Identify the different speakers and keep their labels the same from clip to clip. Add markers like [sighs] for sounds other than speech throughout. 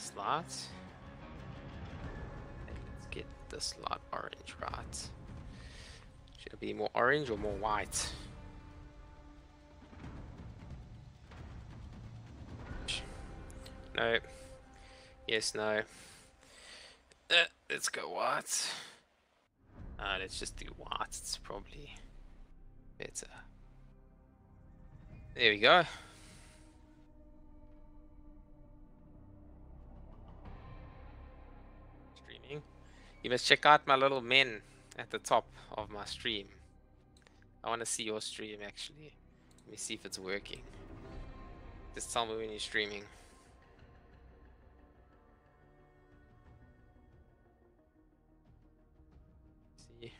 Speaker 1: slots. Let's get the slot orange right. Should it be more orange or more white? No. Yes, no. Uh, let's go white. Uh, let's just do white. It's probably better. There we go. You must check out my little men at the top of my stream. I want to see your stream actually. Let me see if it's working. Just tell me when you're streaming. See.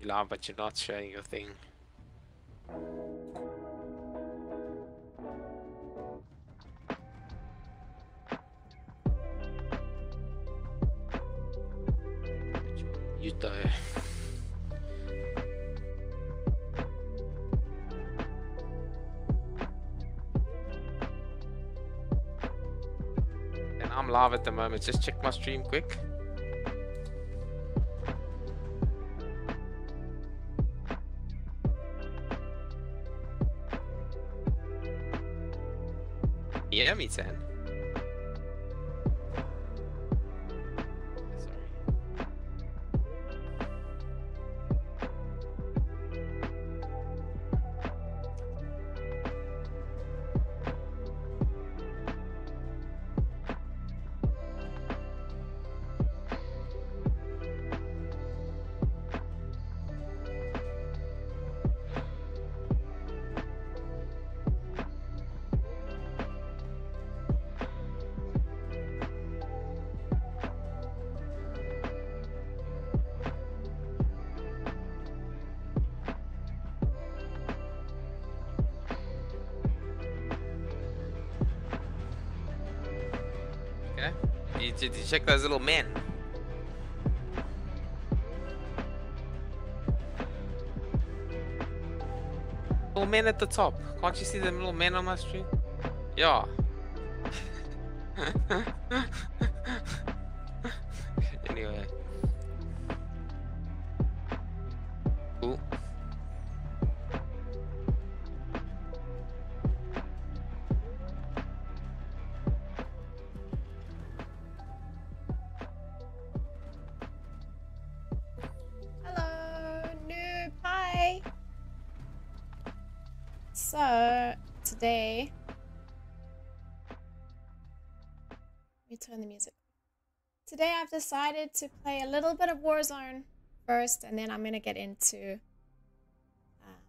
Speaker 1: You laugh, but you're not showing your thing. Utah. Eh. And I'm live at the moment. Just check my stream quick. Yeah, me 10. Check those little men? Little men at the top. Can't you see the little men on my stream? Yeah.
Speaker 2: Decided to play a little bit of Warzone first, and then I'm going to get into. Um,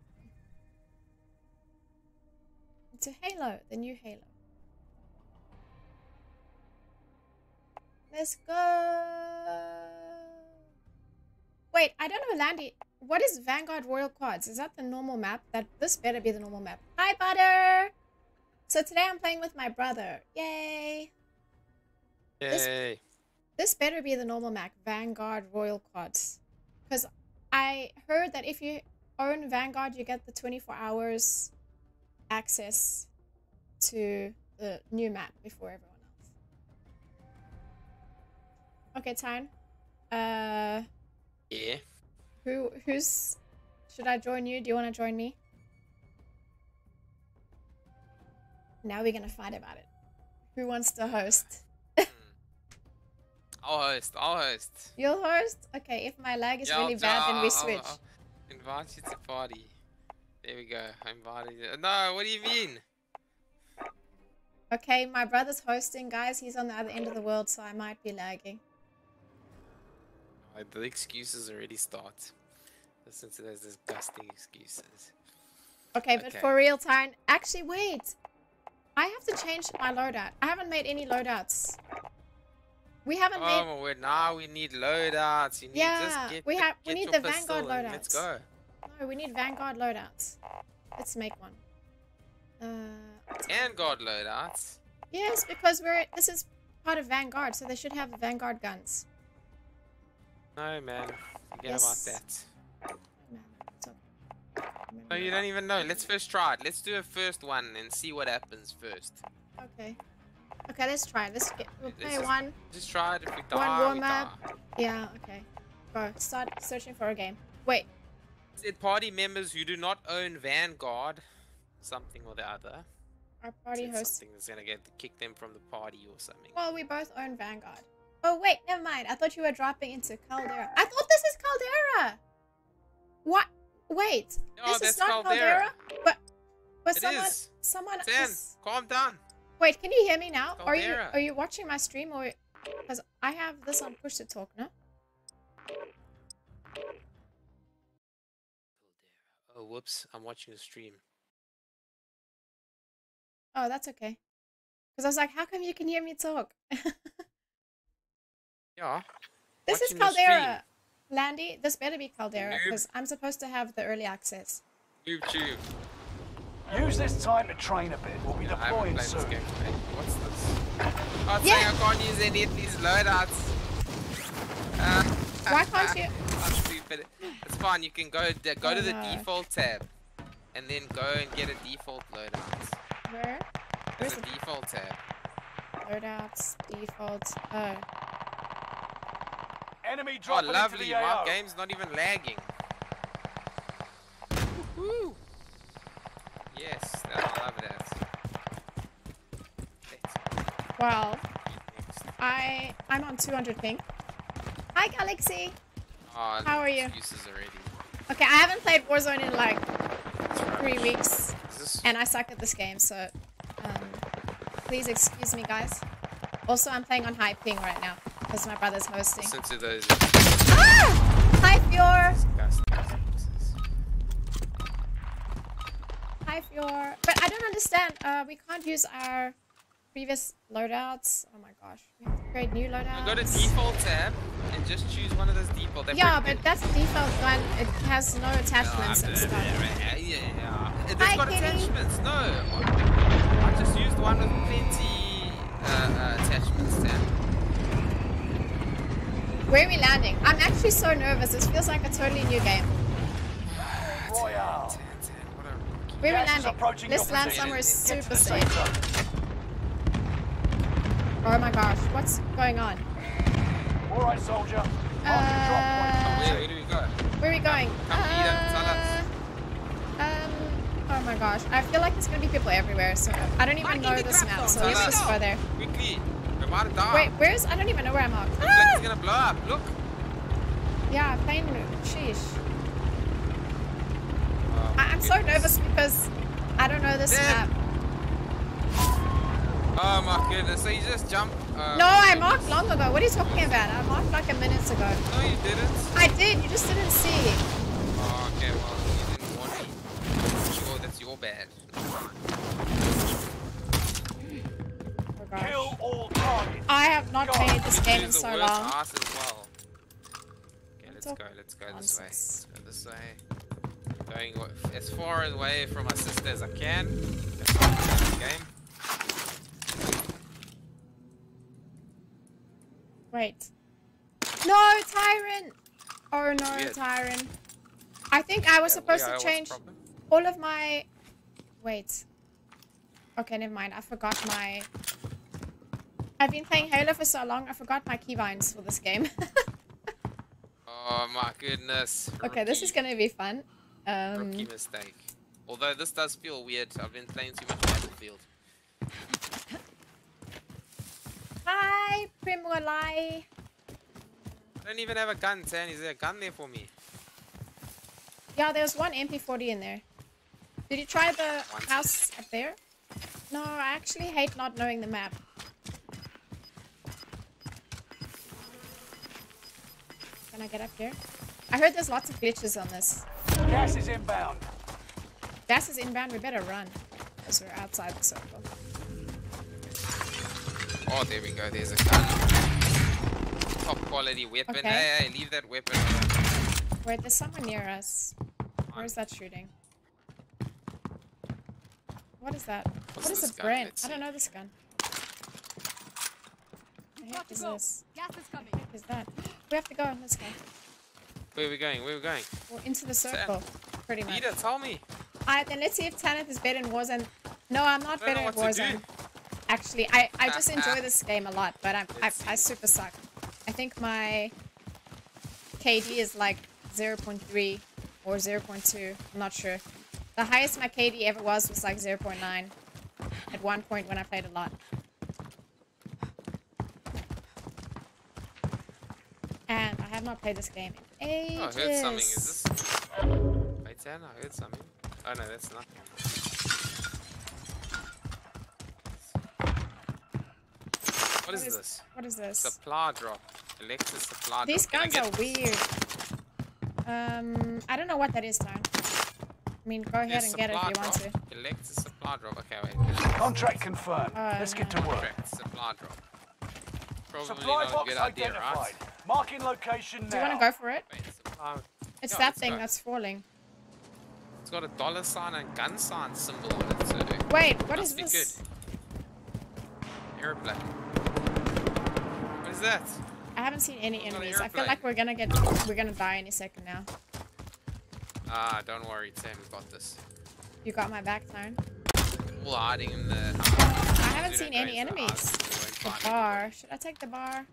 Speaker 2: into Halo, the new Halo. Let's go. Wait, I don't know, Landy. What is Vanguard Royale Quads? Is that the normal map? That this better be the normal map. Hi, Butter. So today I'm playing with my brother. Yay!
Speaker 1: Yay.
Speaker 2: This better be the normal map, Vanguard Royale Quads, because I heard that if you own Vanguard, you get the 24 hours access to the new map before everyone else. Okay, Tyne. Uh.
Speaker 1: Yeah.
Speaker 2: Who who's should I join you? Do you want to join me? Now we're gonna fight about it. Who wants to host?
Speaker 1: I'll host. I'll host.
Speaker 2: You'll host? Okay, if my lag is
Speaker 1: Yeah,
Speaker 2: really
Speaker 1: I'll-
Speaker 2: bad, then we switch.
Speaker 1: I'll invite you to party. There we go. I invited you. No, what do you mean?
Speaker 2: Okay, my brother's hosting, guys. He's on the other end of the world, so I might be lagging.
Speaker 1: Oh, the excuses already start. Listen to those disgusting excuses.
Speaker 2: Okay, but
Speaker 1: Okay.
Speaker 2: for real time, actually, wait. I have to change my loadout. I haven't made any loadouts. We haven't
Speaker 1: Oh
Speaker 2: made.
Speaker 1: Now we need loadouts. You need
Speaker 2: Yeah,
Speaker 1: just get
Speaker 2: we
Speaker 1: the-
Speaker 2: have- we need the Vanguard
Speaker 1: and Let's go.
Speaker 2: No, we need Vanguard loadouts. Let's make one. Uh,
Speaker 1: Vanguard loadouts.
Speaker 2: yes, because we're this is part of Vanguard, so they should have Vanguard guns.
Speaker 1: No man, forget
Speaker 2: Yes.
Speaker 1: about that.
Speaker 2: Man, it's okay.
Speaker 1: No, you don't even know. Let's first try it. Let's do a first one and see what happens first.
Speaker 2: Okay. Okay, let's try. Let's get. We'll play
Speaker 1: just-
Speaker 2: one.
Speaker 1: Just try it. If we
Speaker 2: One
Speaker 1: die, we
Speaker 2: warm up.
Speaker 1: die.
Speaker 2: Yeah. Okay. Go. Start searching for a game. Wait.
Speaker 1: It party members who do not own Vanguard, something or the other.
Speaker 2: Our party host.
Speaker 1: Something that's gonna get kick them from the party or something.
Speaker 2: Well, we both own Vanguard. Oh wait, never mind. I thought you were dropping into Caldera. I thought this is Caldera. What? Wait.
Speaker 1: No,
Speaker 2: this is not
Speaker 1: Caldera.
Speaker 2: But but
Speaker 1: It
Speaker 2: someone
Speaker 1: is.
Speaker 2: someone
Speaker 1: Ten,
Speaker 2: is-
Speaker 1: calm down.
Speaker 2: Wait, can you hear me now? Are you are you watching my stream or because I have this on push to talk, no?
Speaker 1: Oh, whoops! I'm watching the stream.
Speaker 2: Oh, that's okay. Because I was like, how come you can hear me talk? [laughs]
Speaker 1: Yeah.
Speaker 2: this is
Speaker 1: Watching the stream.
Speaker 2: Caldera. Landy, this better be Caldera because I'm supposed to have the early access.
Speaker 1: YouTube.
Speaker 3: Use this time to train a bit. We'll be
Speaker 1: Yeah, I haven't
Speaker 3: deploying
Speaker 1: played this
Speaker 3: soon.
Speaker 1: game. What's this? Oh,
Speaker 2: Yeah.
Speaker 1: saying I can't use any of these loadouts. Uh,
Speaker 2: Why can't you? [laughs]
Speaker 1: I'm stupid. It's fine. You can go go to the
Speaker 2: no.
Speaker 1: default tab, and then go and get a default loadout.
Speaker 2: Where?
Speaker 1: There's
Speaker 2: Where's
Speaker 1: a
Speaker 2: the
Speaker 1: default tab.
Speaker 2: loadouts? defaults. Oh.
Speaker 3: Enemy
Speaker 1: Oh, lovely.
Speaker 3: into the
Speaker 1: My game's not even lagging. Woohoo! Yes, I love that.
Speaker 2: Well. I I'm on 200 ping. Hi, Galaxy.
Speaker 1: Oh,
Speaker 2: How are you? Okay, I haven't played Warzone in like three weeks, and I suck at this game, so um, please excuse me, guys. Also, I'm playing on high ping right now because my brother's hosting.
Speaker 1: listen to those
Speaker 2: Ah! Hi, Fior. Fior. But I don't understand. Uh, we can't use our previous loadouts. Oh my gosh, we have to create new loadouts.
Speaker 1: Go to default tab and just choose one of those default. They're
Speaker 2: Yeah, but that's a default gun. It has no attachments
Speaker 1: Oh,
Speaker 2: and stuff.
Speaker 1: Yeah, yeah, yeah. It's
Speaker 2: Hi,
Speaker 1: got
Speaker 2: Kitty.
Speaker 1: attachments. No, I just used one with plenty uh, uh, attachments. Tab.
Speaker 2: Where are we landing? I'm actually so nervous. This feels like a totally new game. We
Speaker 3: Gas is
Speaker 2: landing?
Speaker 3: approaching
Speaker 2: Let's land
Speaker 3: position.
Speaker 2: somewhere
Speaker 3: Get
Speaker 2: super
Speaker 3: the
Speaker 2: safe.
Speaker 3: safe.
Speaker 2: Oh my gosh, what's going on?
Speaker 3: All right, soldier.
Speaker 2: Uh.
Speaker 1: Where, where do we go?
Speaker 2: Where are we going?
Speaker 1: come lead us, tell us.
Speaker 2: Um, oh my gosh, I feel like there's gonna be people everywhere, so I don't even know this map, so
Speaker 1: Tell
Speaker 2: let's
Speaker 1: us.
Speaker 2: just go there.
Speaker 1: Quickly, we're about to die.
Speaker 2: Wait, where's? I don't even know where I'm at. Ah!
Speaker 1: it's gonna blow up. Look.
Speaker 2: Yeah, plane route. Sheesh. I- I'm so nervous because I don't know this
Speaker 1: Damn.
Speaker 2: map.
Speaker 1: Oh my goodness! So you just jump? Uh,
Speaker 2: No, I marked long ago. What are you talking about? I marked like a minute ago.
Speaker 1: No, you didn't.
Speaker 2: I did. You just didn't see.
Speaker 1: Oh, okay. Well, you didn't warn me. Sure, that's your bad.
Speaker 2: Oh gosh.
Speaker 3: Kill all targets.
Speaker 2: I have not
Speaker 3: God,
Speaker 2: played this game in so long.
Speaker 1: ass as well. Okay, let's go. Let's go this way. Let's go this way. Going as far away from my sister as I can. That's how I play this game.
Speaker 2: Wait. No, Tyrant! Oh no. Tyrant. I think I was
Speaker 1: Yeah,
Speaker 2: supposed
Speaker 1: yeah,
Speaker 2: to change all of my... Wait. Okay, never mind. I forgot my... I've been playing Halo for so long, I forgot my keybinds for this game. [laughs]
Speaker 1: Oh my goodness.
Speaker 2: okay, this is gonna be fun. Um,
Speaker 1: Rookie mistake. Although this does feel weird. I've been playing too much Battlefield.
Speaker 2: hi, Primwalai.
Speaker 1: I don't even have a gun, Tan. Is there a gun there for me?
Speaker 2: Yeah, there's one MP40 in there. Did you try the
Speaker 1: One
Speaker 2: house up there? No, I actually hate not knowing the map. Can I get up here? I heard there's lots of glitches on this.
Speaker 3: Gas is inbound.
Speaker 2: Gas is inbound, we better run. Because we're outside the circle.
Speaker 1: Oh, there we go. There's a gun. Top quality weapon.
Speaker 2: Okay.
Speaker 1: Hey, hey, leave that weapon alone.
Speaker 2: Wait, there's someone near us. Where's that shooting? What is that?
Speaker 1: What's
Speaker 2: what is
Speaker 1: this
Speaker 2: a
Speaker 1: gun?
Speaker 2: brand? I don't know this gun. The heck is this?
Speaker 4: Gas is coming.
Speaker 2: The heck is that? We have to go. Let's go.
Speaker 1: Where are we going? Where are we going?
Speaker 2: Well, into the circle. pretty much.
Speaker 1: Peter, tell me.
Speaker 2: Alright, then let's see if Tanith is better in Warzone. No, I'm not better at
Speaker 1: what to do.
Speaker 2: Warzone. Actually, I, I ah, just ah. enjoy this game a lot, but I'm, I,
Speaker 1: Let's
Speaker 2: I super suck. I think my KD is like 0.3 or 0.2. I'm not sure. The highest my KD ever was was like 0.9 at one point when I played a lot. And I have not played this game ages.
Speaker 1: Oh, I heard something. Is this? Wait, Dan, I heard something. Oh no, that's nothing. What is
Speaker 2: is-
Speaker 1: this?
Speaker 2: What is this?
Speaker 1: Supply drop. Alexis supply
Speaker 2: These
Speaker 1: drop. Can
Speaker 2: guns are weird. Um, I don't know what that is, Tone. I mean, go ahead
Speaker 1: Yes,
Speaker 2: and get it if
Speaker 1: supply
Speaker 2: you want to.
Speaker 1: drop. Alexis supply drop. Okay, wait.
Speaker 3: Contract confirmed.
Speaker 2: Uh,
Speaker 3: Let's get to work.
Speaker 1: Contract supply drop. Probably
Speaker 3: Supply
Speaker 1: not a
Speaker 3: box
Speaker 1: good idea,
Speaker 3: identified.
Speaker 1: right?
Speaker 3: Marking location now.
Speaker 2: Do you want to go for it?
Speaker 1: Wait, supply.
Speaker 2: It's
Speaker 1: Yeah,
Speaker 2: that thing
Speaker 1: go.
Speaker 2: that's falling.
Speaker 1: It's got a dollar sign and gun sign symbol on it, so
Speaker 2: Wait, what is
Speaker 1: Must be
Speaker 2: this?
Speaker 1: airplane. What is that?
Speaker 2: I haven't seen any
Speaker 1: It's not an
Speaker 2: enemies. I feel like we're gonna get, we're gonna die any second now.
Speaker 1: Ah, don't worry, Tim, we got this.
Speaker 2: You got my back, Tone.
Speaker 1: All hiding in the.
Speaker 2: I haven't seen any
Speaker 1: go into
Speaker 2: enemies.
Speaker 1: House, you won't
Speaker 2: The bar. Should I take the bar?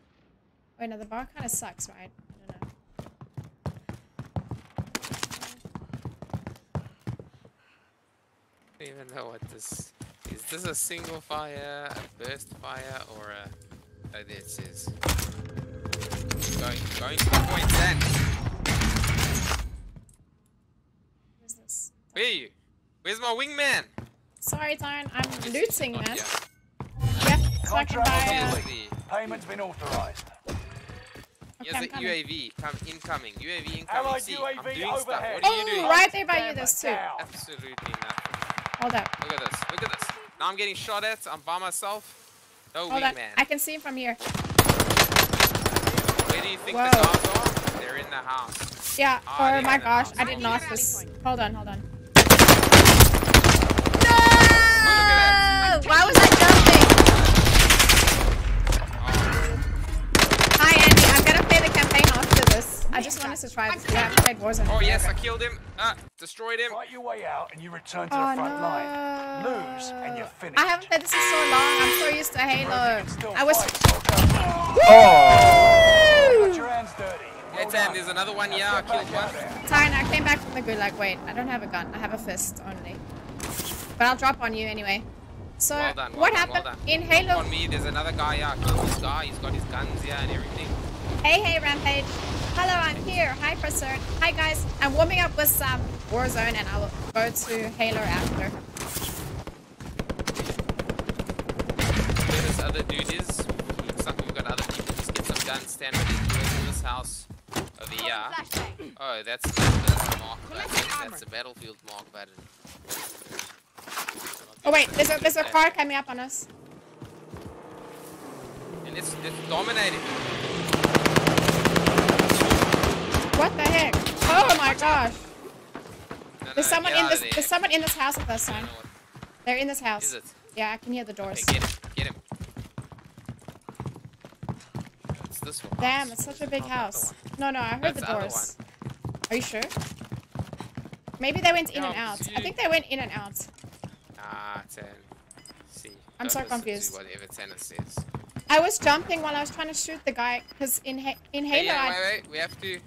Speaker 2: Wait, no, the bar kind of sucks, right? I don't know.
Speaker 1: I don't even know what this is. This a single fire, a burst fire, or a? Oh, this is Going, going to point then.
Speaker 2: What is this?
Speaker 1: Where are you? Where's my wingman?
Speaker 2: Sorry, Tone. I'm looting, man.
Speaker 1: yet.
Speaker 2: Yep, so I can buy.
Speaker 3: Payment's been authorized.
Speaker 2: okay,
Speaker 1: Here's
Speaker 2: I'm
Speaker 1: a
Speaker 2: coming.
Speaker 1: UAV come incoming. UAV incoming.
Speaker 3: Allied
Speaker 1: See, I'm
Speaker 3: UAV
Speaker 1: doing stuff.
Speaker 3: overhead.
Speaker 1: What are you
Speaker 2: Oh,
Speaker 1: doing?
Speaker 2: right there by you.
Speaker 3: Stand
Speaker 2: There's two.
Speaker 3: down.
Speaker 1: Absolutely nothing.
Speaker 2: Hold up.
Speaker 1: Look at this. Look at this. Now I'm getting shot at. I'm by myself. No
Speaker 2: Hold on.
Speaker 1: wingman.
Speaker 2: I can see him from here.
Speaker 1: Where do you think
Speaker 2: Whoa.
Speaker 1: the guys are? They're in the house.
Speaker 2: Yeah.
Speaker 1: Ah,
Speaker 2: Oh
Speaker 1: they
Speaker 2: my gosh. I did not this. Hold on, hold on.
Speaker 1: Oh, look at that.
Speaker 2: No! Why was I jumping? I just wanted to try this. We haven't played Warzone.
Speaker 1: oh yes, I killed him. Ah, destroyed him.
Speaker 3: Fight your way out and you return to
Speaker 2: Oh
Speaker 3: the front
Speaker 2: no.
Speaker 3: line. Lose and you're finished.
Speaker 2: I haven't played this in so long. I'm so used to Halo. I was.
Speaker 3: fight, soldier.
Speaker 2: Woo!
Speaker 3: Got your hands dirty.
Speaker 1: Hey
Speaker 3: Well
Speaker 1: Tam,
Speaker 3: done.
Speaker 1: there's another one here.
Speaker 3: Now
Speaker 1: I killed one.
Speaker 2: Tyne, I came back from the gulag. Wait, I don't have a gun. I have a fist only. But I'll drop on you anyway. So,
Speaker 1: Well done. Well
Speaker 2: what
Speaker 1: done,
Speaker 2: happened
Speaker 1: done.
Speaker 2: in Halo?
Speaker 1: On me, there's another guy here. I killed this guy. He's got his guns here and everything.
Speaker 2: Hey, hey, Rampage. Hello, I'm here. Hi, Presert. Hi, guys. I'm warming up with some Warzone, and I'll go to Halo after.
Speaker 1: Where this other dude is. Looks like we've got other people. Just get some guns. Stand ready. He in this house over here. Oh, that's not the mark button. That's the battlefield mark button.
Speaker 2: Oh wait, there's a there's a car coming up on us.
Speaker 1: And let's, let's dominate it.
Speaker 2: What the heck? Oh my gosh!
Speaker 1: No,
Speaker 2: There's someone in this there's someone in this house with us, son.
Speaker 1: don't know what-
Speaker 2: They're in this house.
Speaker 1: Is it?
Speaker 2: Yeah, I can hear the doors.
Speaker 1: Okay, get him. Get him. It's this one.
Speaker 2: Damn, it's such a big
Speaker 1: Not
Speaker 2: house. No, no, I heard
Speaker 1: That's
Speaker 2: the doors. Are you sure? Maybe they went in and out. I think they went in and out.
Speaker 1: Ah, ten. See.
Speaker 2: I'm so confused.
Speaker 1: Whatever Tanner says.
Speaker 2: I was jumping while I was trying to shoot the guy, because in ha in
Speaker 1: Hey,
Speaker 2: Halo,
Speaker 1: yeah,
Speaker 2: I
Speaker 1: wait, wait. We have to.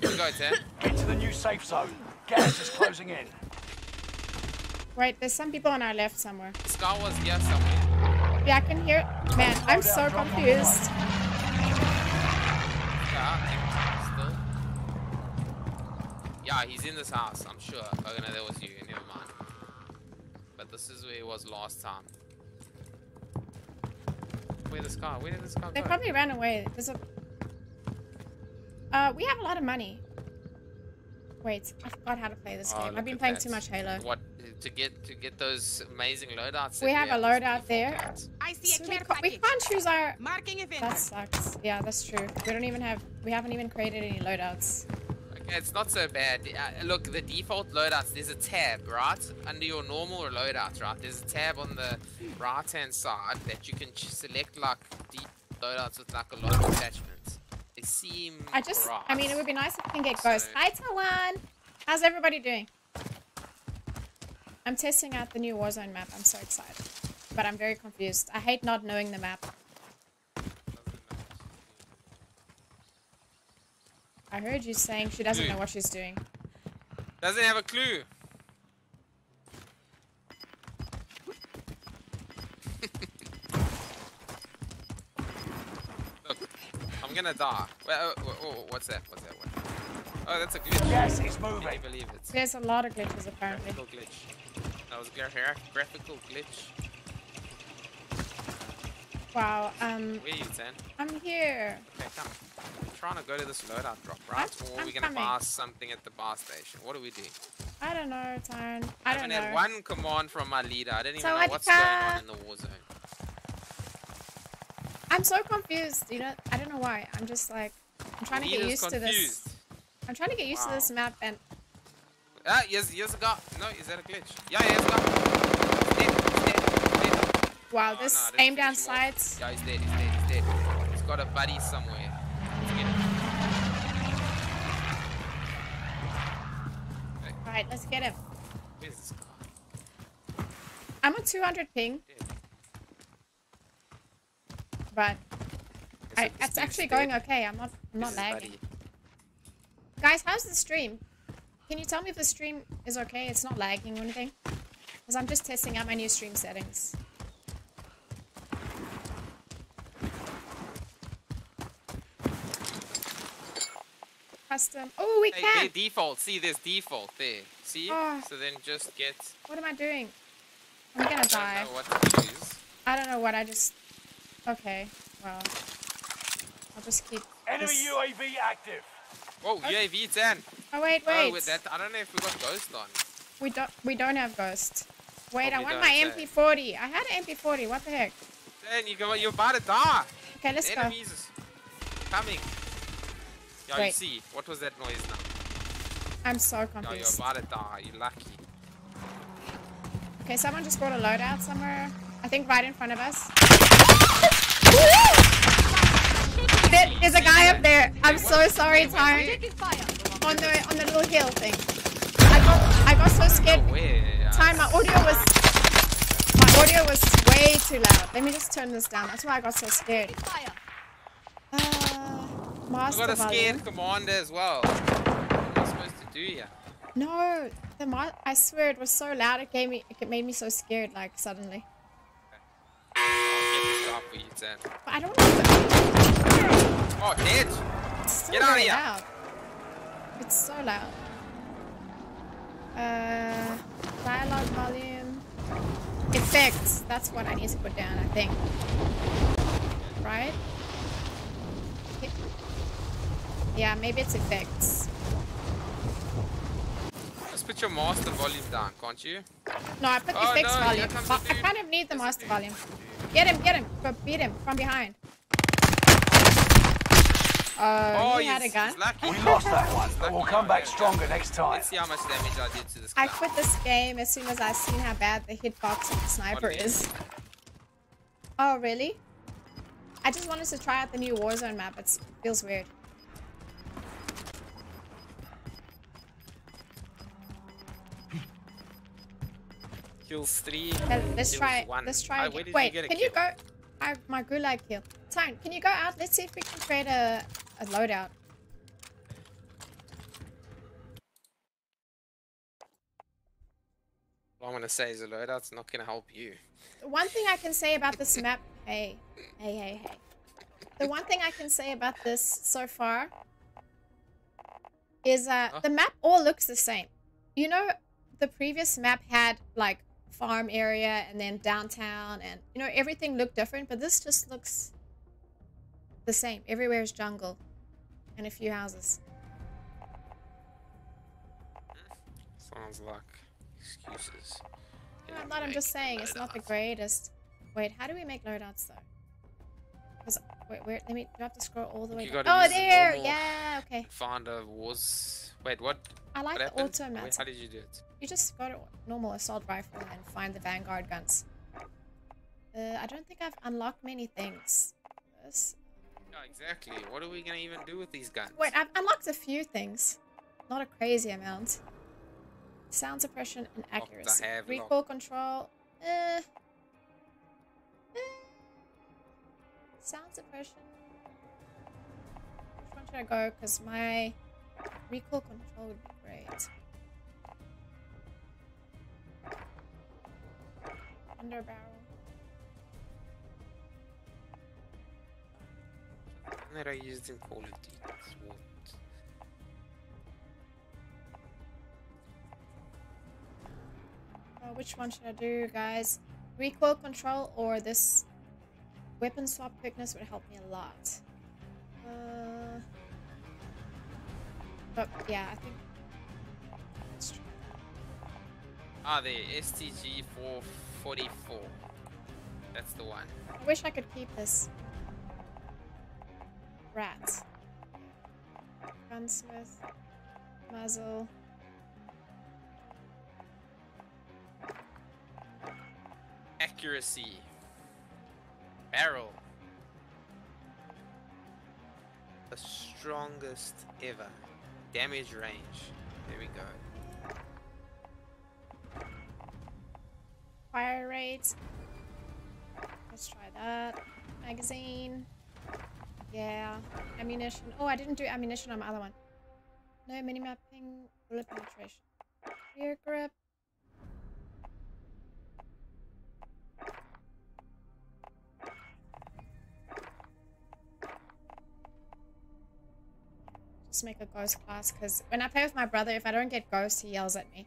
Speaker 1: Have to go, Tan.
Speaker 3: Get to the new safe zone. Gas is closing in.
Speaker 2: wait. There's some people on our left somewhere.
Speaker 1: This guy was here somewhere.
Speaker 2: Yeah, I can hear. Man, I'm so confused.
Speaker 1: Yeah, he's in this house. I'm sure. Oh no, that was you. Never mind. But this is where he was last time. Where this car? Where did this car
Speaker 2: They
Speaker 1: go?
Speaker 2: They probably ran away. There's a. Uh, we have a lot of money. Wait, I forgot how to play this
Speaker 1: Oh,
Speaker 2: game. I've been playing
Speaker 1: that.
Speaker 2: too much Halo.
Speaker 1: What to get to get those amazing loadouts? that
Speaker 2: We have a loadout there.
Speaker 1: guns.
Speaker 4: I see
Speaker 2: So
Speaker 4: a
Speaker 2: we,
Speaker 4: care
Speaker 2: ca- we can't choose our.
Speaker 4: Marking event.
Speaker 2: That sucks. Yeah, that's true. We don't even have. We haven't even created any loadouts.
Speaker 1: Okay, it's not so bad. Uh, look, the default loadouts, there's a tab, right? Under your normal loadouts, right? There's a tab on the right hand side that you can select like deep loadouts with like a lot of attachments. They seem.
Speaker 2: I just, I mean, it would be nice if we can get
Speaker 1: So-
Speaker 2: Ghost. Hi, Tawan! How's everybody doing? I'm testing out the new Warzone map. I'm so excited. But I'm very confused. I hate not knowing the map. I heard you saying she doesn't
Speaker 1: Dude.
Speaker 2: know what she's doing.
Speaker 1: Doesn't have a clue. Look, I'm gonna die. Well, oh, oh, oh, what's that? What's that? What? Oh, that's a glitch.
Speaker 3: Gas is
Speaker 1: Can
Speaker 3: moving.
Speaker 1: you believe it?
Speaker 2: There's a lot of glitches apparently.
Speaker 1: Graphical glitch. That was a gra- graphical glitch.
Speaker 2: Wow, um,
Speaker 1: Where are you, Tan?
Speaker 2: I'm here.
Speaker 1: Okay, come. I'm trying to go to this loadout drop, right?
Speaker 2: I'm-
Speaker 1: or are
Speaker 2: I'm
Speaker 1: gonna
Speaker 2: coming.
Speaker 1: buy something at the bar station? What do we do?
Speaker 2: I don't know, Tyron.
Speaker 1: I
Speaker 2: I don't
Speaker 1: haven't
Speaker 2: know.
Speaker 1: had one command from my leader. I didn't even know
Speaker 2: Sawadee
Speaker 1: what's going on in the war zone.
Speaker 2: I'm so confused. You know, I don't know why. I'm just like, I'm trying to get used to this. I'm trying to get used to this map, and
Speaker 1: Ah, yes, yes, a guy. No, is that a glitch? Yeah, yeah, yes, a guy. He's dead, dead, dead.
Speaker 2: wow,
Speaker 1: Oh,
Speaker 2: this
Speaker 1: no,
Speaker 2: aim down sights.
Speaker 1: Yeah, he's dead, he's dead, he's dead. He's got a buddy somewhere. Let's get him.
Speaker 2: Right, let's get him.
Speaker 1: Where's this guy?
Speaker 2: I'm on 200 ping,
Speaker 1: Dead.
Speaker 2: But
Speaker 1: Okay,
Speaker 2: I, it's actually
Speaker 1: dead.
Speaker 2: going okay. I'm not, I'm not lagging. Guys, how's the stream? Can you tell me if the stream is okay? It's not lagging or anything? Because I'm just testing out my new stream settings. Custom. Oh, we
Speaker 1: Hey,
Speaker 2: can.
Speaker 1: they default. See, there's default there. See?
Speaker 2: Oh.
Speaker 1: So then just get.
Speaker 2: What am I doing? I'm gonna
Speaker 1: I don't
Speaker 2: die.
Speaker 1: know what to use.
Speaker 2: I don't know what I just. Okay, well, I'll just keep.
Speaker 3: Enemy
Speaker 2: this-
Speaker 3: UAV active.
Speaker 1: Whoa, UAV 10.
Speaker 2: Oh wait,
Speaker 1: Oh,
Speaker 2: wait.
Speaker 1: with that, I don't know if we got ghost on.
Speaker 2: We don't. We don't have ghost. Wait, I want my
Speaker 1: eh?
Speaker 2: MP40. I had an MP40. What the heck?
Speaker 1: Then you go. You're about to die.
Speaker 2: Okay, let's
Speaker 1: the
Speaker 2: go.
Speaker 1: enemies is coming. Yeah, you
Speaker 2: Wait.
Speaker 1: see. What was that noise now?
Speaker 2: I'm so confused.
Speaker 1: No, you're
Speaker 2: confused.
Speaker 1: about to die. You're lucky.
Speaker 2: Okay, someone just brought a loadout somewhere. I think right in front of us. [laughs] There, there's a guy up there. I'm so sorry,
Speaker 1: Wait, wait,
Speaker 2: Tyron.
Speaker 1: wait.
Speaker 4: Taking fire.
Speaker 2: On the on the little hill thing. I got I got so scared.
Speaker 1: No
Speaker 2: my audio was my audio was way too loud. Let me just turn this down. That's why I got so scared. Uh,
Speaker 1: I
Speaker 2: master
Speaker 1: got a scared commander as well. What am I supposed to do here?
Speaker 2: No, the I swear it was so loud. It gave me it made me so scared. Like suddenly.
Speaker 1: I'll get this guy for you.
Speaker 2: But I don't know.
Speaker 1: Oh,
Speaker 2: it's
Speaker 1: Get outta
Speaker 2: very
Speaker 1: here.
Speaker 2: loud. It's so loud. Uh, dialogue volume. Effects. That's what I need to put down. I think. Right. Yeah, maybe it's effects.
Speaker 1: Just put your master volume down, can't you?
Speaker 2: No, I put
Speaker 1: Oh,
Speaker 2: effects
Speaker 1: no,
Speaker 2: volume. But I kind of need the master volume. Get him, get him. Go beat him from behind. Oh,
Speaker 1: Oh,
Speaker 2: he had a gun.
Speaker 3: We lost that [laughs] one, but we'll come back stronger next time.
Speaker 1: Let's see how much damage I did to this
Speaker 2: I quit this game as soon as I seen how bad the hitbox of the sniper
Speaker 1: What is-
Speaker 2: is. Oh, really? I just wanted to try out the new Warzone map. It feels weird.
Speaker 1: Kills three.
Speaker 2: Let- Let's
Speaker 1: kills
Speaker 2: try.
Speaker 1: one.
Speaker 2: Let's try.
Speaker 1: Ah,
Speaker 2: again.
Speaker 1: where
Speaker 2: Wait,
Speaker 1: you
Speaker 2: can you go? I my gulag kill. Tone, can you go out? Let's see if we can create a, a loadout.
Speaker 1: All I'm gonna say is a loadout's not gonna help you.
Speaker 2: The one thing I can say about this map, [laughs] hey, hey, hey, hey. The one thing I can say about this so far is that
Speaker 1: Huh?
Speaker 2: the map all looks the same. You know, the previous map had like farm area and then downtown, and you know everything looked different. But this just looks the same. Everywhere is jungle and a few houses.
Speaker 1: Sounds like excuses.
Speaker 2: No, I'm not. I'm just saying it's not the greatest. Wait, how do we make loadouts though? Because wait, where? Let me. Do I have to scroll all the way?
Speaker 1: You
Speaker 2: down? Oh,
Speaker 1: the
Speaker 2: there. Yeah. Okay.
Speaker 1: Found a was. Wait, what?
Speaker 2: I like
Speaker 1: what
Speaker 2: the
Speaker 1: happened?
Speaker 2: auto
Speaker 1: Wait, how did you do it?
Speaker 2: You just go to normal assault rifle and find the vanguard guns. Uh, I don't think I've unlocked many things. This.
Speaker 1: Yeah, exactly. What are we gonna even do with these guns?
Speaker 2: Wait, I've unlocked a few things. Not a crazy amount. Sound suppression and
Speaker 1: I
Speaker 2: accuracy. Recoil control. Eh. Eh. Sound suppression. Which one should I go? Because my recoil control would be great. Under barrel.
Speaker 1: I used in Call of Duty. SWAT.
Speaker 2: Uh, which one should I do, guys? Recoil control or this weapon swap quickness would help me a lot. Uh, but yeah, I think. Let's try that.
Speaker 1: Ah, the STG 444. That's the one.
Speaker 2: I wish I could keep this. Rat. Gunsmith. Muzzle.
Speaker 1: Accuracy. Barrel. The strongest ever. Damage range. There we go.
Speaker 2: Fire rate. Let's try that. Magazine. Yeah. Ammunition. Oh, I didn't do ammunition on my other one. No minimapping. Bullet penetration. Rear grip. Just make a ghost class because when I play with my brother, if I don't get ghost, he yells at me.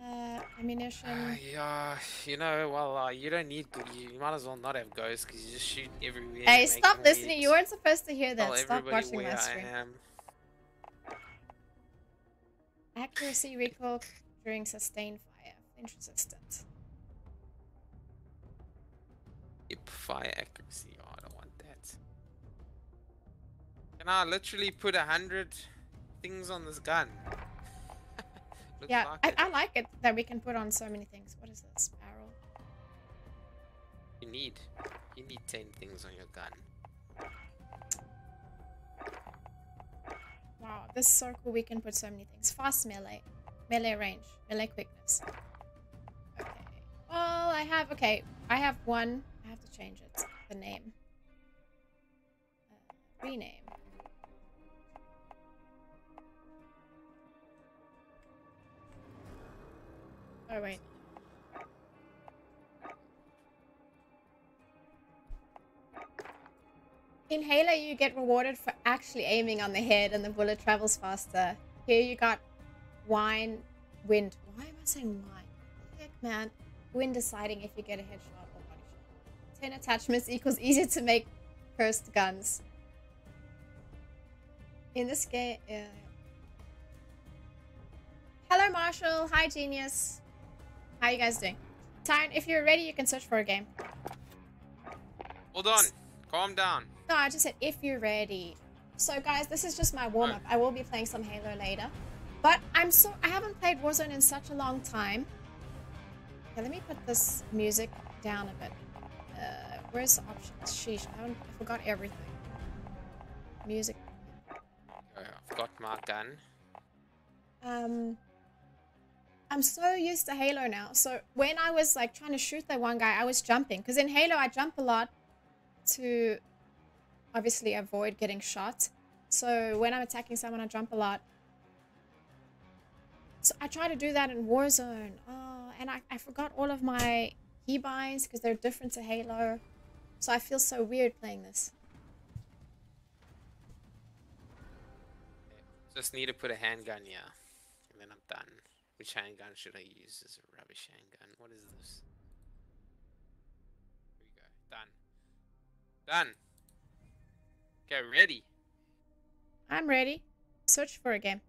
Speaker 2: Uh, ammunition.
Speaker 1: Uh, yeah, you know, well, uh, you don't need. You, you might as well not have ghosts because you just shoot everywhere.
Speaker 2: Hey, stop listening. You weren't supposed to hear
Speaker 1: tell
Speaker 2: that. Stop watching my
Speaker 1: I
Speaker 2: stream.
Speaker 1: am.
Speaker 2: Accuracy recoil during sustained fire. Flinch resistant.
Speaker 1: Yep, fire accuracy. Can I literally put a hundred things on this gun? [laughs]
Speaker 2: Yeah,
Speaker 1: like
Speaker 2: I. I like it that we can put on so many things. What is this? Barrel.
Speaker 1: You need, you need ten things on your gun.
Speaker 2: Wow, this is so cool. We can put so many things. Fast melee. Melee range. Melee quickness. Okay. Well, I have... Okay, I have one. I have to change it. The name. Uh, rename. Oh, wait. In Halo, you get rewarded for actually aiming on the head and the bullet travels faster. Here you got wine, wind. Why am I saying wine? Heck, man? Wind deciding if you get a headshot or body shot. 10 attachments equals easier to make cursed guns. In this game, uh... Hello, Marshall. Hi, Genius. How you guys doing? Tyron, if you're ready, you can search for a game.
Speaker 1: Hold on, calm down.
Speaker 2: No, I just said if you're ready. So guys, this is just my warm up. I will be playing some Halo later. But I'm so I haven't played Warzone in such a long time. Okay, let me put this music down a bit. Uh, where's the options? Sheesh, I, haven't, I forgot everything. Music.
Speaker 1: I've got my gun.
Speaker 2: Um, I'm so used to Halo now. So when I was like trying to shoot that one guy, I was jumping because in Halo I jump a lot to obviously avoid getting shot. So when I'm attacking someone, I jump a lot. So I try to do that in Warzone. Oh, and I, I forgot all of my keybinds because they're different to Halo. So I feel so weird playing this.
Speaker 1: Just need to put a handgun yeah. and then I'm done. Which handgun should I use? as a rubbish handgun. What is this? Here we go. Done. Done. Okay, ready.
Speaker 2: I'm ready. Search for a game.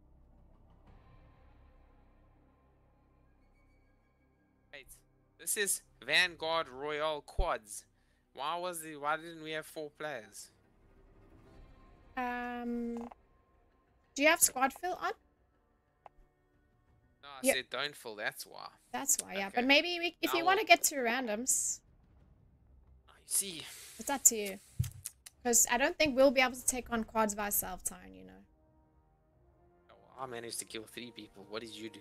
Speaker 1: Wait. This is Vanguard Royale Quads. Why was the? Why didn't we have four players?
Speaker 2: Um, do you have squad fill on?
Speaker 1: No, I
Speaker 2: Yeah.
Speaker 1: said don't. That's why.
Speaker 2: That's why, yeah.
Speaker 1: Okay.
Speaker 2: But maybe we, if
Speaker 1: Now
Speaker 2: you want to get to randoms,
Speaker 1: I see.
Speaker 2: it's up to you. Because I don't think we'll be able to take on quads by ourselves, time, you know.
Speaker 1: Oh, I managed to kill three people. What did you do?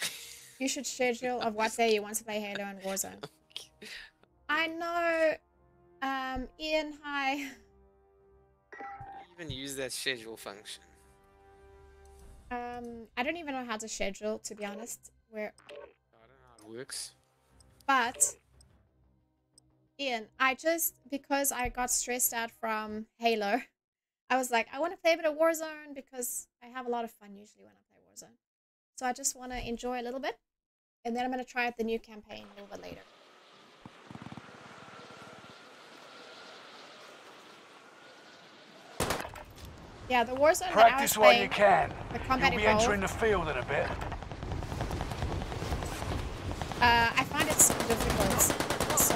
Speaker 1: [laughs]
Speaker 2: You should schedule of what day you want to play Halo and Warzone. [laughs] I know. Um, Ian, hi.
Speaker 1: even use that schedule function.
Speaker 2: Um, I don't even know how to schedule, to be honest. Where,
Speaker 1: I don't know how it works.
Speaker 2: but Ian, I just because I got stressed out from Halo, I was like, I want to play a bit of Warzone because I have a lot of fun usually when I play Warzone. So I just want to enjoy a little bit, and then I'm gonna try out the new campaign a little bit later. Yeah, the Warzone that
Speaker 3: Practice while you can.
Speaker 2: the combat
Speaker 3: You'll be
Speaker 2: evolved.
Speaker 3: entering the field in a bit.
Speaker 2: Uh, I find it super difficult. So,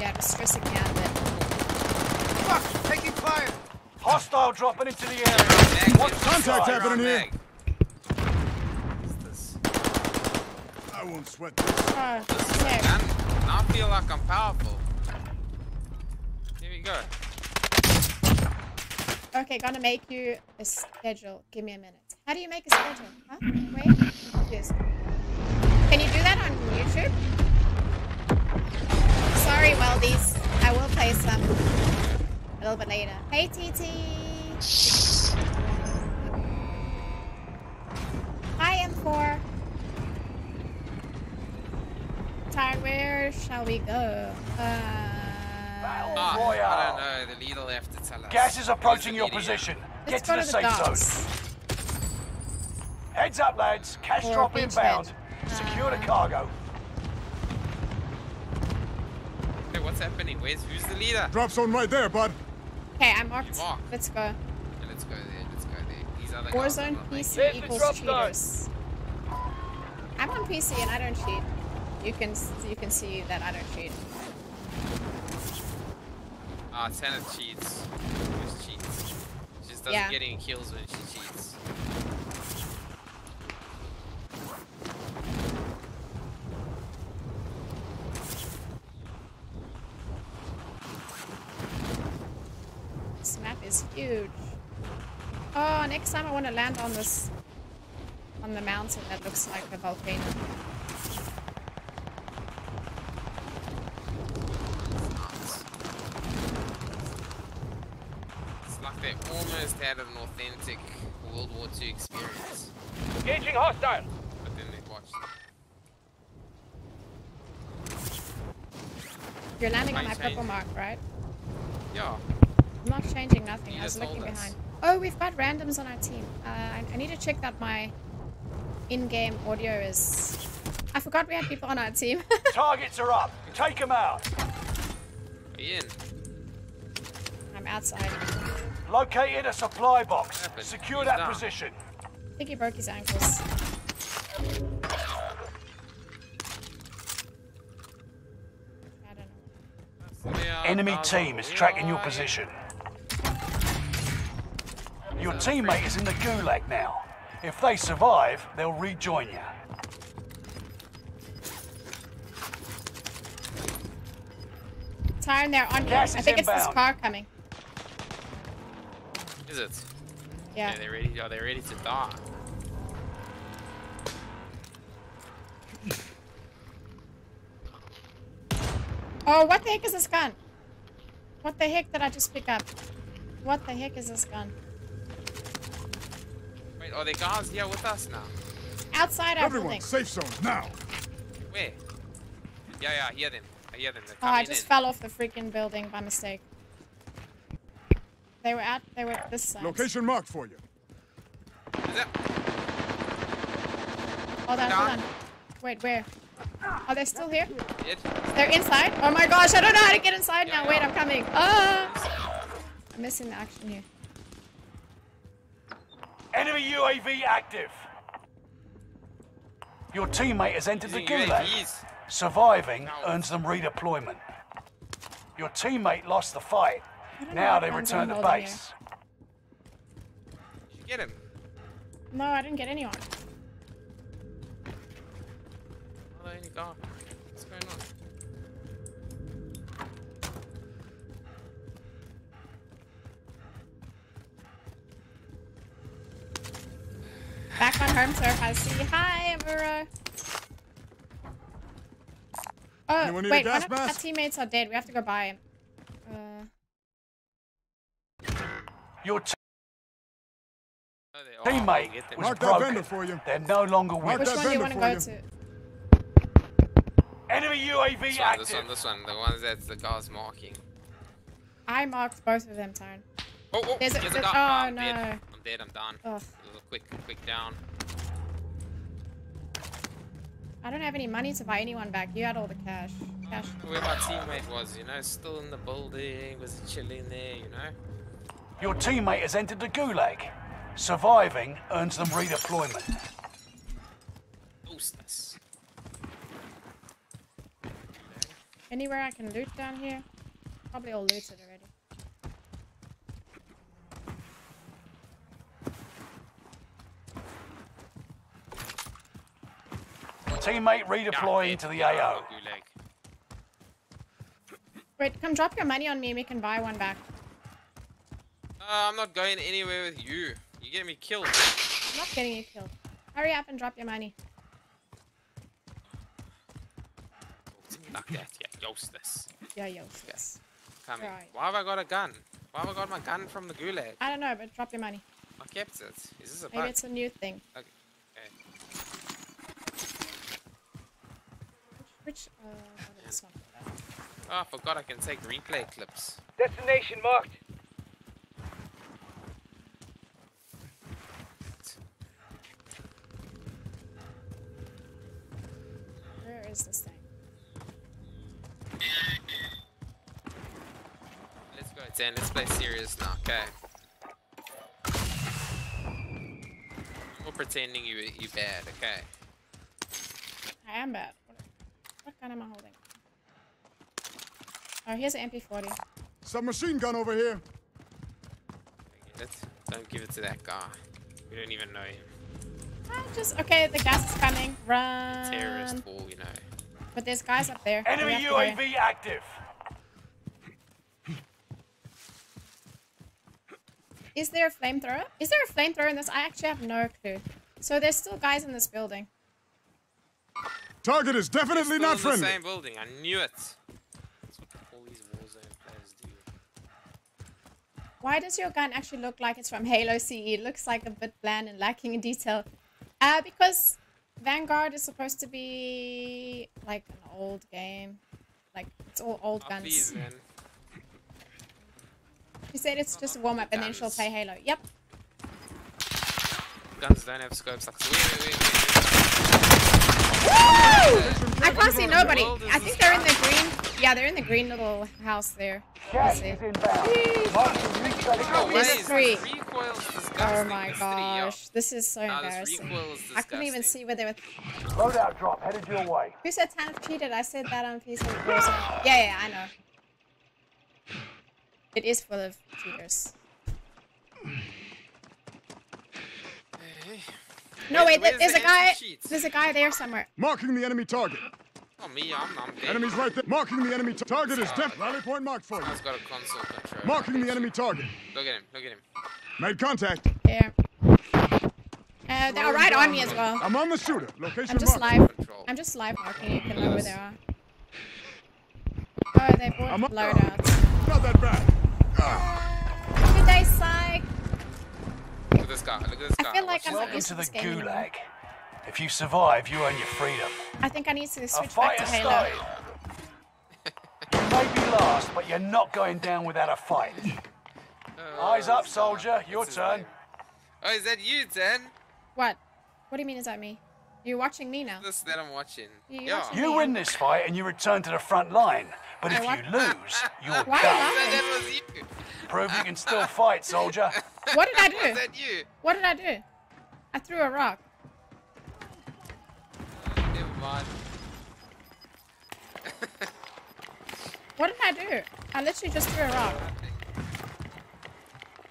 Speaker 2: yeah, it's stressing me out a bit.
Speaker 4: Fuck! Taking fire!
Speaker 3: Hostile dropping into the area.
Speaker 1: Mag,
Speaker 3: What's contact
Speaker 5: happening here?
Speaker 1: What's this?
Speaker 5: I won't sweat this.
Speaker 1: This is
Speaker 2: okay.
Speaker 1: Now I feel like I'm powerful. Here we go.
Speaker 2: Okay, gonna make you a schedule. Give me a minute. How do you make a schedule? Huh? Wait, I'm. Can you do that on YouTube? Sorry, Weldies. I will play some a little bit later. Hey, TT. Hi, M4. Tired, where shall we go? Uh,
Speaker 1: Ah,
Speaker 3: Royale.
Speaker 1: I don't know. The leader will have to tell us.
Speaker 3: Gas is approaching your position.
Speaker 2: let's
Speaker 3: Get to the
Speaker 2: to the
Speaker 3: safe
Speaker 2: docks.
Speaker 3: zone. Heads up, lads. Cash
Speaker 2: Or
Speaker 3: drop
Speaker 2: beachhead.
Speaker 3: inbound. Secure the cargo.
Speaker 1: Hey, what's happening? Where's who's the leader?
Speaker 5: Drop zone right there, bud.
Speaker 2: Okay, I'm marked.
Speaker 1: Marked.
Speaker 2: Let's go.
Speaker 1: Yeah, let's go there. Let's go there. These other guys are
Speaker 2: Warzone PC equals
Speaker 3: drop zone.
Speaker 2: cheaters. I'm on PC and I don't cheat. You can you can see that I don't cheat.
Speaker 1: Ah, Tanner cheats. Who's cheats? She just doesn't
Speaker 2: Yeah.
Speaker 1: get any kills when she cheats.
Speaker 2: This map is huge. Oh, next time I want to land on this on the mountain that looks like a volcano.
Speaker 1: It's like they almost had an authentic World War II experience,
Speaker 3: Engaging hostile.
Speaker 1: but then they watched.
Speaker 2: You're landing on my
Speaker 1: you
Speaker 2: purple mark, right?
Speaker 1: Yeah.
Speaker 2: I'm not changing nothing.
Speaker 1: You
Speaker 2: I was looking behind. Oh, we've got randoms on our team. Uh, I, I need to check that my in-game audio is. I forgot we had people on our team. [laughs]
Speaker 3: Targets are up. Take them out.
Speaker 1: Ian.
Speaker 2: I'm outside.
Speaker 3: Located a supply box. Secure that
Speaker 1: down.
Speaker 3: position.
Speaker 2: I think he broke his ankles. I don't know.
Speaker 3: Enemy team is tracking your position. Your teammate is in the gulag now. If they survive, they'll rejoin you.
Speaker 2: Tyron, they're on. I
Speaker 3: Gas is
Speaker 2: think it's this car coming.
Speaker 1: Is it?
Speaker 2: Yeah.
Speaker 1: Yeah, they're ready. Oh, are they ready to die?
Speaker 2: Oh, what the heck is this gun? What the heck did I just pick up? What the heck is this gun?
Speaker 1: Wait, are they guys here with us now?
Speaker 2: Outside our
Speaker 5: Everyone,
Speaker 2: building.
Speaker 5: safe zone now.
Speaker 1: Where? Yeah, yeah, I hear them. I hear them. They're
Speaker 2: Oh, I just
Speaker 1: in.
Speaker 2: fell off the freaking building by mistake. They were at. They were at this side.
Speaker 5: Location marked for you.
Speaker 1: Is that?
Speaker 2: Hold on, hold on. Wait, where? Are they still here?
Speaker 1: It?
Speaker 2: They're inside? Oh my gosh, I don't know how to get inside
Speaker 1: Yeah,
Speaker 2: now. Wait. I'm coming. Ah! I'm missing the action here.
Speaker 3: Enemy UAV active. Your teammate has entered the
Speaker 1: Using
Speaker 3: gulag.
Speaker 1: UAVs.
Speaker 3: Surviving
Speaker 1: No.
Speaker 3: earns them redeployment. Your teammate lost the fight. Now they return to base.
Speaker 1: Did you get him?
Speaker 2: No, I didn't get anyone.
Speaker 1: Oh, they only got. What's going on?
Speaker 2: Back on home turf, I see. Hi, Amuro. Oh, wait, one of our teammates are dead. We have to go buy him. Uh...
Speaker 3: Your t-
Speaker 1: Oh, they are. I'll
Speaker 3: teammate was
Speaker 5: Mark
Speaker 3: broken.
Speaker 5: for you.
Speaker 3: They're no longer
Speaker 5: Mark
Speaker 3: with
Speaker 2: which
Speaker 3: us.
Speaker 5: that
Speaker 2: one do you want to go
Speaker 5: you.
Speaker 2: to?
Speaker 3: Enemy UAV
Speaker 1: This one,
Speaker 3: active.
Speaker 1: this one, this one. The ones that the guy's marking.
Speaker 2: I marked both of them, Tyron.
Speaker 1: Oh, oh,
Speaker 2: There's a-
Speaker 1: here's
Speaker 2: there-
Speaker 1: guy.
Speaker 2: oh,
Speaker 1: I'm dead.
Speaker 2: no.
Speaker 1: I'm dead. I'm done.
Speaker 2: Ugh.
Speaker 1: It a quick, quick down.
Speaker 2: I don't have any money to buy anyone back. You had all the cash. Cash.
Speaker 1: Where my teammate was, you know, still in the building, was chilling there, you know.
Speaker 3: Your teammate has entered the gulag. Surviving earns them redeployment.
Speaker 2: Anywhere I can loot down here? Probably all looted already.
Speaker 3: Teammate redeploying to the AO.
Speaker 2: Wait, come drop your money on me and we can buy one back.
Speaker 1: Uh, I'm not going anywhere with you. You get me killed.
Speaker 2: I'm not getting you killed. Hurry up and drop your money.
Speaker 1: like that, yeah, useless.
Speaker 2: Yeah, yo. Yes.
Speaker 1: Coming.
Speaker 2: Right.
Speaker 1: Why have I got a gun? Why have I got my gun from the gulag?
Speaker 2: I don't know, but drop your money.
Speaker 1: I kept it. Is this a
Speaker 2: Maybe
Speaker 1: bug?
Speaker 2: it's a new thing.
Speaker 1: Okay. okay.
Speaker 2: Which, uh, oh, it's for that.
Speaker 1: Oh, I forgot I can take replay clips.
Speaker 4: Destination marked.
Speaker 2: Is this thing?
Speaker 1: Let's go, Dan. Let's play serious now, okay? We're pretending you you bad, okay?
Speaker 2: I am bad. What, what gun am I holding? Oh, here's an MP40.
Speaker 5: Submachine gun over here.
Speaker 1: Don't give it to that guy. We don't even know him.
Speaker 2: I just okay. The gas is coming. Run.
Speaker 1: Terrorist for all we know.
Speaker 2: But there's guys up there.
Speaker 3: Enemy
Speaker 2: have to.
Speaker 3: UAV active.
Speaker 2: Is there a flamethrower? Is there a flamethrower in this? I actually have no clue. So there's still guys in this building.
Speaker 5: Target is definitely
Speaker 1: Still
Speaker 5: not
Speaker 1: in
Speaker 5: friendly.
Speaker 1: the same building. I knew it. That's what all these Warzone players do.
Speaker 2: Why does your gun actually look like it's from Halo CE? It looks like a bit bland and lacking in detail. Uh, because Vanguard is supposed to be like an old game. Like, it's all old
Speaker 1: these,
Speaker 2: guns. [laughs]
Speaker 1: man.
Speaker 2: She said it's just a warm up and then she'll play Halo. Yep.
Speaker 1: Guns don't have scopes. Wait, wait, wait,
Speaker 2: I can't see nobody. I think they're in the green. Yeah, they're in the green little house there. Let's
Speaker 3: Gas
Speaker 2: see.
Speaker 3: is inbound. Marking new safe
Speaker 2: This
Speaker 1: Ways,
Speaker 2: three.
Speaker 1: this recoil is oh disgusting.
Speaker 2: Oh my
Speaker 1: This three, yo.
Speaker 2: gosh. This is so
Speaker 1: ah,
Speaker 2: embarrassing. I couldn't even see where they were.
Speaker 3: Loadout drop headed your way.
Speaker 2: Who said Tanf cheated? I said that on PC. Yeah, yeah, I know. It is full of cheaters. No,
Speaker 1: Where's-
Speaker 2: wait, there- there's
Speaker 1: the
Speaker 2: a guy.
Speaker 1: anti-cheats?
Speaker 2: There's a guy there somewhere.
Speaker 5: Marking the enemy target.
Speaker 1: Oh, me, I'm, I'm dead.
Speaker 5: Enemy's right there. Marking the enemy ta- target is deaf. Rally point marked for you.
Speaker 1: I've got a console control.
Speaker 5: Marking the enemy target.
Speaker 1: Look at him, look at him.
Speaker 5: Made contact.
Speaker 2: Yeah. Uh, they are right on me as well.
Speaker 5: I'm on the shooter. Location
Speaker 2: I'm just
Speaker 5: marked.
Speaker 2: live.
Speaker 1: Control.
Speaker 2: I'm just live marking. You can know where they are. Oh, they
Speaker 5: I'm
Speaker 2: bought
Speaker 5: up.
Speaker 2: loadouts.
Speaker 5: Not that bad. Ah,
Speaker 2: Good day, psych.
Speaker 1: Look this guy, look at this
Speaker 2: I feel like
Speaker 1: Watch
Speaker 2: I'm
Speaker 1: this
Speaker 2: not
Speaker 3: Into
Speaker 2: to
Speaker 3: the
Speaker 2: this game anymore.
Speaker 3: gulag. If you survive, you earn your freedom.
Speaker 2: I think I need to
Speaker 3: A
Speaker 2: switch back
Speaker 3: fight
Speaker 2: to
Speaker 3: has
Speaker 2: Halo.
Speaker 3: You may be last, but you're not going down without a fight.
Speaker 1: Oh, [laughs] [laughs]
Speaker 3: Eyes up,
Speaker 1: this guy.
Speaker 3: soldier. Your turn.
Speaker 1: Oh, is that you, Dan?
Speaker 2: What? What do you mean is that me? You're watching me now.
Speaker 1: This that I'm watching.
Speaker 2: You
Speaker 1: yeah.
Speaker 2: watching
Speaker 3: You
Speaker 2: me?
Speaker 3: win this fight and you return to the front line. But
Speaker 2: I
Speaker 3: if you lose, [laughs] you're
Speaker 2: Why
Speaker 3: done.
Speaker 2: am
Speaker 1: So that was you.
Speaker 3: Prove you can still fight, soldier.
Speaker 2: What did I do? [laughs]
Speaker 1: Was
Speaker 2: do?
Speaker 1: that you?
Speaker 2: What did I do? I threw a rock.
Speaker 1: Never mind. [laughs]
Speaker 2: What did I do? I literally just threw a rock.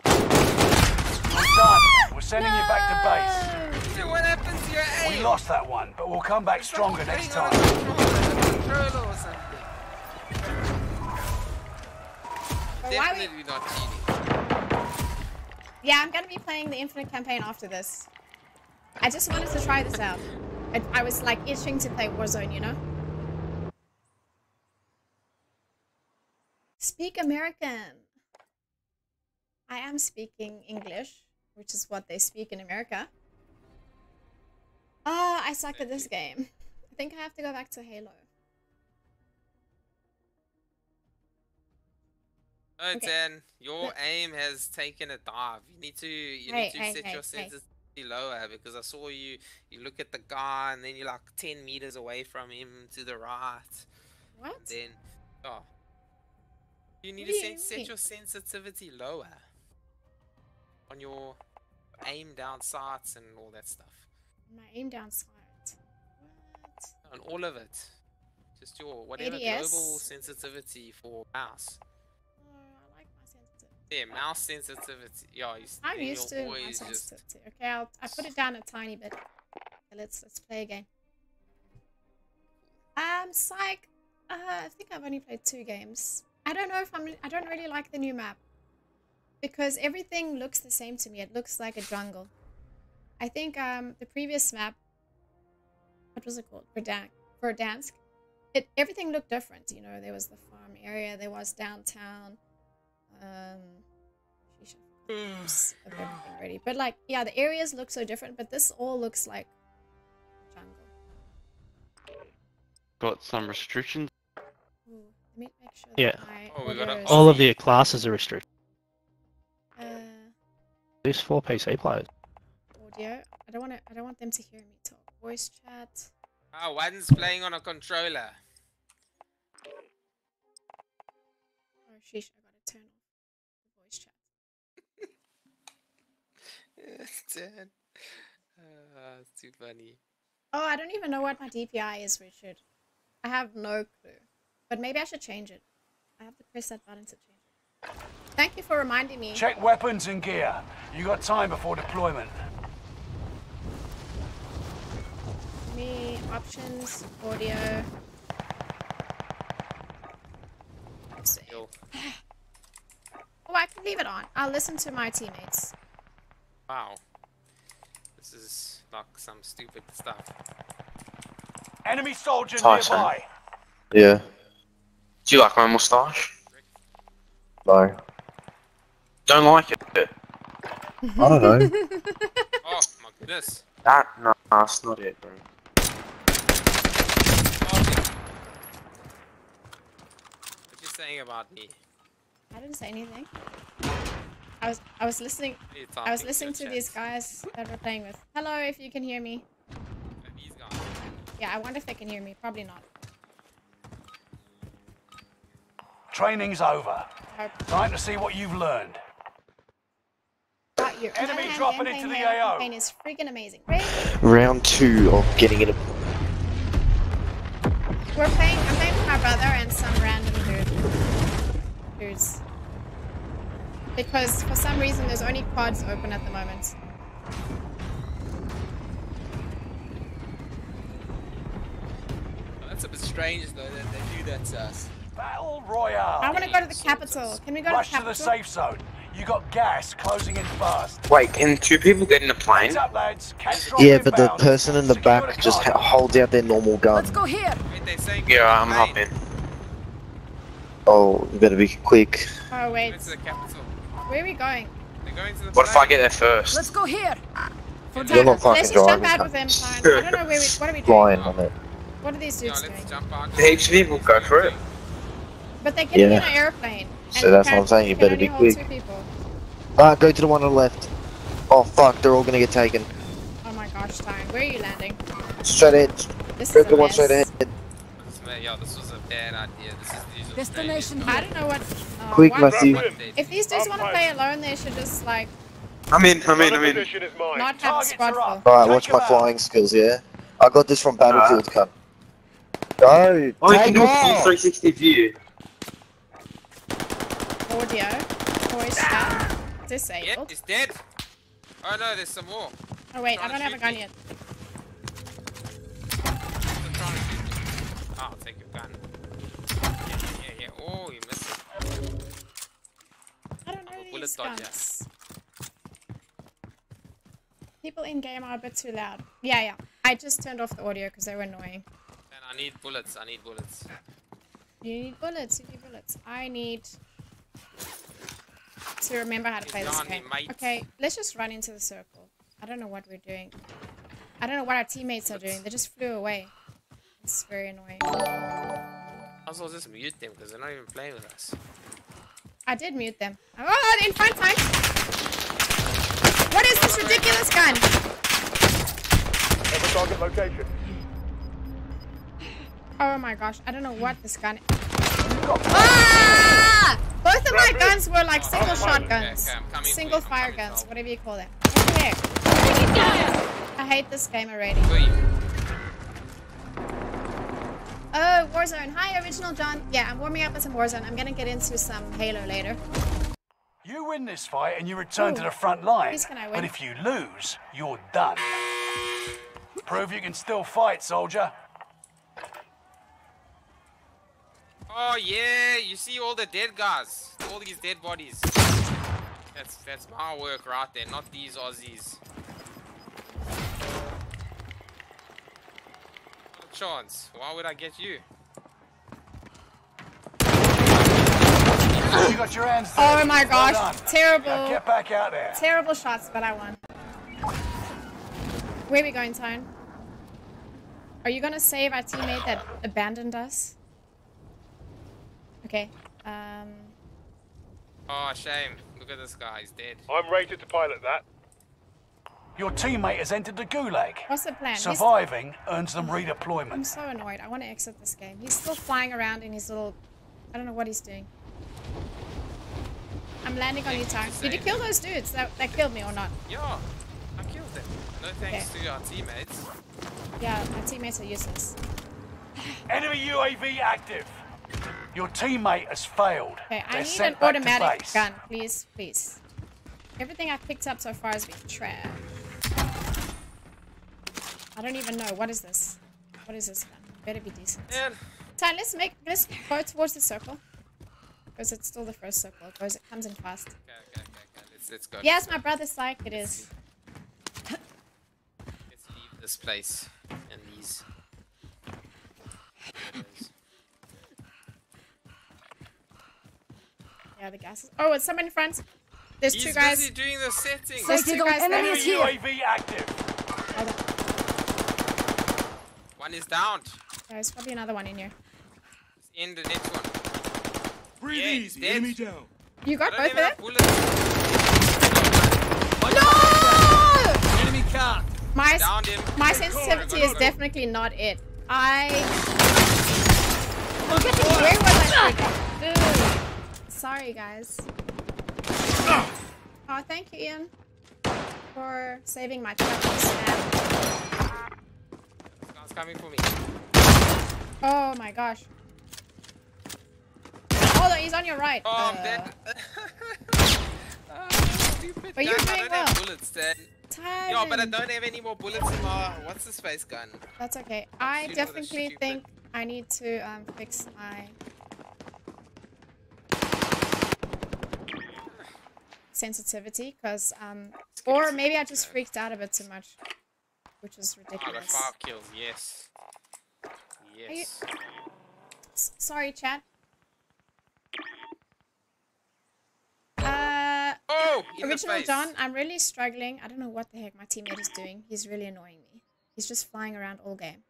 Speaker 3: You're done. We're sending you back to base.
Speaker 1: So what happens to your aim?
Speaker 3: We lost that one, but we'll come back stronger next time.
Speaker 1: Definitely not cheating.
Speaker 2: Yeah, I'm gonna be playing the Infinite campaign after this. I just wanted to try this out. I, I was like itching to play Warzone, you know? Speak American. I am speaking English, which is what they speak in America. Ah, I suck at this game. I think I have to go back to Halo.
Speaker 1: Oh,
Speaker 2: Okay.
Speaker 1: Dan, your
Speaker 2: But-
Speaker 1: aim has taken a dive. You need to you
Speaker 2: Hey,
Speaker 1: need to
Speaker 2: hey,
Speaker 1: set
Speaker 2: hey,
Speaker 1: your sensitivity lower because I saw you you look at the guy and then you're like ten meters away from him to the right.
Speaker 2: What?
Speaker 1: Then oh. You need
Speaker 2: What
Speaker 1: to
Speaker 2: you
Speaker 1: sen- set your sensitivity lower on your aim down sights and all that stuff.
Speaker 2: My aim down sights. What?
Speaker 1: On all of it. Just your whatever global sensitivity for mouse. Yeah, mouse sensitivity. Yeah, you,
Speaker 2: I'm used to
Speaker 1: always just
Speaker 2: sensitivity. Okay, I'll I put it down a tiny bit. Okay, let's let's play again. Um, Psych. Uh, I think I've only played two games. I don't know if I'm. I don't really like the new map because everything looks the same to me. It looks like a jungle. I think um the previous map. What was it called? Verdansk. Verdansk. It everything looked different. You know, there was the farm area. There was downtown. Um. sheesh, I forgot of everything already. But like, yeah, the areas look so different. But this all looks like jungle.
Speaker 6: Got some restrictions.
Speaker 2: Ooh, let me make sure
Speaker 7: Yeah.
Speaker 2: that my
Speaker 1: Oh, got a-
Speaker 7: All of the classes are restricted.
Speaker 2: uh,
Speaker 7: These four PC players.
Speaker 2: audio. I don't want to. I don't want them to hear me talk. Voice chat.
Speaker 1: Oh, one's playing on a controller.
Speaker 2: Oh sheesh! I gotta turn off the voice chat.
Speaker 1: Dan. Uh, it's too funny.
Speaker 2: Oh, I don't even know what my DPI is, Richard. I have no clue. But maybe I should change it. I have to press that button to change it. Thank you for reminding me.
Speaker 3: Check weapons and gear. You got time before deployment.
Speaker 2: Me options, audio. Save.
Speaker 1: Yo. [sighs]
Speaker 2: Oh, I can leave it on. I'll listen to my teammates.
Speaker 1: Wow. This is like some stupid stuff.
Speaker 3: Enemy soldier
Speaker 8: Tyson.
Speaker 3: nearby.
Speaker 8: Yeah. Do you like my moustache? No. Don't like it. I don't know. [laughs]
Speaker 1: Oh my goodness.
Speaker 8: that, no, that's not it, bro.
Speaker 1: Yeah. What you saying about me?
Speaker 2: I didn't say anything. I was I was listening
Speaker 1: What are you
Speaker 2: I was listening
Speaker 1: your
Speaker 2: to these guys that we're playing with. Hello, if you can hear me.
Speaker 1: These guys.
Speaker 2: Yeah, I wonder if they can hear me. Probably not.
Speaker 3: Training's over. Time to see what you've learned.
Speaker 2: not. Your
Speaker 3: Enemy
Speaker 2: hand-to-hand
Speaker 3: dropping into the AO.
Speaker 2: campaign is freaking amazing. Great.
Speaker 8: Round two of getting it.
Speaker 2: We're playing. I'm playing with my brother and some random dude. Dudes. Because for some reason there's only quads open at the moment.
Speaker 1: That's a bit strange though that they do that to us.
Speaker 3: Battle Royale.
Speaker 2: I want to go to the capital. Can we go
Speaker 3: Rush
Speaker 2: to
Speaker 3: to
Speaker 2: the
Speaker 3: the safe zone. You got gas closing in fast.
Speaker 8: Wait, can two people get in a plane?
Speaker 3: Up, lads.
Speaker 8: Yeah, but the person in the
Speaker 3: Secure
Speaker 8: back
Speaker 3: the
Speaker 8: just holds out their normal gun.
Speaker 1: Wait, they saying
Speaker 8: Yeah,
Speaker 1: go to
Speaker 8: I'm
Speaker 1: the
Speaker 8: hopping. Oh, you better be quick.
Speaker 2: Oh wait,
Speaker 1: Go to the capital.
Speaker 2: where are we going?
Speaker 1: They're going to the
Speaker 8: What if I get there first?
Speaker 9: Let's go here.
Speaker 8: You're not fucking
Speaker 2: Let's just jump
Speaker 8: driving.
Speaker 2: out with them. Fine. [laughs] I don't know where we. What are we doing?
Speaker 8: Flying on it.
Speaker 2: What are these
Speaker 1: Yeah,
Speaker 2: dudes
Speaker 1: let's
Speaker 2: doing?
Speaker 1: jump out.
Speaker 8: Heaps of people go for it.
Speaker 2: But they're getting in an airplane.
Speaker 8: So that's what I'm saying, you better be quick.
Speaker 2: Two people.
Speaker 8: Ah, go to the one on the left. Oh fuck, they're all gonna get taken.
Speaker 2: Oh my gosh, Tyne. Where are you landing?
Speaker 8: Straight ahead.
Speaker 2: This
Speaker 8: Go
Speaker 2: is
Speaker 8: to the
Speaker 2: a
Speaker 8: one straight
Speaker 2: mess.
Speaker 8: ahead.
Speaker 1: This man- Yeah, this was a bad idea. This is these
Speaker 9: Destination
Speaker 2: I don't know what. Uh,
Speaker 8: Quick,
Speaker 2: why-
Speaker 8: Matthew.
Speaker 2: If these dudes want to play alone, they should just like
Speaker 8: I'm in, I'm in, I'm in.
Speaker 5: Position is mine.
Speaker 2: not have a squad
Speaker 3: are
Speaker 2: full.
Speaker 8: Alright, watch my flying skills, yeah? I got this from Battlefield, cunt. Go!
Speaker 6: Oh, you can do a 360 view.
Speaker 2: Audio, voice chat,
Speaker 1: Yeah,
Speaker 2: disabled.
Speaker 1: he's dead. Oh no, there's some more.
Speaker 2: Oh wait, I don't have a gun
Speaker 1: me.
Speaker 2: yet.
Speaker 1: Bullet dodger.
Speaker 2: guns. people in game are a bit too loud. Yeah, yeah. I just turned off the audio because they were annoying.
Speaker 1: And I need bullets. I need bullets.
Speaker 2: You need bullets. You need bullets. I need to remember how to play this game. Okay, let's just run into the circle. I don't know what we're doing. I don't know what our teammates are doing. They just flew away. It's very annoying.
Speaker 1: Also, I'll just mute them because they're not even playing with us.
Speaker 2: I did mute them. Oh, in front, front. What is this ridiculous gun?
Speaker 5: Have target location.
Speaker 2: Oh my gosh, I don't know what this gun. Ah! Both of my guns were like single shotguns,
Speaker 1: Okay, I'm coming for
Speaker 2: single
Speaker 1: you,
Speaker 2: fire guns, whatever you call them. Okay. I hate this game already.
Speaker 1: Who are you?
Speaker 2: Oh, Warzone. Hi, Original John. Yeah, I'm warming up with some Warzone. I'm gonna get into some Halo later.
Speaker 3: You win this fight and you return to the front line.
Speaker 2: Please can I
Speaker 3: But if you lose, you're done. Prove you can still fight, soldier.
Speaker 1: Oh yeah, you see all the dead guys, all these dead bodies. That's that's my work right there, not these Aussies. Chance. Why would I get you?
Speaker 3: You got your hands dirty.
Speaker 2: Oh my gosh,
Speaker 3: done.
Speaker 2: terrible.
Speaker 3: Now get back out there.
Speaker 2: Terrible shots, but I won. Where are we going, Tone? Are you gonna save our teammate that abandoned us? Okay. Um.
Speaker 1: Oh shame. Look at this guy, he's dead.
Speaker 5: I'm rated to pilot that.
Speaker 3: Your teammate has entered the gulag.
Speaker 2: What's the plan? He's-
Speaker 3: Surviving earns them redeployment.
Speaker 2: I'm so annoyed. I want to exit this game. He's still flying around in his little. I don't know what he's doing. I'm landing on you,
Speaker 1: Thank you
Speaker 2: Tone.
Speaker 1: for
Speaker 2: Did you kill those dudes that, that killed me or not?
Speaker 1: Yeah, I killed them. No thanks to our teammates.
Speaker 2: Yeah, my teammates are useless. [sighs]
Speaker 3: Enemy UAV active. Your teammate has failed.
Speaker 2: Okay, I
Speaker 3: They're
Speaker 2: need an automatic gun, please, please. Everything I've picked up so far has been trash. I don't even know. What is this? What is this? Better be decent.
Speaker 1: Man,
Speaker 2: Ty, let's make let's go towards the circle. Because it's still the first circle. It goes it comes in fast.
Speaker 1: okay, okay, okay, okay. Let's let's go.
Speaker 2: Yes, my brother's like it is.
Speaker 1: Let's leave this place and these.
Speaker 2: Yeah, the gas is Oh, it's someone in front. There's
Speaker 1: He's
Speaker 2: two guys.
Speaker 1: busy doing the settings.
Speaker 2: There's two guys there.
Speaker 3: Enemy UAV active.
Speaker 1: One is down.
Speaker 2: There's probably another one in here.
Speaker 1: Let's the next one.
Speaker 5: Breathe
Speaker 1: Yeah,
Speaker 5: easy.
Speaker 1: dead.
Speaker 5: Enemy down.
Speaker 2: You got both of them? No!
Speaker 4: Enemy car.
Speaker 2: My
Speaker 1: Downed him.
Speaker 2: my sensitivity is definitely not it. I. Where was I shooting? Dude. Sorry, guys. Oh, thank you, Ian, for saving my man.
Speaker 1: This guy's coming for me.
Speaker 2: Oh my gosh. Hold on, he's on your right.
Speaker 1: Oh, I'm
Speaker 2: Uh,
Speaker 1: dead. [laughs] [laughs] Ah,
Speaker 2: But you're.
Speaker 1: I
Speaker 2: doing
Speaker 1: don't have
Speaker 2: well.
Speaker 1: bullets, Dad.
Speaker 2: Tyron.
Speaker 1: Yeah, but I don't have any more bullets in my what's the space gun.
Speaker 2: That's okay. I definitely think I need to um, fix my sensitivity because um, or maybe I just freaked out a bit too much, which is
Speaker 1: Oh,
Speaker 2: ridiculous.
Speaker 1: five kills, yes. Yes.
Speaker 2: S- sorry, chat. Uh,
Speaker 1: Oh,
Speaker 2: original. John, I'm really struggling. I don't know what the heck my teammate is doing. He's really annoying me. He's just flying around all game.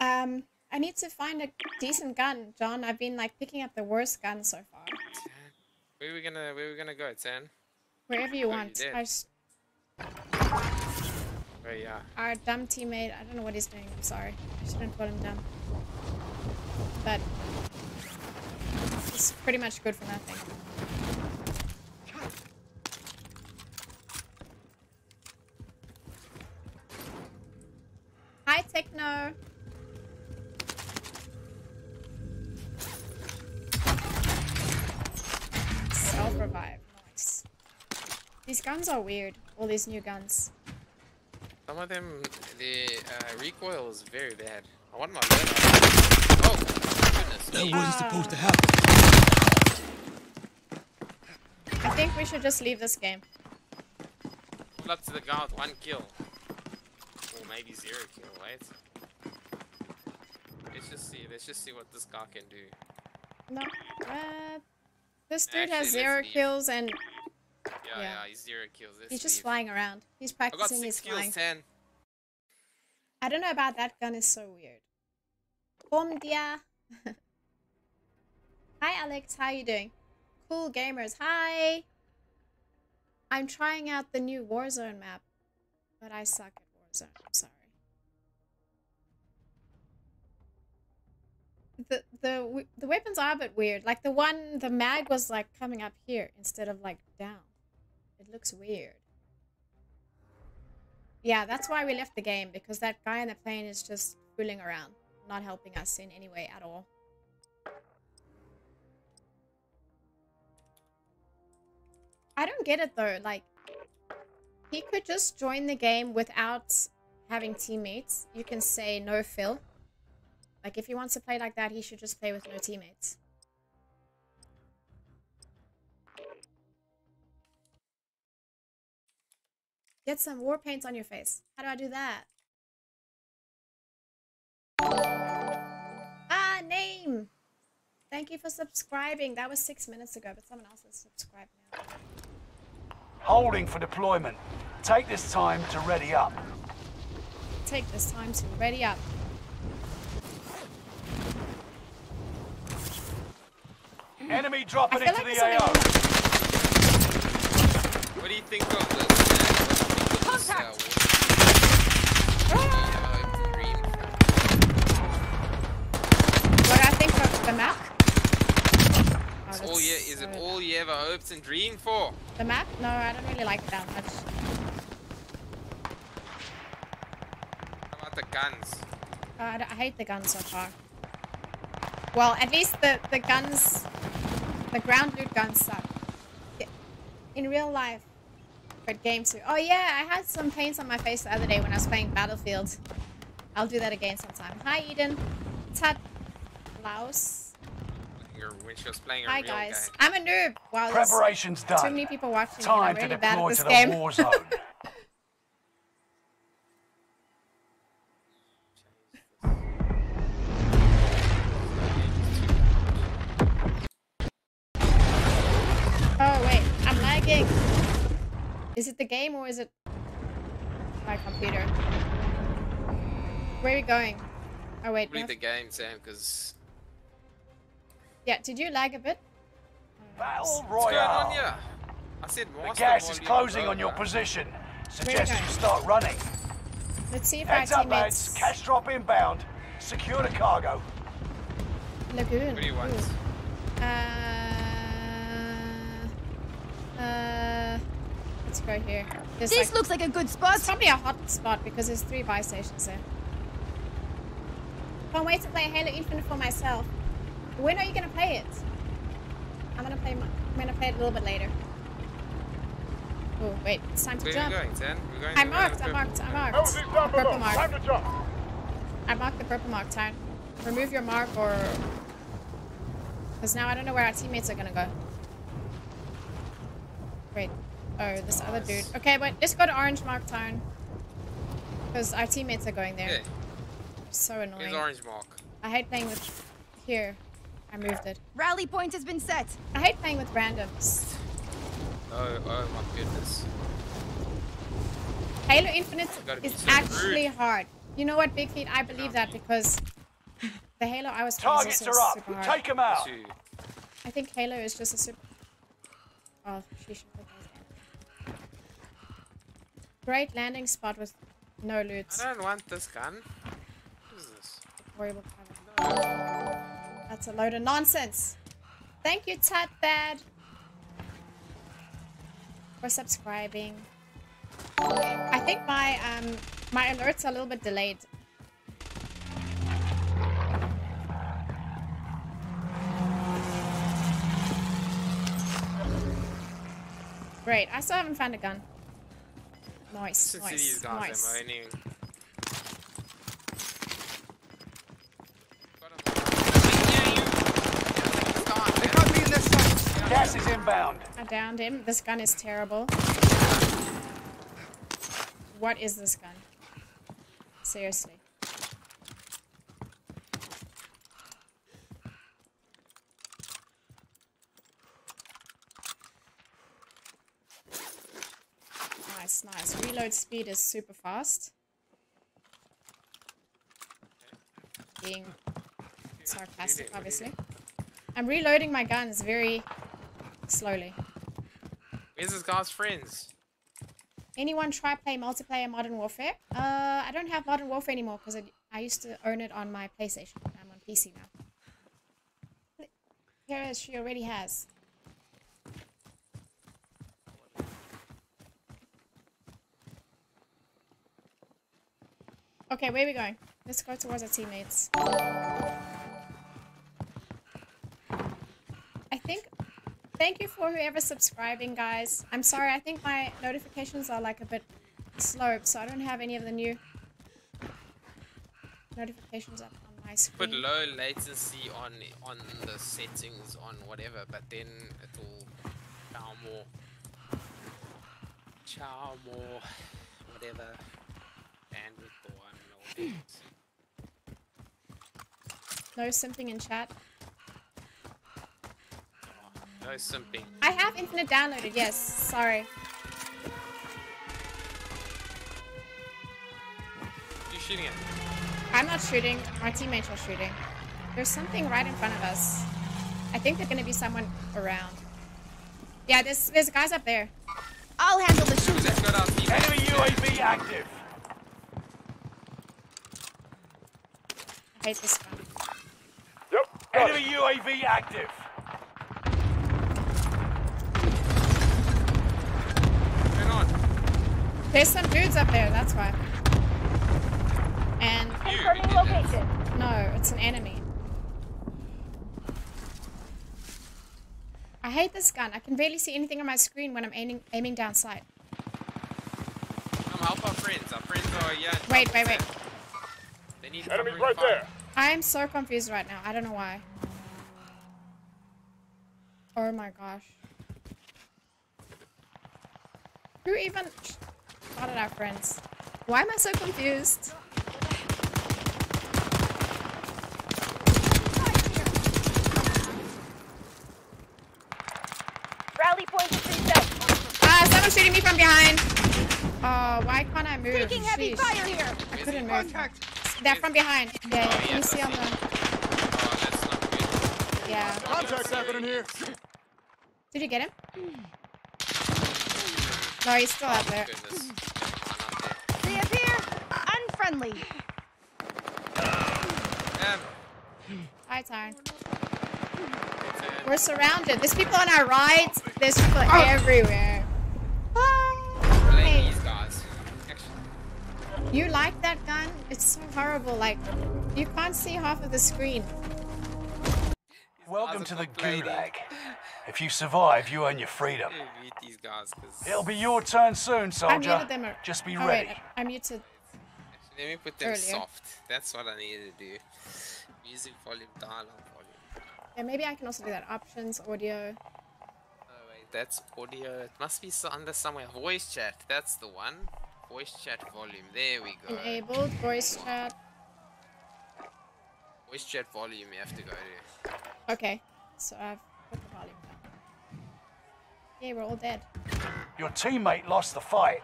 Speaker 2: Um, I need to find a decent gun, John. I've been like picking up the worst gun so far.
Speaker 1: Where are we gonna where are we gonna go, Tan?
Speaker 2: Wherever you
Speaker 1: Oh,
Speaker 2: want.
Speaker 1: did.
Speaker 2: I just,
Speaker 1: Where you are.
Speaker 2: our dumb teammate, I don't know what he's doing. I'm sorry. I shouldn't call him dumb. But he's pretty much good for nothing. Hi, Techno. These guns are weird. All these new guns.
Speaker 1: Some of them the uh, recoil is very bad. I want my leather. Oh goodness.
Speaker 4: That
Speaker 1: me.
Speaker 4: wasn't supposed to happen.
Speaker 2: I think we should just leave this game.
Speaker 1: Hold up to the guy with one kill. Or maybe zero kill, wait. Let's just see, let's just see what this guy can do.
Speaker 2: No. Uh, this dude
Speaker 1: Actually,
Speaker 2: has zero kills and
Speaker 1: Yeah,
Speaker 2: Yeah.
Speaker 1: yeah, he's zero kills.
Speaker 2: He's just flying around. He's practicing
Speaker 1: I got
Speaker 2: his
Speaker 1: six kills,
Speaker 2: flying.
Speaker 1: ten.
Speaker 2: I don't know about that gun is so weird. Bom dia. [laughs] Hi Alex, how you doing? Cool gamers, hi. I'm trying out the new Warzone map, but I suck at Warzone. I'm sorry. The the the weapons are a bit weird. Like the one, the mag was like coming up here instead of like down. Looks weird. Yeah, that's why we left the game because that guy in the plane is just fooling around, not helping us in any way at all. I don't get it though. Like, he could just join the game without having teammates. You can say no Phil. Like, if he wants to play like that, he should just play with no teammates. Get some war paint on your face. How do I do that? Ah, name! Thank you for subscribing. That was six minutes ago, but someone else has subscribed now.
Speaker 3: Holding for deployment. Take this time to ready up.
Speaker 2: Take this time to ready up.
Speaker 3: Enemy dropping into
Speaker 2: like
Speaker 3: the
Speaker 2: it's
Speaker 3: AO.
Speaker 1: What do you think of this? What do you think of this, uh,
Speaker 2: what I think of the map. Oh,
Speaker 1: all you, is it all you ever hoped and dreamed for?
Speaker 2: The map? No, I don't really like that much.
Speaker 1: How about the guns?
Speaker 2: Uh, I, I hate the guns so far. Well, at least the, the guns, the ground loot guns suck. In real life, but game two. Oh yeah, I had some paints on my face the other day when I was playing Battlefield. I'll do that again sometime. Hi Eden. Tat Laos.
Speaker 1: Your- When she was playing a
Speaker 2: Hi
Speaker 1: real
Speaker 2: guys.
Speaker 1: game.
Speaker 2: I'm a noob. Wow, there's
Speaker 3: Preparations
Speaker 2: too many people watching me.
Speaker 3: Time
Speaker 2: and
Speaker 3: to
Speaker 2: I'm really bad at
Speaker 3: deploy
Speaker 2: this
Speaker 3: to the
Speaker 2: game. [laughs] Is it the game or is it my computer? Where are we going? Oh wait, we
Speaker 1: Probably
Speaker 2: have-
Speaker 1: the game, Sam, because
Speaker 2: yeah. Did you lag a bit?
Speaker 3: Battle
Speaker 1: what's going on here? I said
Speaker 3: The
Speaker 1: master
Speaker 3: gas is closing on your position. Suggest you start running.
Speaker 2: Let's see if
Speaker 3: Heads
Speaker 2: our
Speaker 3: up, lads.
Speaker 2: teammates.
Speaker 3: Cash drop inbound. Secure the cargo.
Speaker 2: Lagoon.
Speaker 1: What do you want?
Speaker 2: Ooh. Uh, uh, let's go here. There's
Speaker 9: This
Speaker 2: like,
Speaker 9: looks like a good spot.
Speaker 2: it's probably a hot spot because there's three buy stations there. Can't wait to play Halo Infinite for myself. When are you gonna play it? I'm gonna play. My, I'm gonna play it a little bit later. Oh wait, it's time to
Speaker 1: Where are
Speaker 2: jump.
Speaker 1: we going, Sam? We're going
Speaker 2: I
Speaker 1: to
Speaker 2: marked. I
Speaker 1: the-
Speaker 2: marked. I marked.
Speaker 5: How is it down
Speaker 2: Purple
Speaker 5: below?
Speaker 2: mark.
Speaker 5: Time to jump.
Speaker 2: I marked the purple mark. Time. Remove your mark or. Because now I don't know where our teammates are gonna go. Wait. Oh, this other dude. Okay, wait. Let's go to orange mark town. Because our teammates are going there.
Speaker 1: Yeah,
Speaker 2: So
Speaker 1: here's
Speaker 2: annoying.
Speaker 1: orange mark.
Speaker 2: I hate playing with. Here. I moved it.
Speaker 9: Rally point has been set.
Speaker 2: I hate playing with randoms.
Speaker 1: Oh, oh my goodness.
Speaker 2: Halo Infinite is
Speaker 1: so
Speaker 2: actually
Speaker 1: rude.
Speaker 2: hard. You know what, Big Feet? I believe that because the Halo I was playing is
Speaker 3: Targets
Speaker 2: also
Speaker 3: are
Speaker 2: super
Speaker 3: up.
Speaker 2: hard.
Speaker 3: Take them out.
Speaker 2: I think Halo is just a super. Oh, she should put those in. Great landing spot with no loot.
Speaker 1: I don't want this gun. What is this?
Speaker 2: Cover. That's a load of nonsense. Thank you, Tat Bad, for subscribing. I think my um my alerts are a little bit delayed. Great. I still haven't found a gun. Nice,
Speaker 1: Since
Speaker 2: nice,
Speaker 1: guys
Speaker 2: nice.
Speaker 1: are moaning.
Speaker 4: They got me in their sights.
Speaker 3: Gas is inbound.
Speaker 2: I downed him. This gun is terrible. what is this gun? Seriously. Nice, nice. Reload speed is super fast. Being sarcastic, obviously. I'm reloading my guns very slowly.
Speaker 1: Where's this guy's friends?
Speaker 2: Anyone try play multiplayer Modern Warfare? Uh, I don't have Modern Warfare anymore because I, I used to own it on my PlayStation. I'm on PC now. Here she already has. Okay, where are we going? Let's go towards our teammates. I think thank you for whoever's subscribing, guys. I'm sorry, I think my notifications are like a bit slow, so I don't have any of the new notifications up on my screen.
Speaker 1: Put low latency on on the settings on whatever, but then it'll chow more. Chow more. Whatever. Bandwidth or I don't know what it is.
Speaker 2: No simping in chat.
Speaker 1: No simping.
Speaker 2: I have Infinite downloaded, yes. Sorry.
Speaker 1: You shooting it?
Speaker 2: I'm not shooting. My teammates are shooting. There's something right in front of us. I think there's gonna be someone around. Yeah, there's there's guys up there.
Speaker 9: I'll handle the shooting.
Speaker 1: Let's go down team.
Speaker 3: Enemy UAV active.
Speaker 2: I hate this gun.
Speaker 5: Yep.
Speaker 3: Enemy UAV active.
Speaker 1: Turn on.
Speaker 2: There's some dudes up there, that's why. And
Speaker 1: You, you did that.
Speaker 2: no, it's an enemy. I hate this gun. I can barely see anything on my screen when I'm aiming aiming down sight.
Speaker 1: Come help our friends. Our friends are yeah.
Speaker 2: Wait, wait, wait.
Speaker 1: They need
Speaker 5: Enemies right
Speaker 1: fire.
Speaker 5: there.
Speaker 2: I am so confused right now. I don't know why. Oh my gosh. Who even shot at our friends? Why am I so confused?
Speaker 9: Rally point is reset.
Speaker 2: Ah, someone's shooting me from behind. Oh, why can't I move?
Speaker 9: Taking heavy
Speaker 2: Sheesh.
Speaker 9: fire here.
Speaker 2: I couldn't move.
Speaker 4: Contact.
Speaker 2: They're from behind. Yeah, yeah.
Speaker 1: Oh,
Speaker 2: Can you see
Speaker 1: I
Speaker 2: on the?
Speaker 1: Oh, that's not good.
Speaker 2: Yeah.
Speaker 5: Contact happening here.
Speaker 2: Did you get him? No, he's still out there.
Speaker 1: Goodness.
Speaker 9: They appear unfriendly.
Speaker 1: there. Um,
Speaker 2: Hi, Tyron. We're surrounded. There's people on our right. There's people everywhere. Ah, hey.
Speaker 1: these guys. Actually,
Speaker 2: You like that gun? It's so horrible. Like, you can't see half of the screen.
Speaker 3: Welcome to the
Speaker 1: complaining.
Speaker 3: Gulag. If you survive, you earn your freedom.
Speaker 1: I beat these guys.
Speaker 3: It'll be your turn soon,
Speaker 2: I
Speaker 3: soldier.
Speaker 2: muted them. ar-
Speaker 3: Just be
Speaker 2: oh,
Speaker 3: ready.
Speaker 2: Wait, I muted.
Speaker 1: Let me put them
Speaker 2: earlier.
Speaker 1: soft. That's what I needed to do. Music volume, dialogue volume.
Speaker 2: Yeah, maybe I can also do that. Options, audio.
Speaker 1: Oh wait, that's audio. It must be under somewhere. Voice chat. That's the one. Voice chat volume. There we go.
Speaker 2: Enabled voice chat.
Speaker 1: Voice chat volume. You have to go to.
Speaker 2: Okay, so I've put the volume down. Yeah, we're all dead.
Speaker 3: Your teammate lost the fight.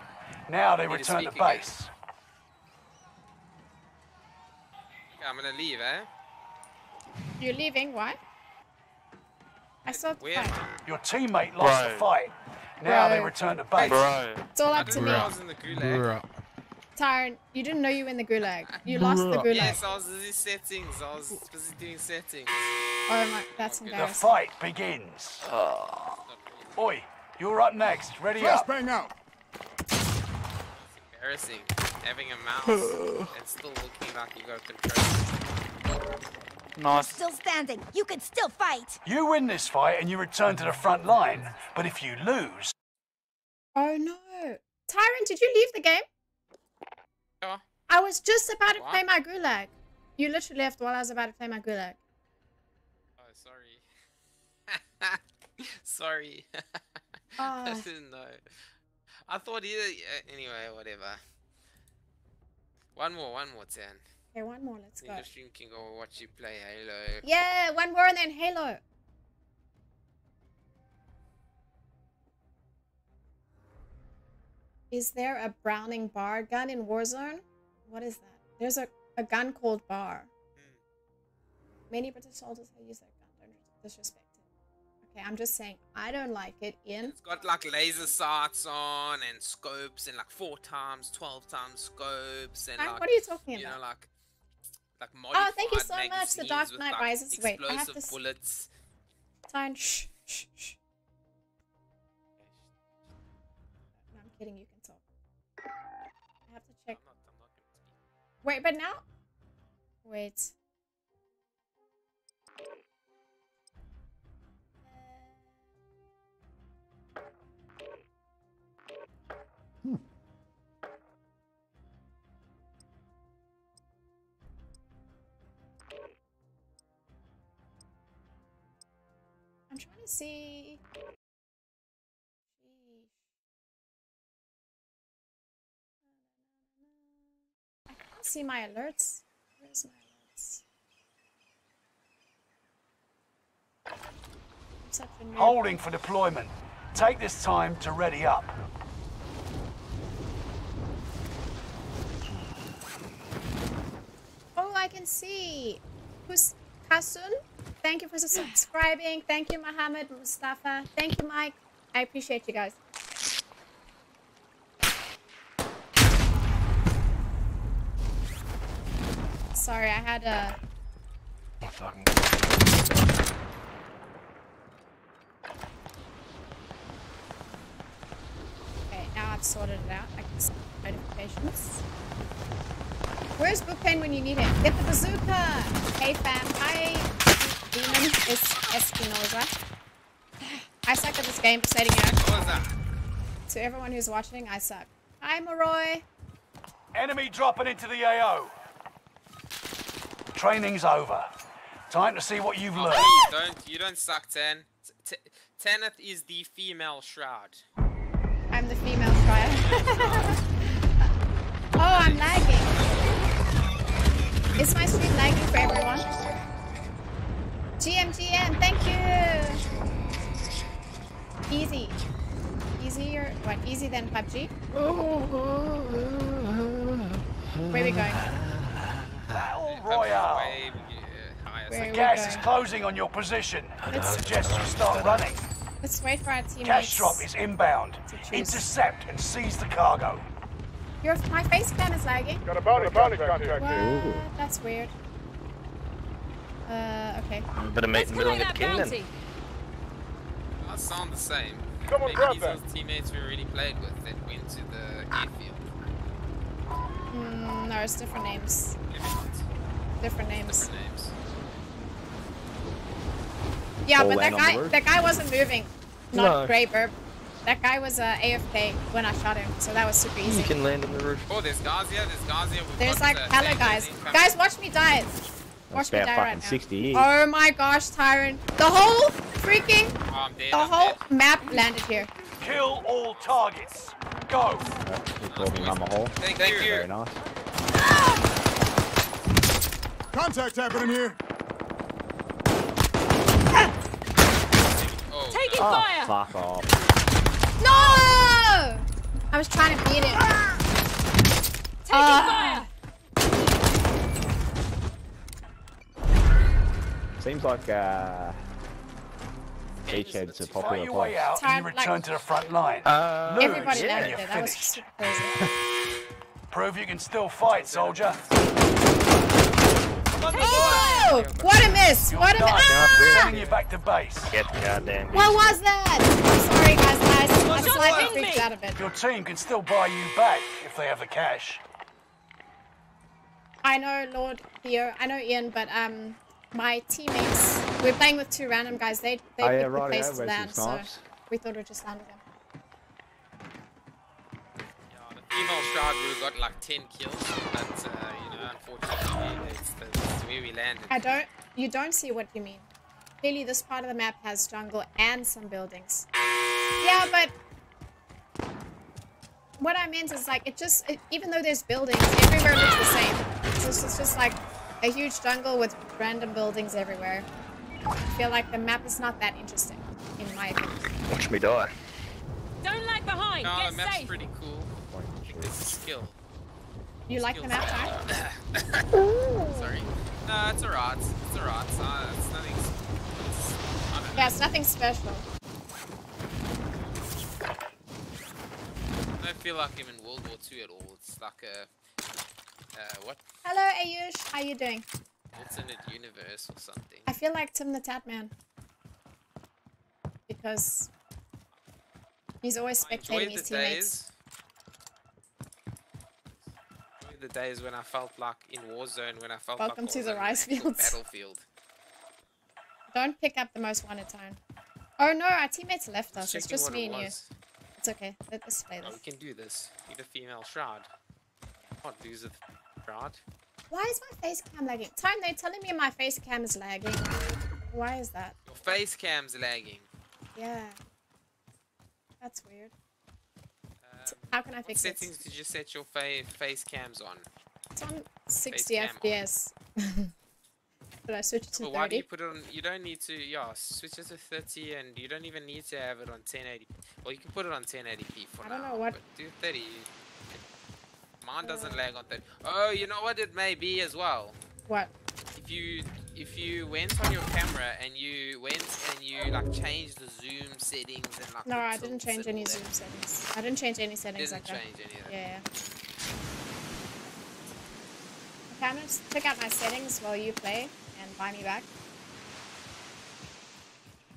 Speaker 3: Now they
Speaker 1: Need to
Speaker 3: return to
Speaker 1: speak again.
Speaker 3: base.
Speaker 1: Okay, I'm gonna leave, eh?
Speaker 2: You're leaving? Why? I saw the
Speaker 1: Where?
Speaker 2: fight.
Speaker 3: Your teammate lost the fight. Now they return to base.
Speaker 6: Bro.
Speaker 2: It's all up to me.
Speaker 1: know I was in the gulag.
Speaker 2: Tyron, you didn't know you were in the gulag. You lost the gulag.
Speaker 1: Yes, I was busy settings. I was busy doing settings.
Speaker 2: Oh my, that's
Speaker 1: The
Speaker 3: The fight begins. Oi, you're up next. Ready up.
Speaker 5: Flashbang out.
Speaker 1: It's Embarrassing. Having a mouse [sighs] and still looking like you got control.
Speaker 6: Nice.
Speaker 9: Still standing. You can still fight.
Speaker 3: You win this fight and you return to the front line. But if you lose,
Speaker 2: Oh no. Tyron, did you leave the game?
Speaker 1: Yeah.
Speaker 2: I was just about to
Speaker 1: What?
Speaker 2: play my gulag. You literally left while I was about to play my gulag.
Speaker 1: Oh, sorry. [laughs] sorry. [laughs] I
Speaker 2: Ah.
Speaker 1: didn't know. I thought either. Uh, anyway, whatever. One more, one more, Tan.
Speaker 2: Okay, one more. Let's go.
Speaker 1: stream can go watch you play Halo.
Speaker 2: Yeah, one more and then Halo. Is there a Browning BAR gun in Warzone? What is that? There's a, a gun called bar. Hmm. Many British soldiers have used that gun. Don't disrespect it. Okay, I'm just saying I don't like it. Ian,
Speaker 1: It's got like laser sights on and scopes and like four times, twelve times scopes and
Speaker 2: Frank,
Speaker 1: like
Speaker 2: what are you talking
Speaker 1: you
Speaker 2: about?
Speaker 1: know like like
Speaker 2: Oh, thank you so much, The Dark Knight
Speaker 1: like,
Speaker 2: Rises. Wait, I have to
Speaker 1: bullets.
Speaker 2: Time. Shh, shh, shh. No, I'm kidding. You can talk. I have to check.
Speaker 1: I'm not, I'm not.
Speaker 2: Wait, but now. Wait. I'm trying to see. Sheesh. I can't see my alerts. Where's my alerts? I'm such a noob.
Speaker 3: Holding for deployment. Take this time to ready up.
Speaker 2: Oh, I can see. Who's Kasun? Thank you for subscribing. Thank you, Mohammed Mustafa. Thank you, Mike. I appreciate you guys. Sorry, I had a. Okay, now I've sorted it out. I can see notifications. Where's Bookpen when you need him? Get the bazooka! Hey fam, hi Demon is Espinoza. I suck at this game, just letting you know.
Speaker 1: What?
Speaker 2: To everyone who's watching, I suck. Hi Maroy!
Speaker 3: Enemy dropping into the AO. Training's over. Time to see what you've learned.
Speaker 1: Please don't you don't suck, Tan. T- Tanith is the female shroud.
Speaker 2: I'm the female shroud. [laughs] oh, I'm lagging. Is my stream lagging for everyone? GMGM, thank you! Easy. Easier, what, easy than PUBG? Where are we going?
Speaker 3: Battle
Speaker 1: PUBG
Speaker 3: Royale.
Speaker 1: way, higher
Speaker 2: Where
Speaker 1: second.
Speaker 2: we
Speaker 3: Gas is closing on your position.
Speaker 2: Let's-
Speaker 3: Suggest you start running.
Speaker 2: Let's wait for our teammates.
Speaker 3: Cash drop is inbound. Intercept and seize the cargo.
Speaker 2: Your, my face cam is lagging.
Speaker 5: Got a bounty, bounty contract
Speaker 2: What?
Speaker 5: here.
Speaker 2: That's weird. Uh, okay.
Speaker 7: Bit of meat in the middle and get the king then.
Speaker 1: Must sound the same.
Speaker 5: Someone
Speaker 1: Maybe
Speaker 5: grab
Speaker 1: these
Speaker 5: that.
Speaker 1: are teammates we already played with that went to the airfield.
Speaker 2: Mm, no, it's different names. Different names.
Speaker 1: Different names.
Speaker 2: Yeah,
Speaker 7: All
Speaker 2: but that
Speaker 7: land on the
Speaker 2: guy, that guy wasn't moving. Not
Speaker 7: No.
Speaker 2: Grey Burp. That guy was uh, AFK when I shot him, so that was super easy.
Speaker 7: You can land on the roof.
Speaker 1: Oh, there's guys here. There's guys here. We've
Speaker 2: There's like hella guys. Guys, watch me die. Watch
Speaker 7: That's
Speaker 2: me die
Speaker 7: fucking
Speaker 2: right now.
Speaker 7: 60 years.
Speaker 2: Oh my gosh, Tyrant. The whole freaking,
Speaker 1: Oh, I'm dead.
Speaker 2: the
Speaker 1: I'm
Speaker 2: whole
Speaker 1: dead.
Speaker 2: map landed here.
Speaker 3: Kill all targets. Go.
Speaker 7: You called me mama hole.
Speaker 1: Thank, Thank you. you.
Speaker 7: Very nice.
Speaker 5: Contact happening here.
Speaker 1: Oh,
Speaker 9: Taking
Speaker 1: no.
Speaker 9: fire!
Speaker 7: Oh, fuck off.
Speaker 2: No! I was trying to beat him.
Speaker 9: Taking
Speaker 2: Ah.
Speaker 7: Seems like uh, beachhead's a
Speaker 3: Fight
Speaker 7: popular
Speaker 3: your way
Speaker 7: place.
Speaker 3: out and
Speaker 2: Time,
Speaker 3: you
Speaker 2: like-
Speaker 3: return to the front line.
Speaker 7: Uh,
Speaker 3: Lose
Speaker 2: Everybody
Speaker 3: and
Speaker 2: landed
Speaker 3: you're
Speaker 2: there. That was
Speaker 3: finished.
Speaker 2: crazy. [laughs]
Speaker 3: Prove you can still fight, soldier.
Speaker 2: Oh! What a miss!
Speaker 3: You're
Speaker 2: What a miss!
Speaker 3: done.
Speaker 2: Ah!
Speaker 3: Sending you back to base.
Speaker 7: Get the goddamn
Speaker 2: What was that? I'm sorry, guys. Guys. I
Speaker 9: Shut
Speaker 2: slightly freaked out a bit.
Speaker 3: Your team can still buy you back if they have the cash.
Speaker 2: I know Lord Theo. I know Ian, but um, my teammates. We're playing with two random guys. They they
Speaker 7: Oh, yeah,
Speaker 2: picked the place
Speaker 7: yeah,
Speaker 2: to land, so we thought we'd just land with them.
Speaker 1: Yeah, the female shroud would have got like 10 kills, but uh, you know, unfortunately, it's, it's where we landed.
Speaker 2: I don't. You don't see what you mean. Clearly, this part of the map has jungle and some buildings. Yeah, but what I meant is like it just it, even though there's buildings, everywhere looks the same. It's just, just like a huge jungle with random buildings everywhere. I feel like the map is not that interesting, in my opinion.
Speaker 7: Watch me die.
Speaker 9: Don't lag behind.
Speaker 1: No,
Speaker 9: Get
Speaker 1: the map's
Speaker 9: safe.
Speaker 1: pretty cool. It's a skill.
Speaker 2: You like the map, Ty? [laughs]
Speaker 1: Sorry. No, it's a rot. It's alright. It's, not, it's nothing. It's, I know.
Speaker 2: Yeah, it's nothing special.
Speaker 1: I don't feel like I'm in World War II at all. It's like a uh, what
Speaker 2: Hello, Ayush. How you doing?
Speaker 1: alternate universe or something.
Speaker 2: I feel like Tim the Tatman. Because he's always spectating his
Speaker 1: the
Speaker 2: teammates.
Speaker 1: days. The days when I felt like in Warzone, when I felt
Speaker 2: Welcome
Speaker 1: like
Speaker 2: to the rice fields.
Speaker 1: Battlefield.
Speaker 2: Don't pick up the most wanted time. Oh no, our teammates left us. It's just me and you.
Speaker 1: was.
Speaker 2: It's okay. Let us play
Speaker 1: Oh,
Speaker 2: this.
Speaker 1: we can do this. Need a female shroud. What lose a shroud?
Speaker 2: Why is my face cam lagging? Time they're telling me my face cam is lagging. Why is that?
Speaker 1: Your face cam's lagging.
Speaker 2: Yeah. That's weird.
Speaker 1: Um,
Speaker 2: How can I fix it?
Speaker 1: settings did you set your fa face cams on?
Speaker 2: It's on 60
Speaker 1: cam on.
Speaker 2: FPS. [laughs] Should I switch it to
Speaker 1: But why do you put it on? You don't need to. Yeah, switch it to 30, and you don't even need to have it on 1080. Well, you can put it on 1080p for now.
Speaker 2: I don't know what-
Speaker 1: But do 30. Mine uh, doesn't lag on 30. Oh, you know what it may be as well.
Speaker 2: What?
Speaker 1: If you if you went on your camera and you went and you like changed the zoom settings and like
Speaker 2: No, I didn't change any zoom settings. I didn't change any settings
Speaker 1: Didn't
Speaker 2: like that.
Speaker 1: change any of that.
Speaker 2: Yeah, yeah. Okay, I'm gonna check out my settings while you play buy me back.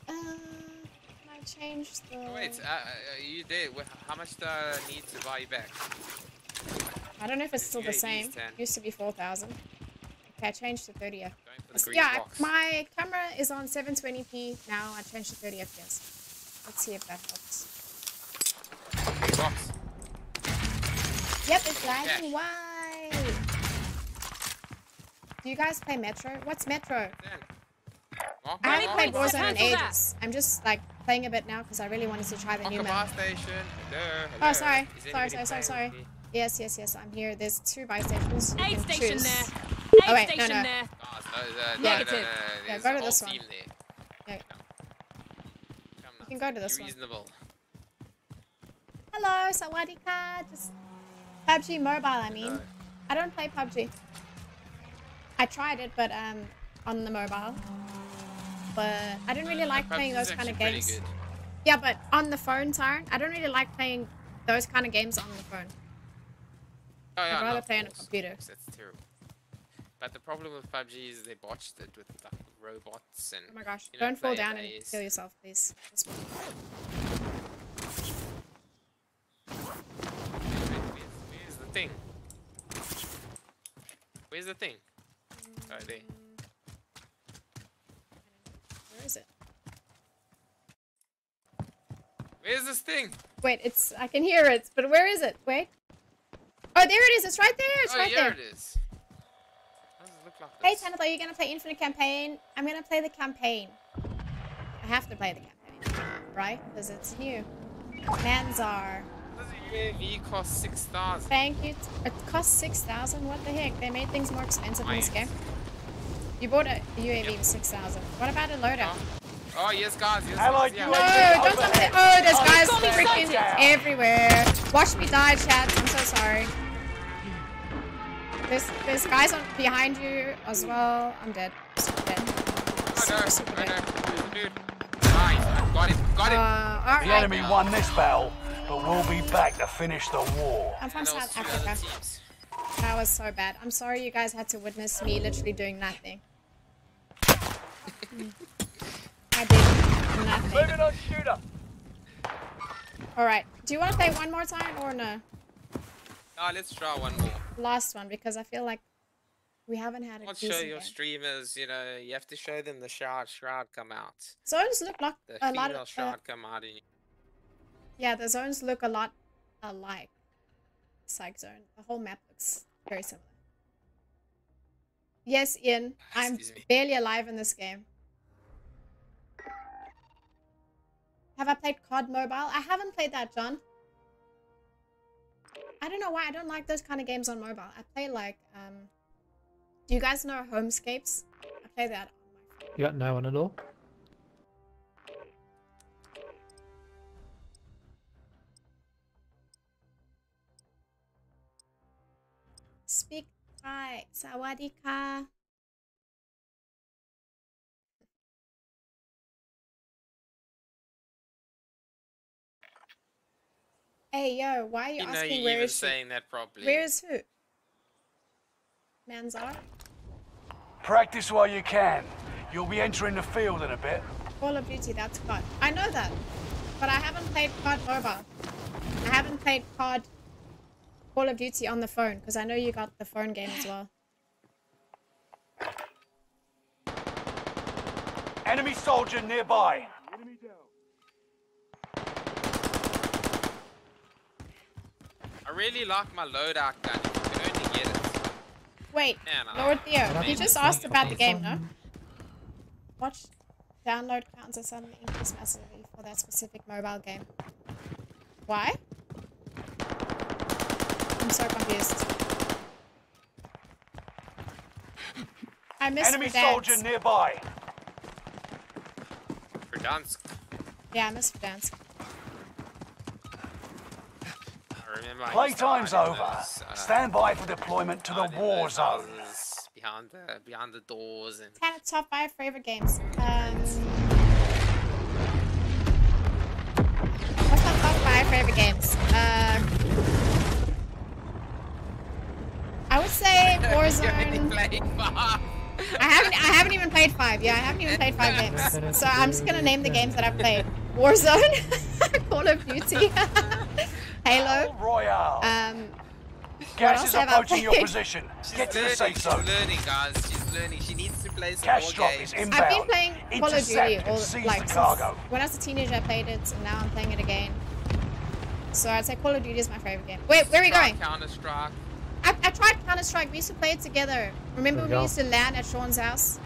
Speaker 2: Uh, can I change the...
Speaker 1: Oh, wait, uh, uh, you did. Wha- How much do I need to buy you back?
Speaker 2: I don't know if it's
Speaker 1: It's
Speaker 2: still the same.
Speaker 1: 10.
Speaker 2: Used to be 4,000. Okay, I changed to 30 F.
Speaker 1: Going for the
Speaker 2: It's-
Speaker 1: green
Speaker 2: Yeah,
Speaker 1: box.
Speaker 2: my camera is on 720p now. I changed to 30 FPS. Let's see if that helps.
Speaker 1: Box.
Speaker 2: Yep, it's lagging.
Speaker 1: Cash.
Speaker 2: Why? Do you guys play Metro? What's Metro?
Speaker 1: Then.
Speaker 2: I haven't played
Speaker 1: mark.
Speaker 2: Warzone in ages. I'm just like playing a bit now because I really wanted to try the
Speaker 1: Mark
Speaker 2: new
Speaker 1: a
Speaker 2: map.
Speaker 1: station. Hello,
Speaker 2: Oh, sorry. Sorry, sorry, sorry, sorry. Yes, yes, yes. I'm here. There's two buy stations. You
Speaker 9: Aid
Speaker 2: can
Speaker 9: station
Speaker 2: choose.
Speaker 9: there.
Speaker 2: Oh,
Speaker 9: Aid
Speaker 2: wait,
Speaker 9: station
Speaker 2: no.
Speaker 9: there.
Speaker 1: Guys, no, no, no,
Speaker 2: Negative.
Speaker 1: no, no, no.
Speaker 2: Yeah, go to this one.
Speaker 1: team there.
Speaker 2: Okay.
Speaker 1: Come
Speaker 2: can go to this
Speaker 1: Be
Speaker 2: one.
Speaker 1: reasonable.
Speaker 2: Hello, Sawadika. Just PUBG Mobile, I mean.
Speaker 1: Hello.
Speaker 2: I don't play PUBG. I tried it, but um, on the mobile. But I don't really like playing those kind of games. Yeah, but on the phone, Tyron, I don't really like playing those kind of games on the phone.
Speaker 1: Oh, yeah,
Speaker 2: I'd rather play on a computer.
Speaker 1: That's terrible. But the problem with PUBG is they botched it with like robots and.
Speaker 2: Oh my gosh!
Speaker 1: you know,
Speaker 2: Don't fall down and kill yourself, please. This one.
Speaker 1: Wait, wait, where's, where's the thing? Where's the thing?
Speaker 2: Where is it?
Speaker 1: Where's this thing?
Speaker 2: Wait, it's I can hear it, but where is it? Wait. Oh, there it is. It's right there. It's
Speaker 1: oh,
Speaker 2: right
Speaker 1: here
Speaker 2: there.
Speaker 1: it is. It like
Speaker 2: Hey,
Speaker 1: this?
Speaker 2: Tanith, are you gonna play Infinite Campaign? I'm gonna play the campaign. I have to play the campaign, right? Because it's new. Manzar.
Speaker 1: Does a UAV cost 6,000?
Speaker 2: Thank you. It costs six thousand. What the heck? They made things more expensive in this game. You bought a UAV for six thousand. What about a loadout?
Speaker 1: Oh, yes, guys. Yes,
Speaker 3: Allied
Speaker 1: guys, yeah.
Speaker 2: No, don't tell me. Oh, there's guys freaking everywhere. Watch me die, chat. I'm so sorry. There's there's guys on behind you as well. I'm dead. Super dead.
Speaker 1: Oh,
Speaker 2: Super,
Speaker 1: no,
Speaker 2: super
Speaker 1: no, no.
Speaker 2: dead.
Speaker 1: There's dude. Nice. I got him. Got him.
Speaker 2: Uh, all
Speaker 3: The
Speaker 2: right.
Speaker 3: enemy won this battle, but we'll be back to finish the war.
Speaker 2: I'm from South Africa.
Speaker 1: teams.
Speaker 2: That was so bad. I'm sorry you guys had to witness me literally doing nothing. [laughs] I did nothing.
Speaker 7: on shooter.
Speaker 2: Alright. Do you want to play one more time or no?
Speaker 1: Oh, let's try one more.
Speaker 2: Last one because I feel like we haven't had a
Speaker 1: Let's show your
Speaker 2: game.
Speaker 1: streamers, you know, you have to show them the shroud, shroud come out.
Speaker 2: Zones look like
Speaker 1: The
Speaker 2: a lot
Speaker 1: female
Speaker 2: of uh,
Speaker 1: come out in
Speaker 2: yeah. The zones look a lot alike. Psych zone. The whole map looks very similar. Yes, Ian. I'm barely alive in this game. Have I played COD Mobile? I haven't played that, John. I don't know why I don't like those kind of games on mobile. I play like um. Do you guys know Homescapes? I play that. On my phone.
Speaker 10: You got no one at all?
Speaker 2: speak Thai. Sawadika. Hey yo, why are you,
Speaker 1: you
Speaker 2: asking know, were
Speaker 1: saying that properly.
Speaker 2: Where is who? Manzar?
Speaker 3: Practice while you can. You'll be entering the field in a bit.
Speaker 2: Call of Duty, that's fun. I know that. But I haven't played COD Mobile. I haven't played COD Call of Duty on the phone because I know you got the phone game as well.
Speaker 3: Enemy soldier nearby.
Speaker 1: I really like my loadout gun. You can only get it.
Speaker 2: Wait,
Speaker 1: Yeah, no.
Speaker 2: Lord Theo, you just asked about the game, no? Watch download counts are suddenly increased massively for that specific mobile game. Why? I'm so confused. I missed
Speaker 3: Enemy
Speaker 2: Verdansk.
Speaker 3: soldier nearby.
Speaker 1: Verdansk.
Speaker 2: Yeah, I missed Verdansk.
Speaker 1: I remember. I
Speaker 3: Playtime's
Speaker 1: used to hide in
Speaker 3: over.
Speaker 1: those, uh,
Speaker 3: Stand by for deployment to the war
Speaker 1: those
Speaker 3: zone.
Speaker 1: Behind the behind the doors and.
Speaker 2: Ten top five favorite games. Um, what's my top five favorite games? Uh, I would say [laughs]
Speaker 1: You
Speaker 2: Warzone.
Speaker 1: played five.
Speaker 2: I haven't. I haven't even played five. Yeah, I haven't even played five games. [laughs] So I'm just gonna name the games that I've played: Warzone, [laughs] Call of Duty, Halo.
Speaker 3: Royale.
Speaker 2: Um,
Speaker 3: Gas is approaching your position.
Speaker 1: She's
Speaker 3: Get to the safe zone.
Speaker 1: She's learning, guys. She's learning. She needs to play some
Speaker 3: Cash
Speaker 1: more
Speaker 3: drop
Speaker 1: games.
Speaker 3: is inbound.
Speaker 2: I've been playing Call of Duty all like since
Speaker 3: cargo.
Speaker 2: when I was a teenager. I played it, and now I'm playing it again. So I'd say Call of Duty is my favorite game. Wait, where are we going?
Speaker 1: Counter Strike.
Speaker 2: I, I tried Counter Strike. We used to play it together. Remember when
Speaker 10: we
Speaker 2: we
Speaker 10: go.
Speaker 2: used to land at Sean's house?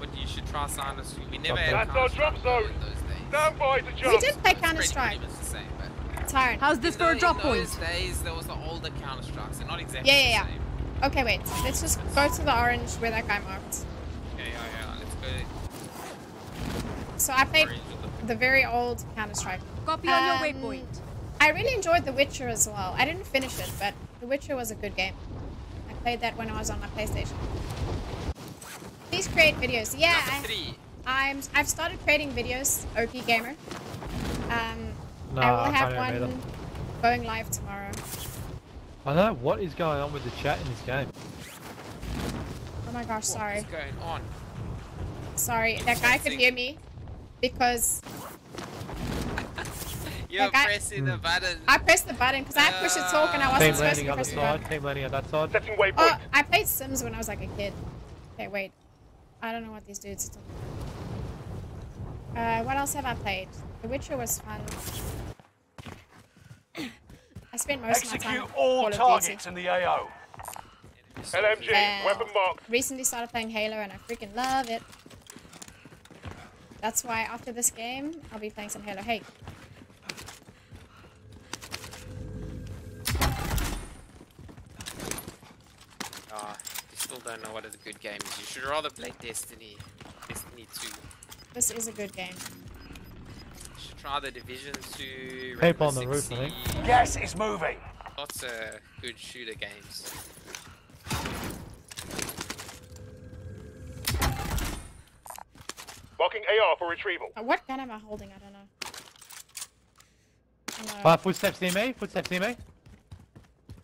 Speaker 1: But you should try Silence. We never
Speaker 10: Okay.
Speaker 1: had
Speaker 5: That's our
Speaker 1: Counter
Speaker 5: drop zone.
Speaker 1: in those.
Speaker 5: Stand by to
Speaker 2: We did play Counter Strike.
Speaker 1: pretty same, but
Speaker 2: It's hard.
Speaker 9: How's this for a
Speaker 1: tho-
Speaker 9: drop
Speaker 1: in
Speaker 9: point?
Speaker 1: those days, there was the older Counter Strikes. They're not exactly
Speaker 2: Yeah, yeah,
Speaker 1: the
Speaker 2: yeah.
Speaker 1: same.
Speaker 2: Okay, wait. Let's just go to the orange where that guy marked.
Speaker 1: Yeah, yeah, yeah. Let's go.
Speaker 2: So I played
Speaker 1: the-
Speaker 2: the very old Counter Strike.
Speaker 9: Copy on your
Speaker 2: Um,
Speaker 9: waypoint.
Speaker 2: I really enjoyed The Witcher as well. I didn't finish it, but The Witcher was a good game. I played that when I was on my PlayStation. Please create videos. Yeah, I, I'm. I've started creating videos. OP Gamer. Um,
Speaker 10: No,
Speaker 2: I will
Speaker 10: I
Speaker 2: have
Speaker 10: can't even
Speaker 2: one going live tomorrow.
Speaker 10: I don't know what is going on with the chat in this game.
Speaker 2: Oh my gosh, sorry.
Speaker 1: is going on?
Speaker 2: Sorry, that guy could hear me because [laughs]
Speaker 1: You're
Speaker 2: guy-
Speaker 1: pressing the button.
Speaker 2: I pressed the button because I had push to talk and I wasn't supposed to
Speaker 10: landing on the
Speaker 2: press the button.
Speaker 10: team landing on that side.
Speaker 5: Setting
Speaker 2: Oh. I played Sims when I was like a kid. Okay, wait. I don't know what these dudes are talking about. Uh, what else have I played? The Witcher was fun. [coughs] I spent most of my time
Speaker 3: Execute
Speaker 2: on
Speaker 3: all
Speaker 2: Call of
Speaker 3: targets in the AO.
Speaker 5: LMG,
Speaker 2: And
Speaker 5: weapon marked.
Speaker 2: recently started playing Halo and I freaking love it. That's why after this game, I'll be playing some Halo. Hey,
Speaker 1: Ah, you still don't know what a good game is. You should rather play Destiny. Destiny 2.
Speaker 2: This is a good game.
Speaker 1: should try the Division 2.
Speaker 10: People
Speaker 1: Rainbow
Speaker 10: on the roof,
Speaker 1: Six
Speaker 10: I think.
Speaker 1: Siege.
Speaker 3: Gas is moving.
Speaker 1: Lots of good shooter games.
Speaker 5: Marking AR for retrieval.
Speaker 2: Uh, what gun am I holding? I don't know. I know.
Speaker 10: Uh, footsteps near me, footsteps near me.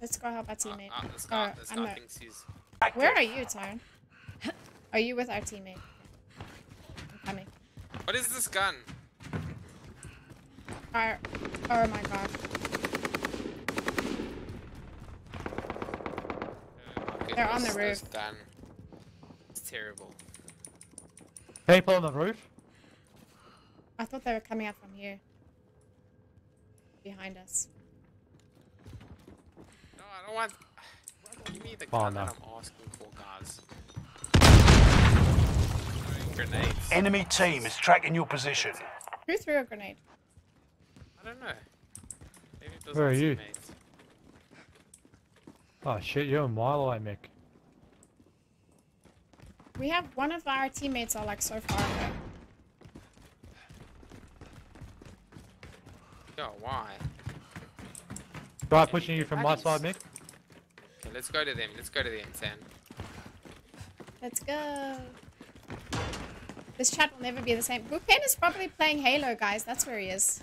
Speaker 2: Let's go help our
Speaker 1: Uh,
Speaker 2: teammate.
Speaker 1: uh, this guy,
Speaker 2: Uh,
Speaker 1: this
Speaker 2: I'm
Speaker 1: guy
Speaker 2: not-
Speaker 1: he's.
Speaker 2: Where are you, Tyrone? Are you with our teammate? I'm coming.
Speaker 1: What is this gun?
Speaker 2: Our, oh my god.
Speaker 1: Oh
Speaker 2: They're on the roof.
Speaker 1: Gun. It's terrible.
Speaker 10: People on the roof.
Speaker 2: I thought they were coming up from here. Behind us.
Speaker 1: No, I don't want. Give me the
Speaker 10: Oh,
Speaker 1: gun
Speaker 10: no.
Speaker 1: that I'm asking for, guys. Grenades.
Speaker 3: Enemy team is tracking your position.
Speaker 2: Who threw a grenade?
Speaker 1: I don't know. Maybe it
Speaker 10: Where are you?
Speaker 1: teammates.
Speaker 10: Oh shit, you're a mile away, Mick.
Speaker 2: We have one of our teammates are like so far away.
Speaker 1: Yo, why?
Speaker 10: Try pushing you from my side, Mick.
Speaker 1: Okay, let's go to them. Let's go to them, Sam.
Speaker 2: Let's go. This chat will never be the same. Bupen is probably playing Halo, guys. That's where he is.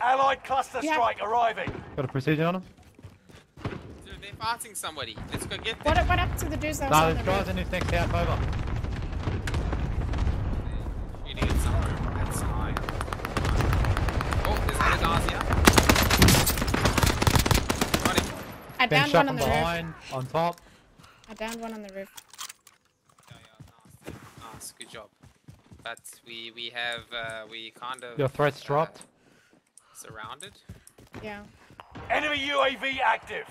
Speaker 3: Allied cluster
Speaker 2: Yeah.
Speaker 3: strike arriving.
Speaker 10: Got a precision on him?
Speaker 1: Dude, they're fighting somebody. Let's go get them.
Speaker 2: What, what happened to the dudes that was
Speaker 10: Nah,
Speaker 2: on
Speaker 10: there's
Speaker 2: the
Speaker 10: guys in this next house over.
Speaker 1: Shooting at somewhere. That's high. Oh, there's other guys here. Got him.
Speaker 2: I downed one on the roof.
Speaker 10: behind, on top.
Speaker 2: I downed one on the roof.
Speaker 1: Yeah, yeah, nice. Nice, good job. But we we have uh, we kind of
Speaker 10: Your threat's
Speaker 1: uh,
Speaker 10: dropped.
Speaker 1: surrounded.
Speaker 2: Yeah.
Speaker 3: Enemy UAV active.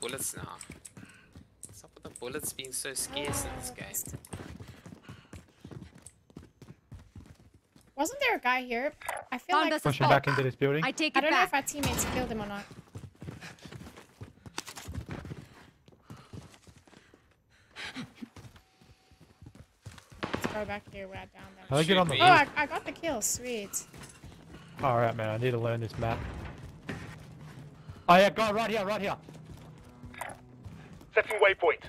Speaker 1: Bullets now. What's up with the bullets being so scarce in this game?
Speaker 2: Wasn't there a guy here? I feel
Speaker 9: Found
Speaker 2: like
Speaker 9: us a
Speaker 10: Pushing back into this building.
Speaker 9: I take it I
Speaker 2: don't know if our teammates killed him or not. Let's go back here where I downed them.
Speaker 10: How do I get on the
Speaker 2: Oh. I, I got the kill. Sweet.
Speaker 10: Alright, man, I need to learn this map. Oh yeah, Go right here, right here.
Speaker 5: Setting waypoint.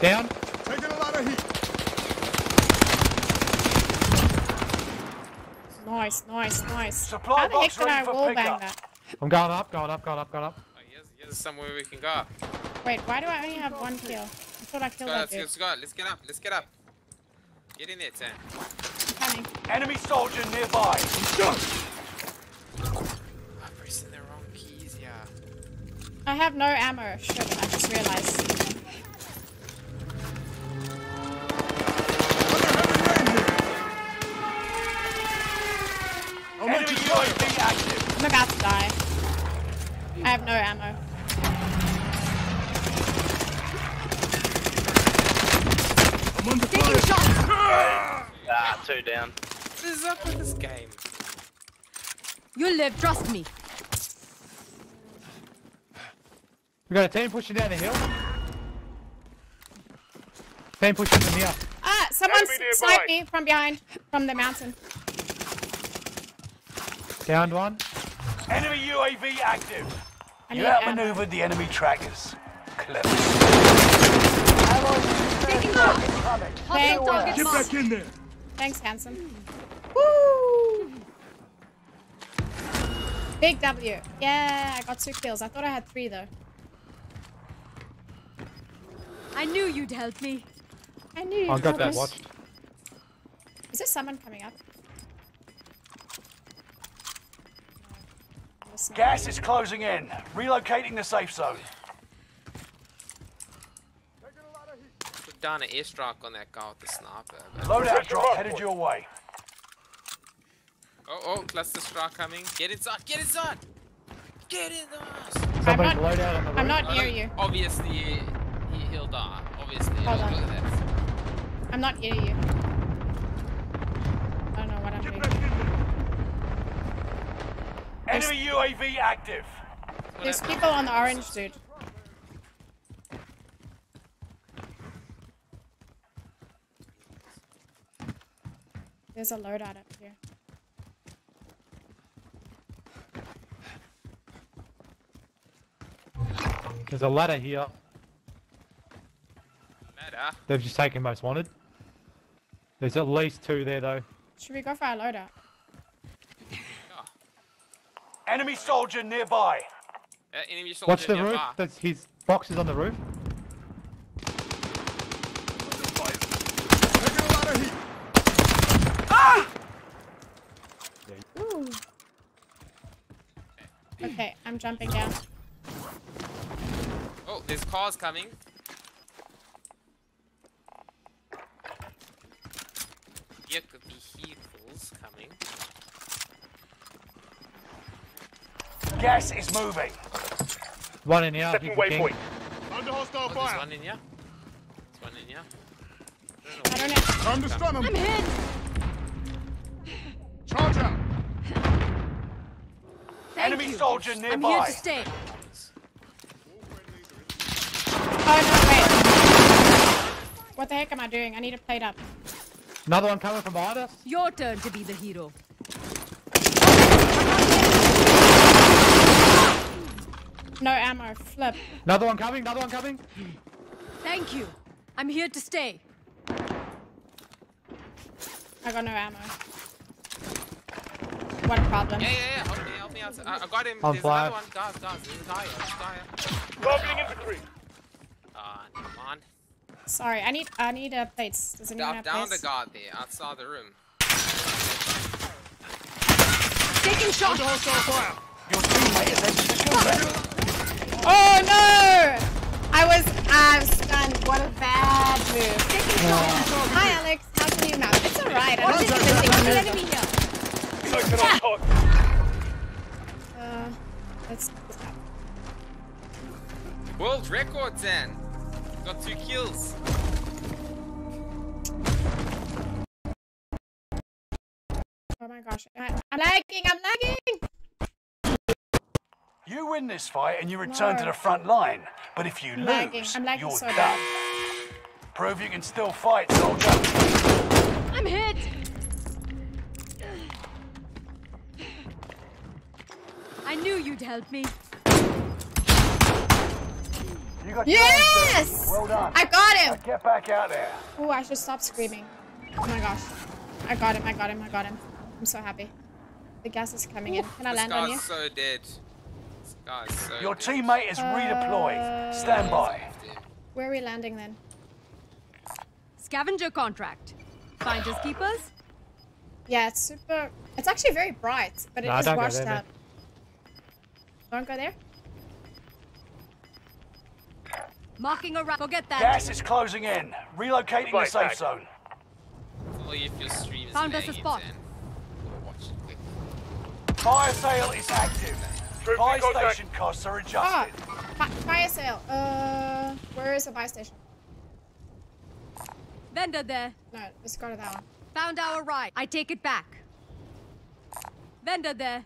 Speaker 10: Down.
Speaker 4: Taking a lot of heat.
Speaker 2: Nice, nice, nice.
Speaker 3: Supply
Speaker 2: How the heck
Speaker 3: box ready
Speaker 2: I
Speaker 3: for pickup.
Speaker 2: that?
Speaker 10: I'm going up, going up, going up, going up.
Speaker 1: Oh, here's, here's somewhere we can go.
Speaker 2: Wait, why do I only have one kill? I thought I
Speaker 1: Let's
Speaker 2: killed
Speaker 1: go,
Speaker 2: that
Speaker 1: let's,
Speaker 2: dude.
Speaker 1: let's go. Let's get up. Let's get up. Get in there, Sam.
Speaker 2: Coming.
Speaker 3: Enemy soldier nearby.
Speaker 1: I'm pressing the wrong keys, yeah.
Speaker 2: I have no ammo. Shit, I just realized.
Speaker 3: UAV active.
Speaker 2: I'm about to die. I have no ammo.
Speaker 9: Taking shots.
Speaker 8: Ah, two down.
Speaker 1: What is up with this game?
Speaker 9: You'll live, trust me.
Speaker 10: We got a team pushing down the hill. Team pushing from here.
Speaker 2: Ah, someone sniped me from behind, from the mountain.
Speaker 10: Downed one.
Speaker 3: Enemy UAV active.
Speaker 2: I
Speaker 3: You outmaneuvered the enemy trackers. Clever.
Speaker 9: Taking shots.
Speaker 2: Thank
Speaker 9: Target
Speaker 2: you.
Speaker 9: marked.
Speaker 4: in there.
Speaker 2: Thanks, handsome. Woo! Big W. Yeah, I got two kills. I thought I had three though.
Speaker 9: I knew you'd help me.
Speaker 2: I knew.
Speaker 10: I
Speaker 2: you'd
Speaker 10: got
Speaker 2: help
Speaker 10: that
Speaker 2: us.
Speaker 10: watched.
Speaker 2: Is there someone coming up? No. Listen.
Speaker 3: Gas is closing in. Relocating the safe zone.
Speaker 1: Put down an airstrike on that guy with the sniper.
Speaker 3: Loadout drop headed your way.
Speaker 1: Oh, oh, cluster strike coming. Get inside, get inside! Get in the house!
Speaker 10: Somebody's
Speaker 2: not-
Speaker 10: loadout on the.
Speaker 2: I'm not near
Speaker 1: no,
Speaker 2: you.
Speaker 1: Obviously, he, he'll die. Obviously,
Speaker 2: Hold
Speaker 1: look,
Speaker 2: on.
Speaker 1: look at.
Speaker 2: I'm not near you. I don't know what I'm doing.
Speaker 3: Enemy UAV active.
Speaker 2: There's people on the orange, dude. There's a loadout up here.
Speaker 10: There's a ladder here.
Speaker 1: Matter.
Speaker 10: They've just taken most wanted. There's at least two there though.
Speaker 2: Should we go for our loadout?
Speaker 3: Enemy soldier nearby.
Speaker 1: Uh, enemy soldier
Speaker 10: Watch the roof.
Speaker 1: nearby.
Speaker 10: That's his box is on the roof.
Speaker 4: Taking a lot of heat.
Speaker 2: Ooh. Okay, I'm jumping down.
Speaker 1: Oh, there's cars coming. Vehicle- Vehicles coming.
Speaker 3: Gas is moving.
Speaker 10: One in here.
Speaker 5: Setting
Speaker 10: he's the king.
Speaker 5: waypoint.
Speaker 4: Under
Speaker 5: hostile
Speaker 1: Oh,
Speaker 5: fire.
Speaker 1: one in here. There's one in here.
Speaker 2: I don't know.
Speaker 4: Time to stun
Speaker 9: I'm hit.
Speaker 4: Charge out.
Speaker 9: Thank
Speaker 3: Enemy
Speaker 9: you.
Speaker 3: soldier
Speaker 9: I'm here
Speaker 3: nearby.
Speaker 9: to stay.
Speaker 2: Oh no, wait. What the heck am I doing? I need to plate up.
Speaker 10: Another one coming from behind us.
Speaker 9: Your turn to be the hero.
Speaker 2: No ammo. Flip.
Speaker 10: Another one coming. Another one coming.
Speaker 9: Thank you. I'm here to stay.
Speaker 2: I got no ammo. What a problem.
Speaker 1: Yeah, yeah, yeah. Help me, help me out. I, I got him.
Speaker 10: On
Speaker 1: There's
Speaker 10: fire.
Speaker 1: another one. Guys, guys. There's a guy. There's a guy.
Speaker 5: Targeting infantry.
Speaker 1: Ah, come on.
Speaker 2: Sorry, I need I need uh, plates. Does anyone
Speaker 1: Down,
Speaker 2: have
Speaker 1: down the guard there, outside the room.
Speaker 9: Taking shots.
Speaker 4: Under hostile fire.
Speaker 3: Your teammate has entered the gulag.
Speaker 2: Oh no! I was I'm stunned. What a bad move. Hi Alex, how can you mount? It's alright. I don't think
Speaker 9: There's
Speaker 2: it's
Speaker 9: an enemy here.
Speaker 5: Taken on hot.
Speaker 2: Uh, let's.
Speaker 1: World record, then. Got two kills.
Speaker 2: Oh my gosh, I, I'm lagging. I'm lagging.
Speaker 3: You win this fight and you return to the front line. But if you
Speaker 2: I'm lagging.
Speaker 3: lose,
Speaker 2: I'm lagging
Speaker 3: you're
Speaker 2: so
Speaker 3: done.
Speaker 2: bad.
Speaker 3: Prove you can still fight, soldier.
Speaker 9: I'm hit. I knew you'd help me.
Speaker 3: You got
Speaker 2: Yes!
Speaker 3: answer. Well done.
Speaker 2: I got
Speaker 3: Now
Speaker 2: him.
Speaker 3: get back out there.
Speaker 2: Oh, I should stop screaming. Oh my gosh, I got him. I got him. I got him. I'm so happy. The gas is coming in. Can I
Speaker 1: This
Speaker 2: land on you
Speaker 1: guy's
Speaker 2: you?
Speaker 1: so dead. This guy's so
Speaker 3: Your
Speaker 1: dead.
Speaker 3: teammate is redeployed. Stand by.
Speaker 2: Where are we landing then?
Speaker 9: Scavenger contract. Finders keepers.
Speaker 2: Yeah, it's super. It's actually very bright, but it
Speaker 10: Nah,
Speaker 2: is washed
Speaker 10: there,
Speaker 2: out. Don't go there.
Speaker 9: Marking a ra- Go get that.
Speaker 3: Gas is closing in. Relocating the safe
Speaker 5: back.
Speaker 3: zone.
Speaker 1: Only if your stream is
Speaker 9: Found us a spot.
Speaker 1: then we'll watch it quick.
Speaker 3: Fire sale is active.
Speaker 5: Troops
Speaker 3: Buy
Speaker 5: in contact.
Speaker 3: station costs are adjusted.
Speaker 2: fi- fire sale. Uh, where is the buy station?
Speaker 9: Vendor there.
Speaker 2: No, let's go to that one.
Speaker 9: Found our ride. I take it back. Vendor there.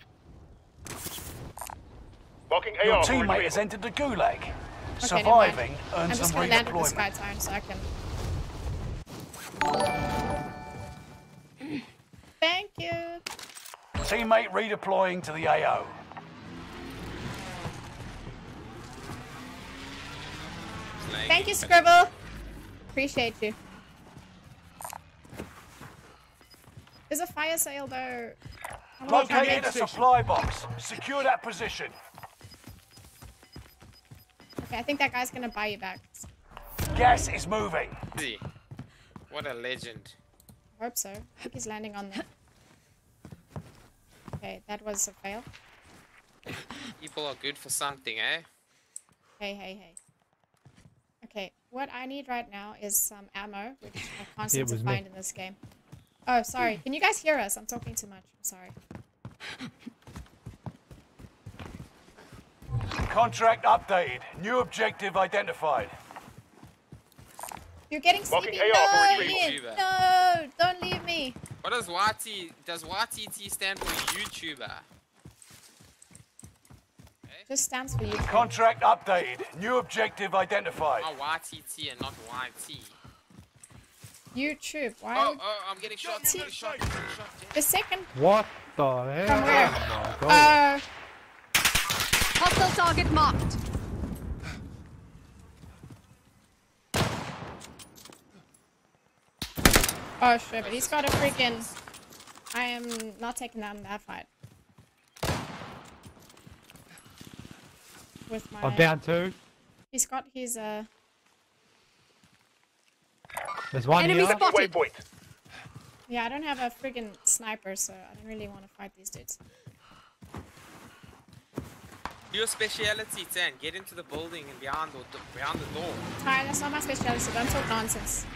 Speaker 5: Marking
Speaker 3: Your
Speaker 5: AR for
Speaker 3: teammate has entered the gulag.
Speaker 2: Okay,
Speaker 3: Surviving
Speaker 2: never mind. I'm
Speaker 3: earns
Speaker 2: just
Speaker 3: them
Speaker 2: gonna land at the
Speaker 3: redeployment.
Speaker 2: sky town so I can. [clears throat] Thank you.
Speaker 3: Teammate redeploying to the AO.
Speaker 1: It's
Speaker 2: Thank you, Scribble. Appreciate you. There's a fire sale though. I'm not trying to
Speaker 3: Located a supply box. Secure that position.
Speaker 2: Okay, I think that guy's gonna buy you back.
Speaker 3: Gas is moving.
Speaker 1: What a legend.
Speaker 2: I hope so. I think he's landing on there. Okay, that was a fail.
Speaker 1: People are good for something, eh?
Speaker 2: Hey, hey, hey. Okay, what I need right now is some ammo, which [laughs] I can't seem to
Speaker 10: me.
Speaker 2: find in this game. Oh, sorry. Can you guys hear us? I'm talking too much. I'm sorry.
Speaker 3: Contract updated. New objective identified.
Speaker 2: You're getting
Speaker 5: Marking
Speaker 2: sleepy. No. Ian. No, don't leave me.
Speaker 1: What does YT does YTT stand for YouTuber?
Speaker 2: Just stands for you.
Speaker 3: Contract updated. New objective identified.
Speaker 1: Oh, YTT and not YT.
Speaker 2: YouTube. Why?
Speaker 1: Oh, oh, I'm getting shot. I'm getting shot. Getting shot. yeah.
Speaker 2: The second.
Speaker 10: What the hell?
Speaker 2: From where?
Speaker 10: Oh.
Speaker 2: Uh,
Speaker 9: Hostile target marked.
Speaker 2: oh shit, but he's got a freaking. I am not taking down that fight. With my.
Speaker 10: I'm down two.
Speaker 2: He's got his uh.
Speaker 10: There's one
Speaker 9: Enemy
Speaker 10: here.
Speaker 9: spotted.
Speaker 5: Waypoint.
Speaker 2: Yeah, I don't have a freaking sniper, so I don't really want to fight these dudes.
Speaker 1: Your speciality, Tan. Get into the building and behind the behind the door.
Speaker 2: Ty, that's not my specialty. so Don't talk nonsense.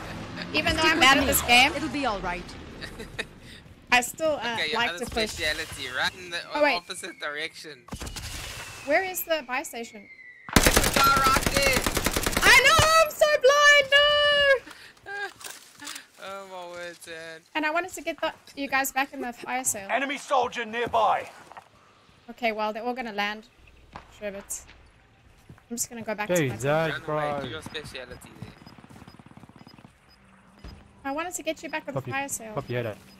Speaker 2: [laughs] Even though I'm bad at this game,
Speaker 9: It'll be all right.
Speaker 2: I still uh,
Speaker 1: Okay, your
Speaker 2: like
Speaker 1: other
Speaker 2: to push.
Speaker 1: speciality. Run in the
Speaker 2: Oh,
Speaker 1: opposite direction.
Speaker 2: Where is the buy station?
Speaker 1: There's a guy right there.
Speaker 2: so blind. No.
Speaker 1: oh my word, Tan.
Speaker 2: And I wanted to get the, you guys back in the fire sale.
Speaker 3: Enemy soldier nearby.
Speaker 2: Okay, well they're all gonna land. Sherbet. I'm just gonna go back to my
Speaker 10: Jesus
Speaker 2: team.
Speaker 1: Away, do your speciality there.
Speaker 2: I wanted to get you back with the
Speaker 10: Pop your,
Speaker 2: fire sale.
Speaker 10: pop your head out.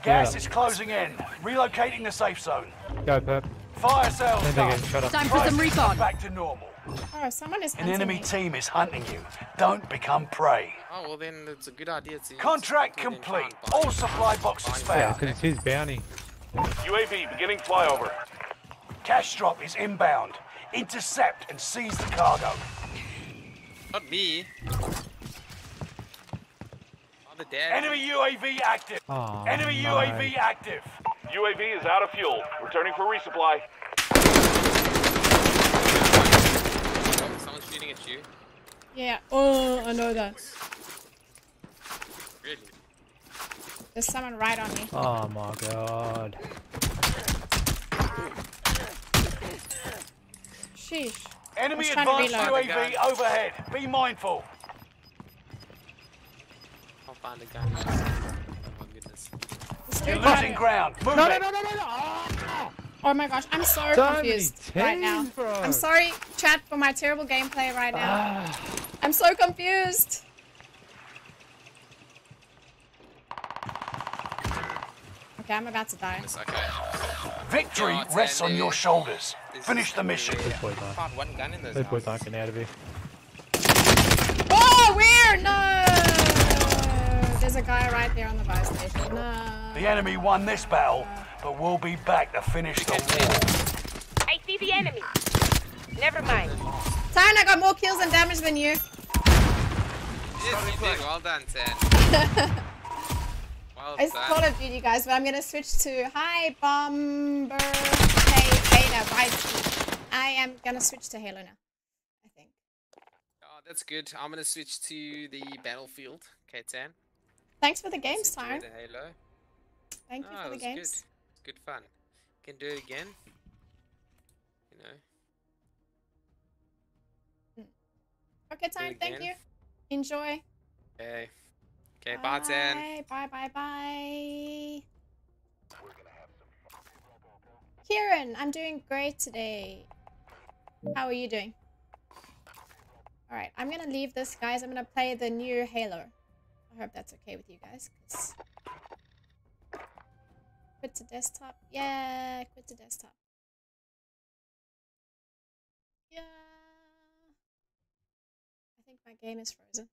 Speaker 3: Gas is closing in. Relocating the safe zone.
Speaker 10: Go, Perp.
Speaker 3: Fire sales
Speaker 10: Then
Speaker 3: done.
Speaker 10: shut.
Speaker 9: Time for some recon.
Speaker 3: Back to normal.
Speaker 2: Oh, someone is
Speaker 3: An
Speaker 2: hunting
Speaker 3: enemy
Speaker 2: me.
Speaker 3: team is hunting you. Don't become prey.
Speaker 1: Oh well, then it's a good idea to.
Speaker 3: Contract
Speaker 1: to then try
Speaker 3: complete. All supply boxes
Speaker 1: buy
Speaker 10: Yeah,
Speaker 3: found.
Speaker 10: because it's his bounty.
Speaker 5: UAV beginning flyover.
Speaker 3: Cash drop is inbound. Intercept and seize the cargo.
Speaker 1: Not me. The dad.
Speaker 3: Enemy UAV active.
Speaker 10: Oh,
Speaker 3: Enemy
Speaker 10: no.
Speaker 3: UAV active.
Speaker 5: UAV is out of fuel. Returning for resupply.
Speaker 1: Oh, someone's shooting at you.
Speaker 2: Yeah. Oh, I know that.
Speaker 1: Really?
Speaker 2: There's someone right on me.
Speaker 10: Oh my god.
Speaker 2: Sheesh.
Speaker 3: Enemy
Speaker 2: I was trying to
Speaker 3: advanced. UAV overhead. Be mindful.
Speaker 1: I'll find a gun. Oh my goodness.
Speaker 3: You're losing ground. Move
Speaker 10: No, no, no, no, no, no! Oh!
Speaker 2: Oh my gosh, I'm so
Speaker 10: So many
Speaker 2: confused right now.
Speaker 10: bro.
Speaker 2: I'm sorry, chat, for my terrible gameplay right now.
Speaker 10: Ah.
Speaker 2: I'm so confused. Okay, I'm about to die.
Speaker 1: It's okay.
Speaker 3: Victory
Speaker 1: Yeah, it's
Speaker 3: rests on your shoulders.
Speaker 1: This
Speaker 3: Finish the mission.
Speaker 1: really-
Speaker 10: boy's
Speaker 1: I found one gun in this.
Speaker 10: Those boys
Speaker 1: house.
Speaker 10: aren't getting out of here.
Speaker 2: Oh, where? No! There's a guy right there on the buy station. No.
Speaker 3: The enemy won this battle, but we'll be back to finish the war.
Speaker 11: I see the enemy. Never mind.
Speaker 2: Tyron, I got more kills and damage than you.
Speaker 1: Yes, you did. Well done, Tan. [laughs] Well
Speaker 2: It's
Speaker 1: done.
Speaker 2: Call of Duty, guys, but I'm gonna switch to Hi Bomber Hey Beta White. I am gonna switch to Halo now. I think.
Speaker 1: Oh, that's good. I'm gonna switch to the battlefield. Okay, Tan.
Speaker 2: Thanks for the games,
Speaker 1: Enjoy
Speaker 2: Tyron.
Speaker 1: the Halo.
Speaker 2: Thank you
Speaker 1: Oh,
Speaker 2: for
Speaker 1: it
Speaker 2: the
Speaker 1: was
Speaker 2: games.
Speaker 1: good. It's good fun. Can do it again. You know. Mm.
Speaker 2: Okay, Tyron, thank you. Enjoy.
Speaker 1: Okay. Okay, bye, Tan.
Speaker 2: Bye, bye, bye. Kieran, I'm doing great today. How are you doing? Alright, I'm gonna leave this, guys. I'm gonna play the new Halo. I hope that's okay with you guys, 'cause- Quit to desktop. Yeah, quit to desktop. Yeah. I think my game is frozen.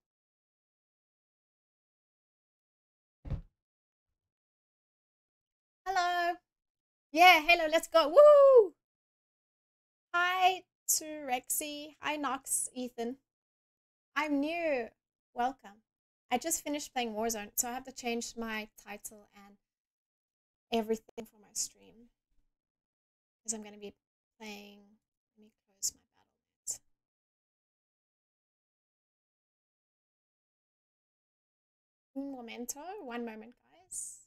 Speaker 2: Hello. Yeah, hello, let's go. Woo! Hi to Rexy. Hi Nox, Ethan. I'm new. Welcome. I just finished playing Warzone, so I have to change my title and everything for my stream. Because I'm going to be playing. Let me close my battle. Un momento. One moment, guys.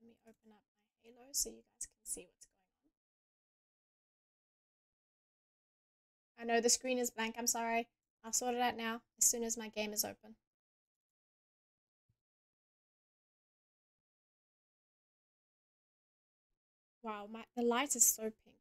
Speaker 2: Let me open up my Halo so you I know the screen is blank. I'm sorry. I'll sort it out now as soon as my game is open. Wow, my the light is so pink.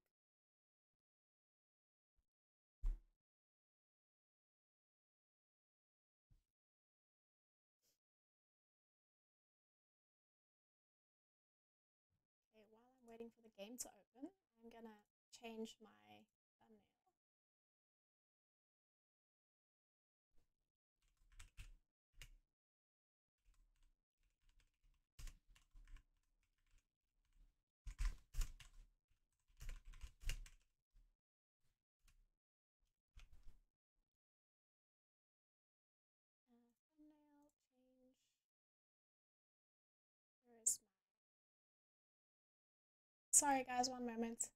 Speaker 2: Okay, while I'm waiting for the game to open, I'm gonna change my Sorry guys, one moment.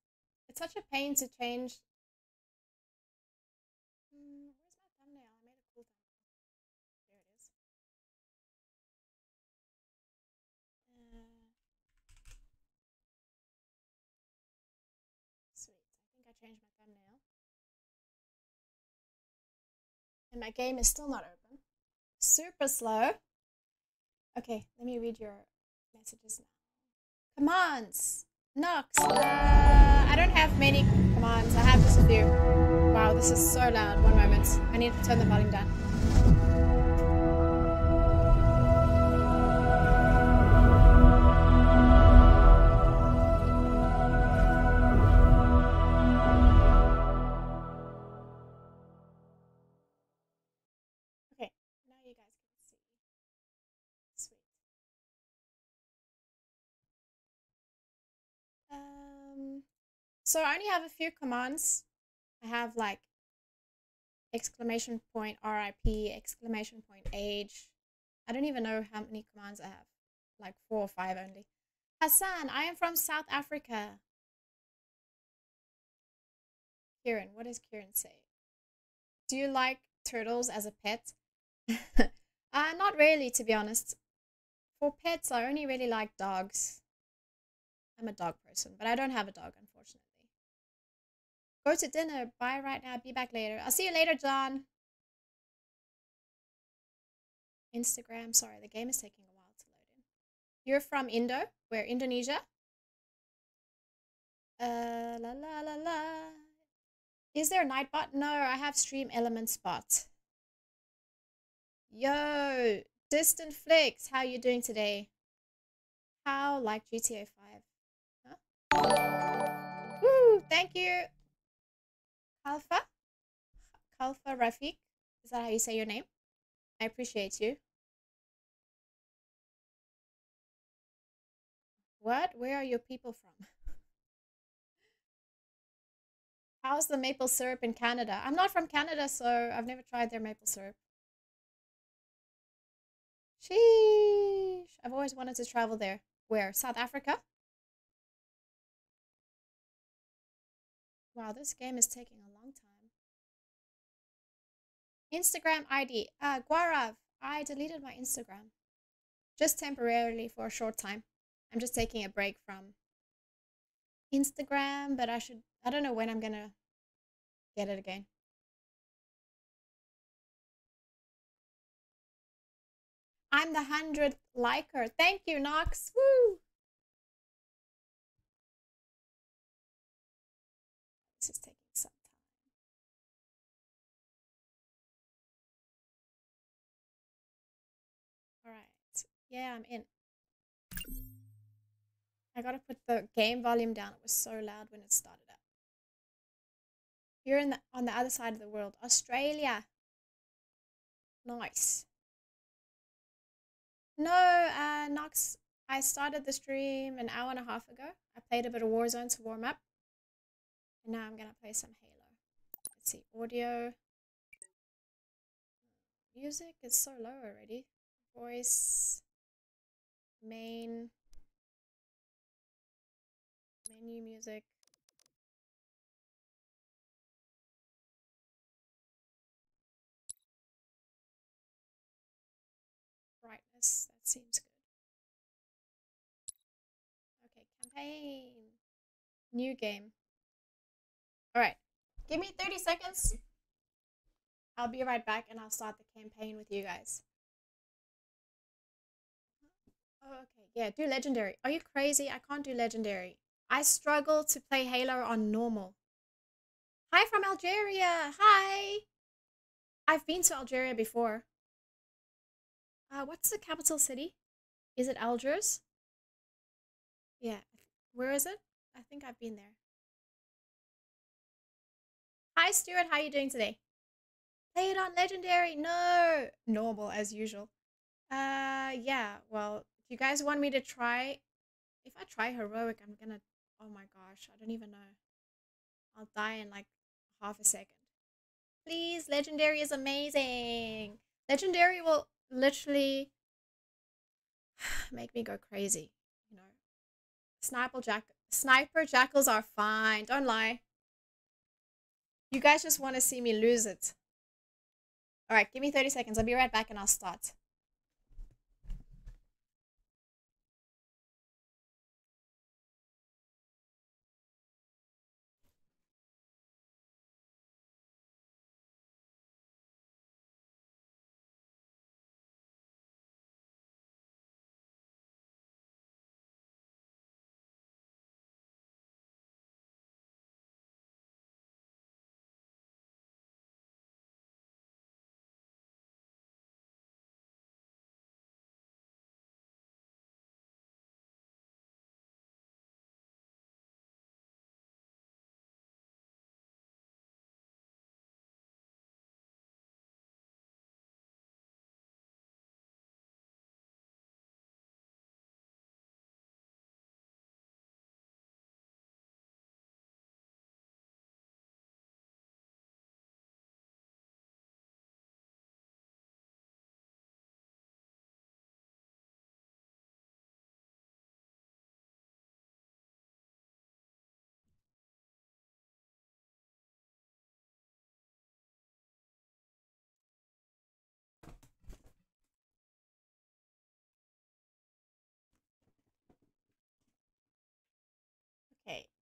Speaker 2: It's such a pain to change. Mm, where's my thumbnail? I made a cool thumbnail. There it is. Uh, sweet. I think I changed my thumbnail. And my game is still not open. Super slow. Okay, let me read your messages now. Commands. Nox. Uh, I don't have many commands. I have few. Wow, this is so loud. One moment. I need to turn the volume down. So I only have a few commands. I have like exclamation point RIP, exclamation point age. I don't even know how many commands I have. Like four or five only. Hassan, I am from South Africa. Kieran, what does Kieran say? Do you like turtles as a pet? [laughs] uh, not really, to be honest. For pets, I only really like dogs. I'm a dog person, but I don't have a dog, unfortunately. Go to dinner. Bye right now. Be back later. I'll see you later, John. Instagram. Sorry, the game is taking a while to load in. You're from Indo? Where? Indonesia? Uh, la la la la. Is there a Nightbot? No, I have stream element bot. Yo, distant flicks. How you doing today? How like GTA 5? Huh? Woo, thank you. Kalfa? Kalfa Rafiq? Is that how you say your name? I appreciate you. What? Where are your people from? [laughs] How's the maple syrup in Canada? I'm not from Canada, so I've never tried their maple syrup. Sheesh. I've always wanted to travel there. Where? South Africa? Wow, this game is taking a. Instagram ID. Uh, Guarav. I deleted my Instagram. Just temporarily for a short time. I'm just taking a break from Instagram, but I should, I don't know when I'm gonna get it again. I'm the hundredth liker. Thank you, Knox. Woo! Yeah, I'm in. I gotta put the game volume down. It was so loud when it started up. You're in the on the other side of the world. Australia. Nice. No, uh, Nox, I started the stream an hour and a half ago. I played a bit of Warzone to warm up. And now I'm gonna play some Halo. Let's see, audio. Music is so low already. Voice. Main. Menu music. Brightness, that seems good. Okay, campaign. New game. Alright, give me 30 seconds. I'll be right back and I'll start the campaign with you guys. Okay. Yeah, do legendary. Are you crazy? I can't do legendary. I struggle to play Halo on normal. Hi from Algeria. Hi. I've been to Algeria before. Uh, what's the capital city? Is it Algiers? Yeah. Where is it? I think I've been there. Hi, Stuart. How are you doing today? Play it on legendary. No, normal as usual. Uh, yeah. Well, you guys want me to try, if I try heroic, I'm gonna. Oh my gosh, I don't even know. I'll die in like half a second. Please, legendary is amazing. Legendary will literally [sighs] make me go crazy. You know, sniper jack, sniper jackals are fine. Don't lie. You guys just want to see me lose it. All right, give me 30 seconds. I'll be right back and I'll start.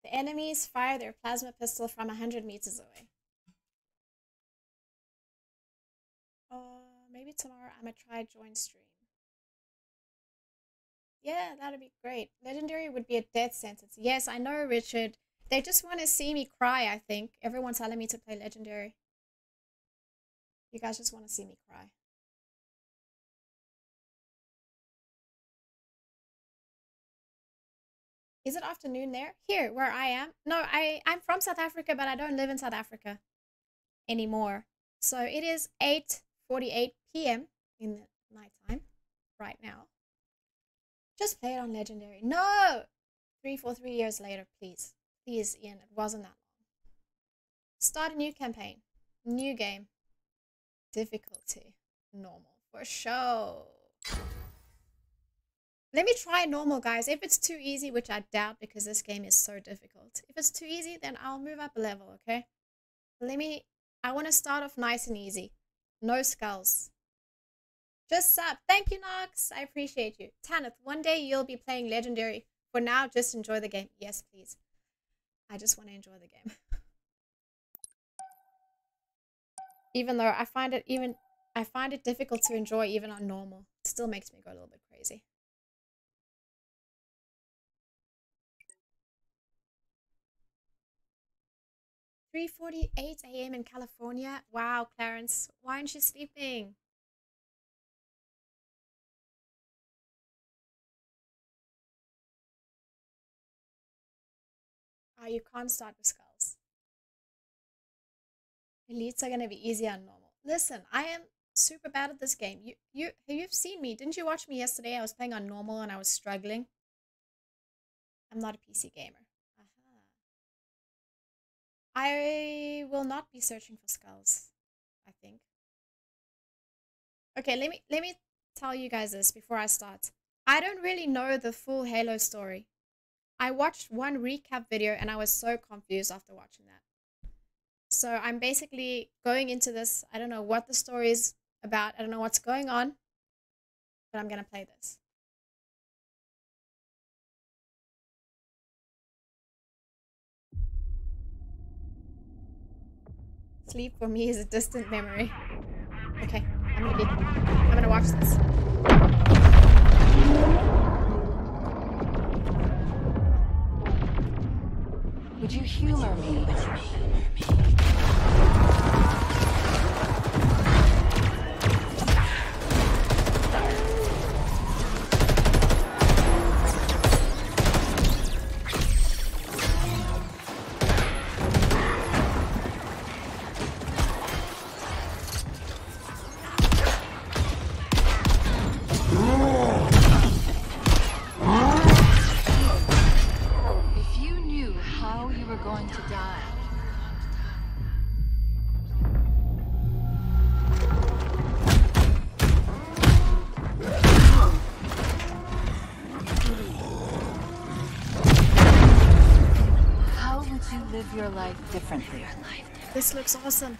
Speaker 2: The enemies fire their plasma pistol from 100 meters away. Uh, maybe tomorrow I'm gonna try join stream. Yeah, that'd be great. Legendary would be a death sentence. Yes, I know, Richard. They just want to see me cry, I think. Everyone's telling me to play Legendary. You guys just want to see me cry. Is it afternoon there? Here, where I am? No, I, I'm from South Africa, but I don't live in South Africa anymore. So it is 8.48 p.m. in the nighttime right now. Just play it on Legendary. No! Three, four, three years later, please. Please, Ian, it wasn't that long. Start a new campaign. New game. Difficulty. Normal. For sure. Let me try normal, guys. If it's too easy, which I doubt because this game is so difficult. If it's too easy, then I'll move up a level, okay? Let me... I want to start off nice and easy. No skulls. Just sub. Thank you, Nox. I appreciate you. Tanith, one day you'll be playing Legendary. For now, just enjoy the game. Yes, please. I just want to enjoy the game. [laughs] even though I find it even I find it difficult to enjoy even on normal. It still makes me go a little bit crazy. Three forty-eight a.m. in California. Wow, Clarence, why aren't you sleeping? Ah, you can't start with skulls. Elites are gonna be easier on normal. Listen, I am super bad at this game. You you you've seen me. Didn't you watch me yesterday? I was playing on normal and I was struggling. I'm not a PC gamer. I will not be searching for skulls, I think. Okay, let me let me tell you guys this before I start. I don't really know the full Halo story. I watched one recap video and I was so confused after watching that. So I'm basically going into this. I don't know what the story is about. I don't know what's going on. But I'm going to play this. Sleep for me is a distant memory. Okay, I'm gonna be I'm gonna watch this.
Speaker 12: Would you humor me? If
Speaker 2: Awesome.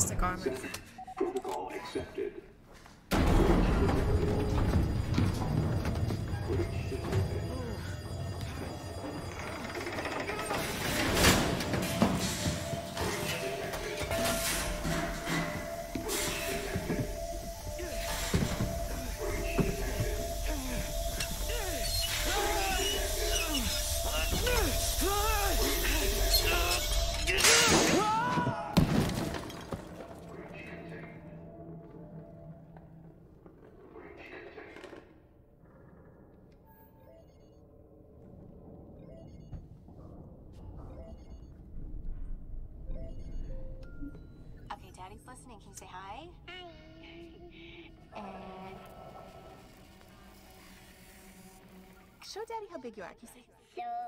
Speaker 2: Futuristic armor.
Speaker 13: Show Daddy how big you are. Can you say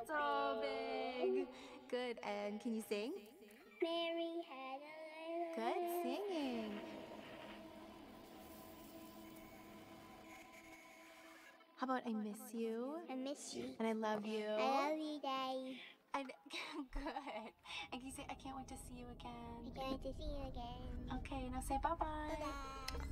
Speaker 13: so, big. Good. And can you sing?
Speaker 14: Mary had a
Speaker 13: Good singing. How about I miss you?
Speaker 14: I miss you.
Speaker 13: And I love you.
Speaker 14: I love you, Daddy.
Speaker 13: And [laughs] good. And can you say I can't wait to see you again?
Speaker 14: I can't wait to see you again.
Speaker 13: Okay, now say bye bye.
Speaker 15: This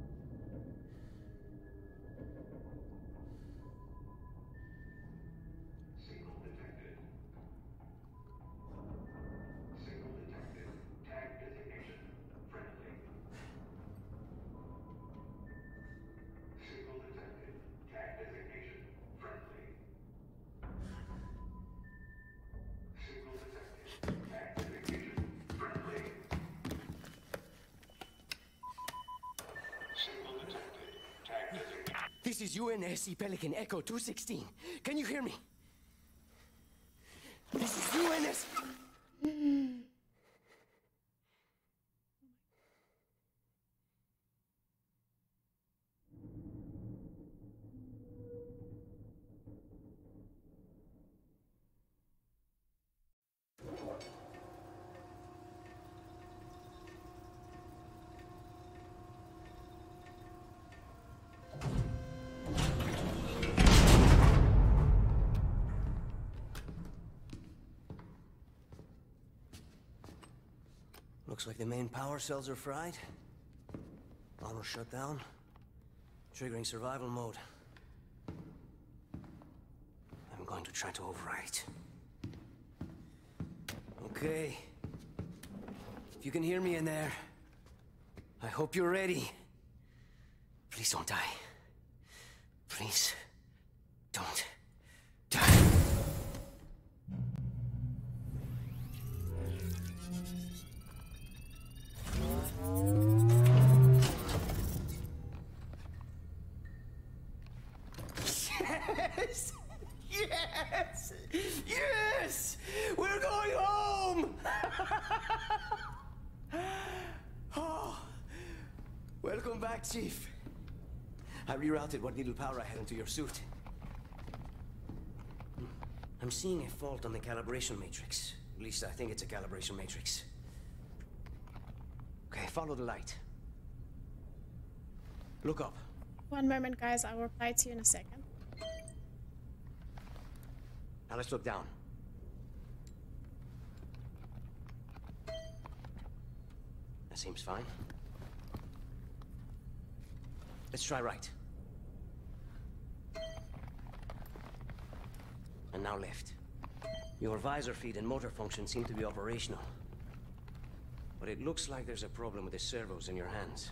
Speaker 15: is UNSC Pelican Echo 216. Can you hear me? Looks like the main power cells are fried. Armor shut down. Triggering survival mode. I'm going to try to overwrite. Okay. If you can hear me in there, I hope you're ready. Please don't die. Please What little power I had into your suit. Hmm. I'm seeing a fault on the calibration matrix. At least I think it's a calibration matrix. Okay, follow the light. Look up.
Speaker 2: One moment, guys. I'll reply to you in a second.
Speaker 15: Now let's look down. That seems fine. Let's try right. And now left. Your visor feed and motor function seem to be operational. But it looks like there's a problem with the servos in your hands.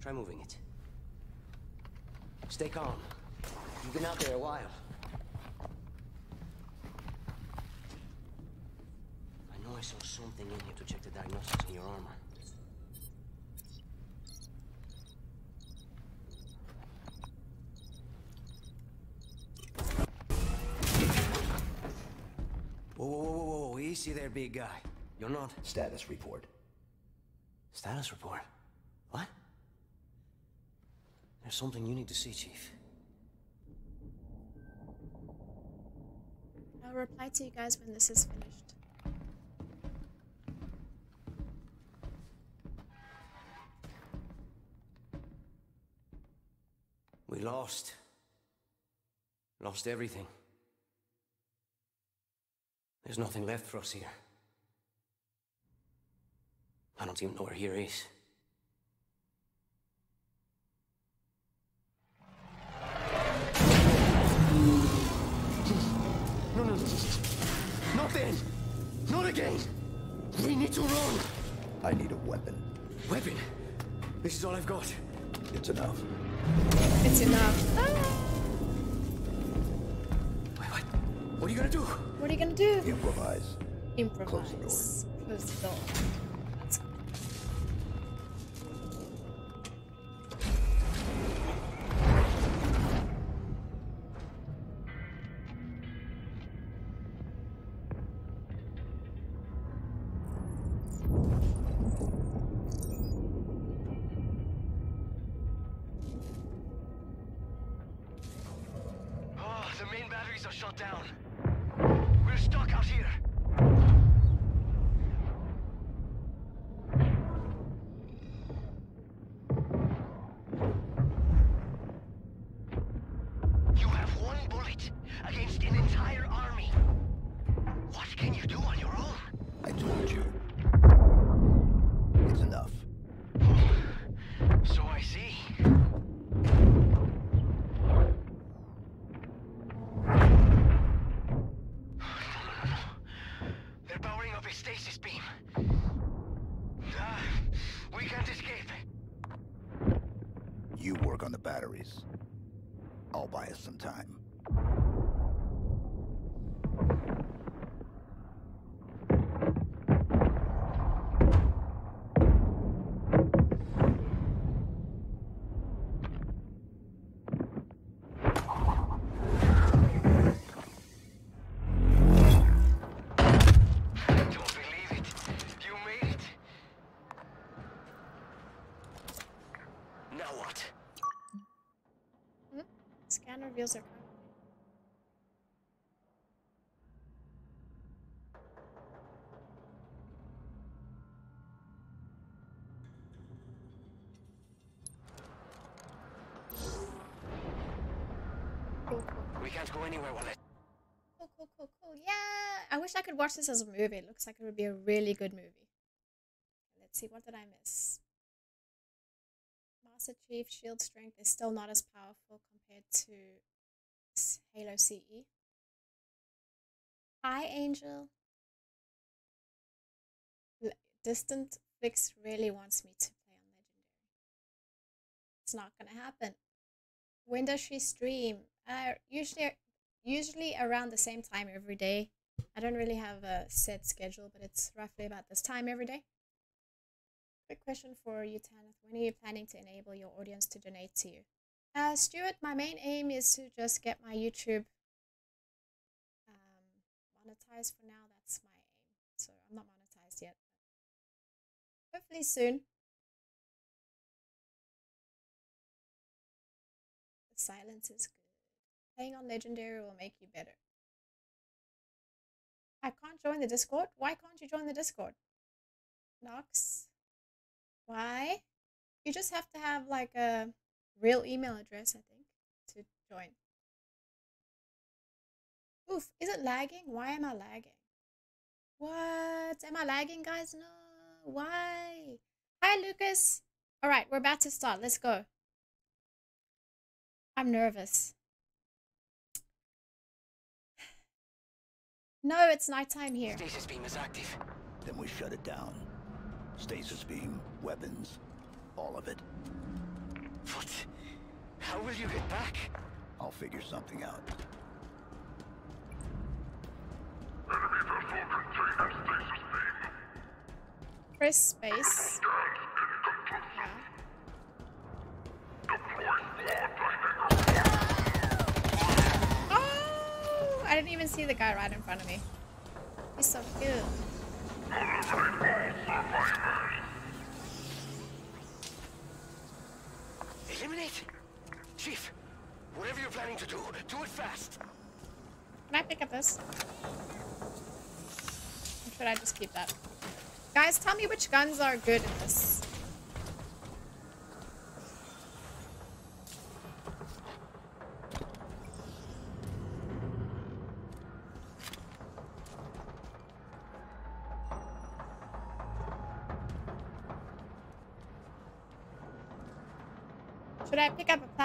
Speaker 15: Try moving it. Stay calm. You've been out there a while. I know I saw something in here to check the diagnostics in your armor. Whoa, whoa, easy there, big guy. You're not... Status report. Status report? What? There's something you need to see, Chief.
Speaker 2: I'll reply to you guys when this is finished.
Speaker 15: We lost. Lost everything. There's nothing left for us here. I don't even know where here is. No, no, not then! Not again! We need to run!
Speaker 16: I need a weapon.
Speaker 15: Weapon? This is all I've got.
Speaker 16: It's enough.
Speaker 2: It's enough. Ah!
Speaker 15: What are you gonna do?
Speaker 2: What are you gonna do?
Speaker 16: Improvise.
Speaker 2: Improvise. Close the door. Let's
Speaker 15: anywhere while it.
Speaker 2: cool, cool, cool, cool. Yeah, I wish I could watch this as a movie. It looks like it would be a really good movie. Let's see, what did I miss? Master Chief shield strength is still not as powerful compared to Halo CE. Hi, Angel. Distant Fix really wants me to play on Legendary. It's not gonna happen. When does she stream? Uh, usually, usually around the same time every day. I don't really have a set schedule, but it's roughly about this time every day. Quick question for you, Tanith. When are you planning to enable your audience to donate to you? Uh, Stuart, my main aim is to just get my YouTube um, monetized for now. That's my aim. So I'm not monetized yet. Hopefully soon. The silence is good. Playing on Legendary will make you better. I can't join the Discord. Why can't you join the Discord? Nox. Why? You just have to have like a real email address, I think, to join. Oof, is it lagging? Why am I lagging? What? Am I lagging, guys? No. Why? Hi, Lucas. All right, we're about to start. Let's go. I'm nervous. No, it's nighttime here.
Speaker 15: Stasis beam is active.
Speaker 16: Then we shut it down. Stasis beam, weapons, all of it.
Speaker 15: What? How will you get back?
Speaker 16: I'll figure something out.
Speaker 2: Press space. Oh! I didn't even see the guy right in front of me. He's so cute.
Speaker 15: Eliminate? Chief, whatever you're planning to do, do it fast.
Speaker 2: Can I pick up this? Or should I just keep that? Guys, tell me which guns are good in this.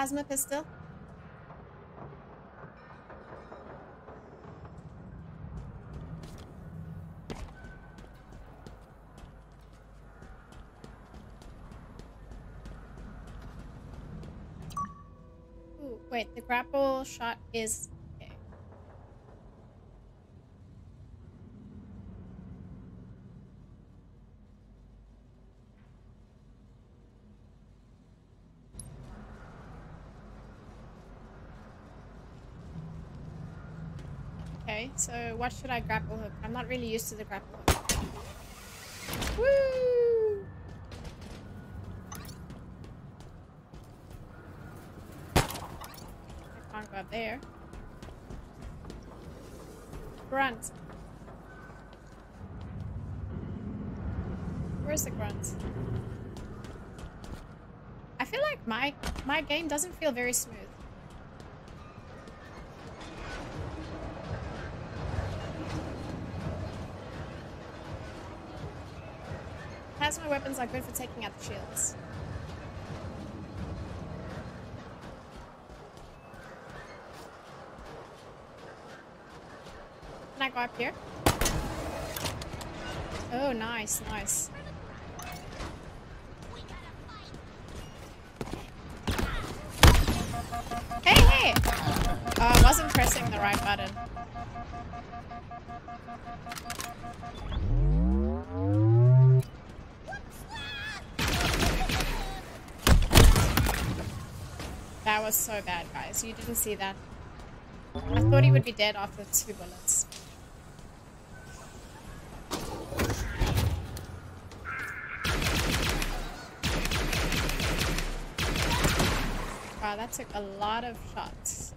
Speaker 2: plasma pistol? Ooh, wait, the grapple shot is so what should I grapple hook? I'm not really used to the grapple hook. Woo! I can't go up there. Grunt. Where's the grunt? I feel like my my game doesn't feel very smooth. Plasma weapons are good for taking out the shields. Can I go up here? Oh, nice, nice. Hey, hey! Oh, I wasn't pressing the right button. Guys. You didn't see that. I thought he would be dead after two bullets. Wow, that took a lot of shots.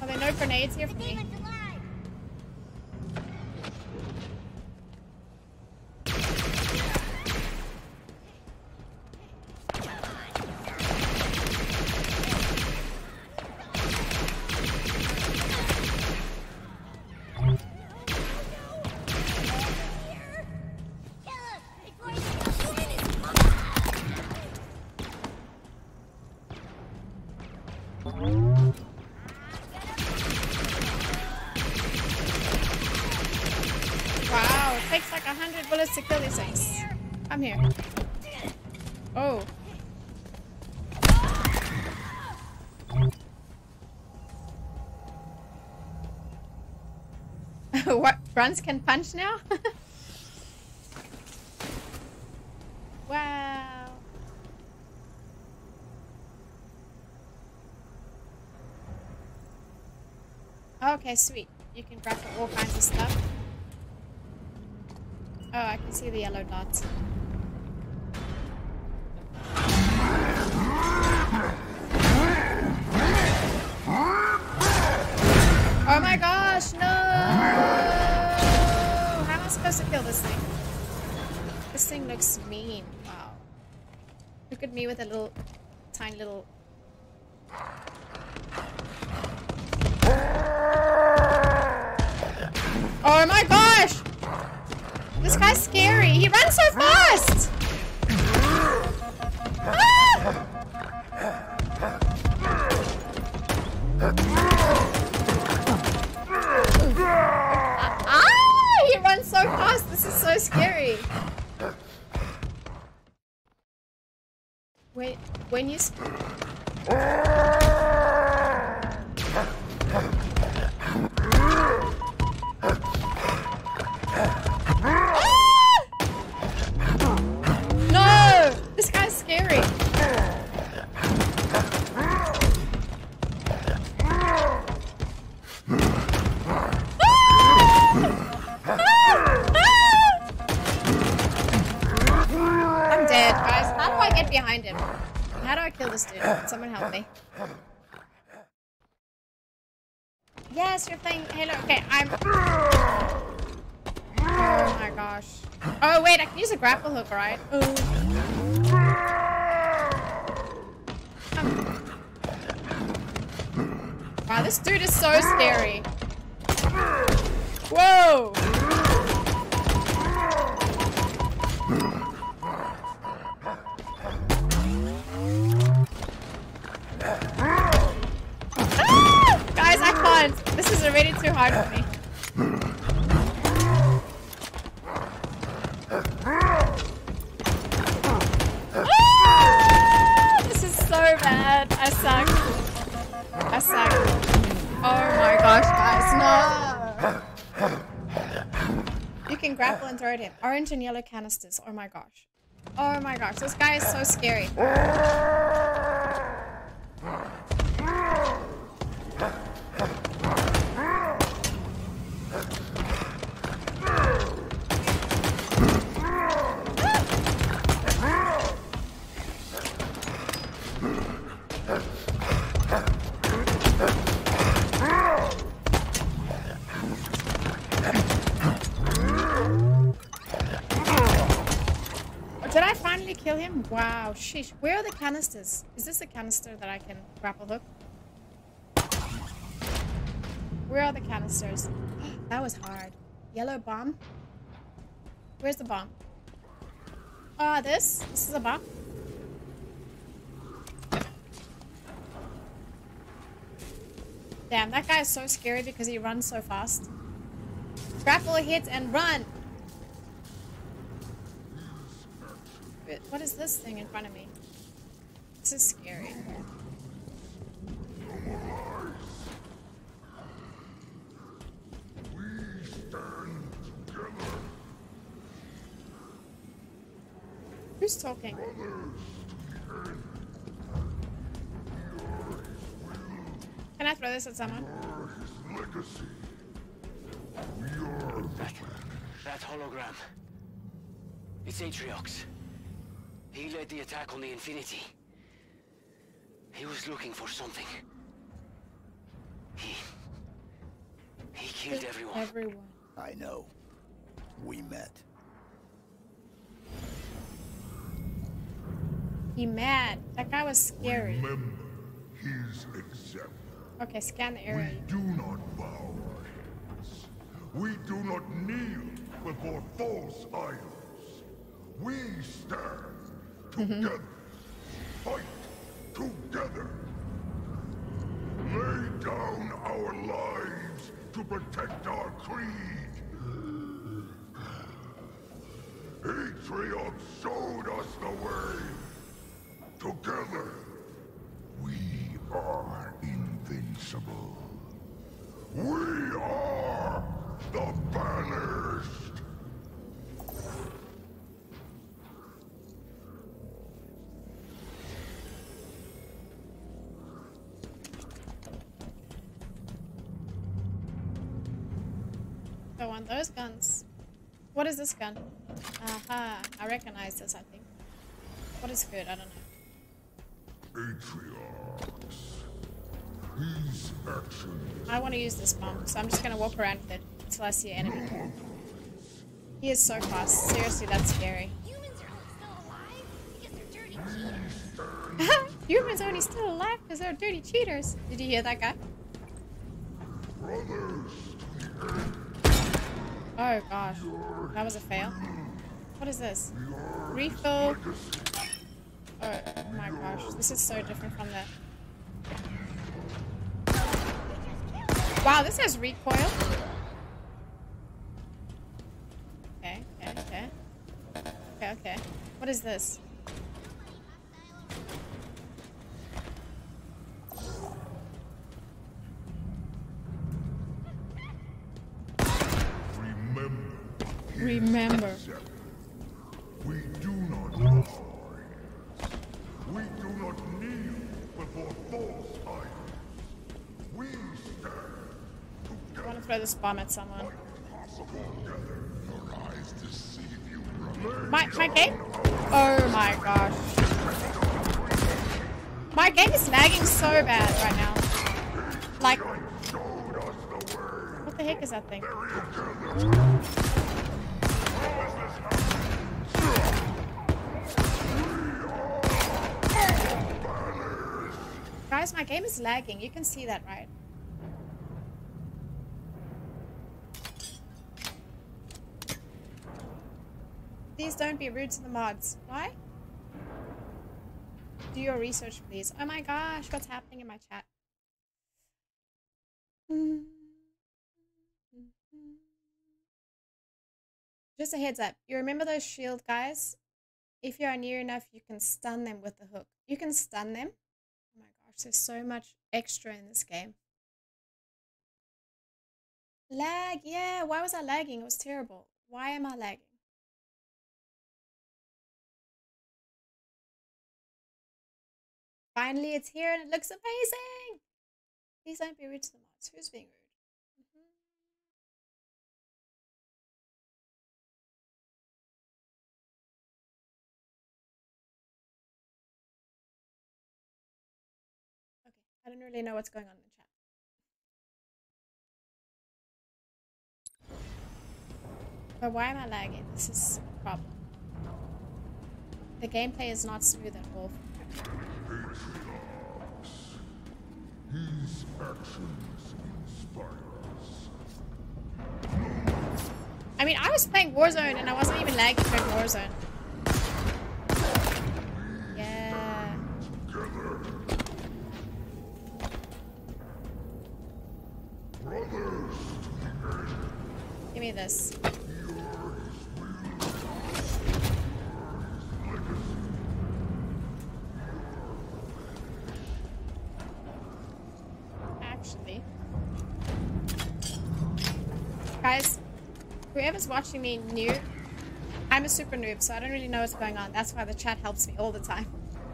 Speaker 2: Are there no grenades here for me? Grunts can punch now? [laughs] wow. Okay, sweet. You can grab all kinds of stuff. Oh, I can see the yellow dots. Me with a little, tiny little... Oh my gosh! This guy's scary. He runs so fast! Ah! Ah! He runs so fast. This is so scary. Wait, when you... [laughs] You're playing Halo. Okay, I'm... Oh my gosh. Oh, wait, I can use a grapple hook, right? Oh. Wow, this dude is so scary. Whoa! Hard me. Ah! Bad. I suck. I suck. Oh my gosh, guys, no! You can grapple and throw at him. Orange and yellow canisters. Oh my gosh. Oh my gosh, this guy is so scary. Did I finally kill him? Wow, sheesh. Where are the canisters? Is this a canister that I can grapple hook? Where are the canisters? [gasps] that was hard. Yellow bomb? Where's the bomb? Ah, this? This is a bomb? Damn, that guy is so scary because he runs so fast. Grapple hit and run! Wait, What is this thing in front of me? This is scary. Who's talking? Can I throw this at someone?
Speaker 15: That, that hologram. It's Atriox. He led the attack on the Infinity. He was looking for something. He... He killed everyone.
Speaker 2: Everyone.
Speaker 16: I know. We met.
Speaker 2: He mad. That guy was scary.
Speaker 17: Remember his example.
Speaker 2: Okay, scan the area.
Speaker 17: We do not bow our heads. We do not kneel before false idols. We stand Mm-hmm. together. Fight together. Lay down our lives to protect our creed. Atriox showed us the way. Together, we are invincible. We are the banished.
Speaker 2: Want those guns. What is this gun? Aha, I recognize this, I think. What is good? I don't know.
Speaker 17: Atriox. His actions
Speaker 2: I want to use this bomb, so I'm just gonna walk around with it until I see an enemy. He is so fast. Seriously, that's scary. Humans are only still alive because they're dirty [laughs] cheaters. Did you hear that guy? Oh gosh, that was a fail. What is this? Refill. Oh my gosh, this is so different from that. Wow, this has recoil. Okay, okay, okay. Okay, okay. What is this? Remember.
Speaker 17: We do not bow. We do not kneel before false idols. We stand
Speaker 2: I want to throw this bomb at someone.
Speaker 17: together. Your eyes deceive you, brother.
Speaker 2: My my game? Oh my gosh. My game is lagging so bad right now. Like What the heck is that thing? Guys, my game is lagging. You can see that, right? Please don't be rude to the mods. Why? Do your research, please. Oh my gosh, what's happening in my chat? [laughs] Just a heads up. You remember those shield guys? If you are near enough, you can stun them with the hook. You can stun them Oh my gosh, there's so much extra in this game. Lag, yeah. Why was I lagging? It was terrible. Why am I lagging? Finally, it's here and it looks amazing. Please don't be rude to the mods. Who's being rude? I don't really know what's going on in the chat. But why am I lagging? This is a problem. The gameplay is not smooth at all.
Speaker 17: His actions inspire us.
Speaker 2: I mean, I was playing Warzone and I wasn't even lagging during Warzone. Me this. Actually. Guys, whoever's watching me new, I'm a super noob, so I don't really know what's going on. That's why the chat helps me all the time.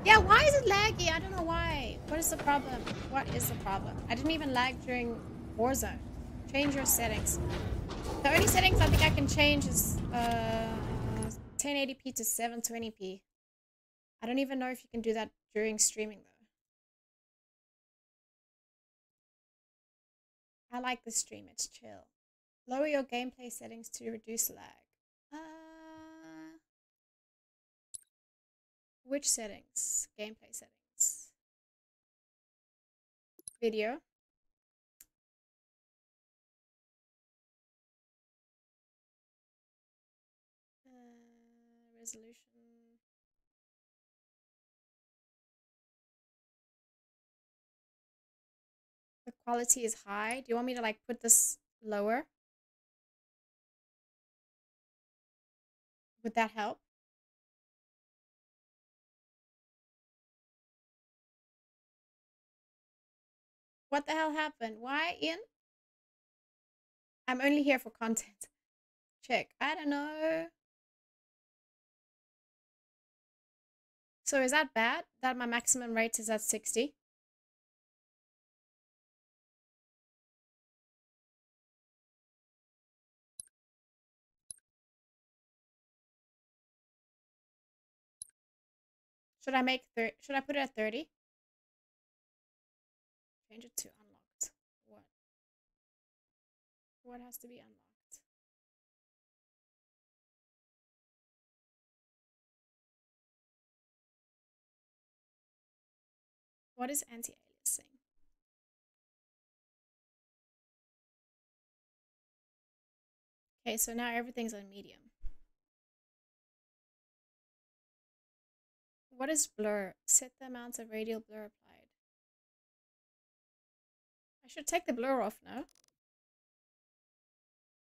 Speaker 2: Yeah, why is it laggy? I don't know why. What is the problem? What is the problem? I didn't even lag during Warzone. Change your settings. The only settings I think I can change is uh, 1080p to 720p. I don't even know if you can do that during streaming though. I like the stream, it's chill. Lower your gameplay settings to reduce lag. Uh, which settings? Gameplay settings. Video. Quality is high. Do you want me to like put this lower? Would that help? What the hell happened? Why, Ian? I'm only here for content. Check. I don't know. So is that bad? That my maximum rate is at 60? Should I make thir should I put it at 30? Change it to unlocked. What? What has to be unlocked? What is anti-aliasing? Okay, so now everything's on medium. What is blur? Set the amount of radial blur applied. I should take the blur off now.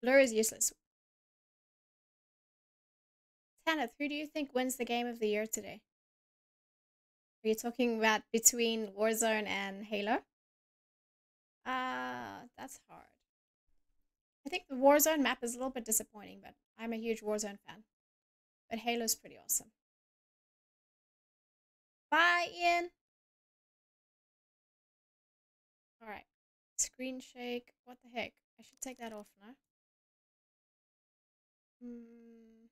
Speaker 2: Blur is useless. Tanith, who do you think wins the game of the year today? Are you talking about between Warzone and Halo? Uh, that's hard. I think the Warzone map is a little bit disappointing, but I'm a huge Warzone fan. But Halo's pretty awesome. Bye, Ian. Alright. Screen shake. What the heck? I should take that off now. Hmm.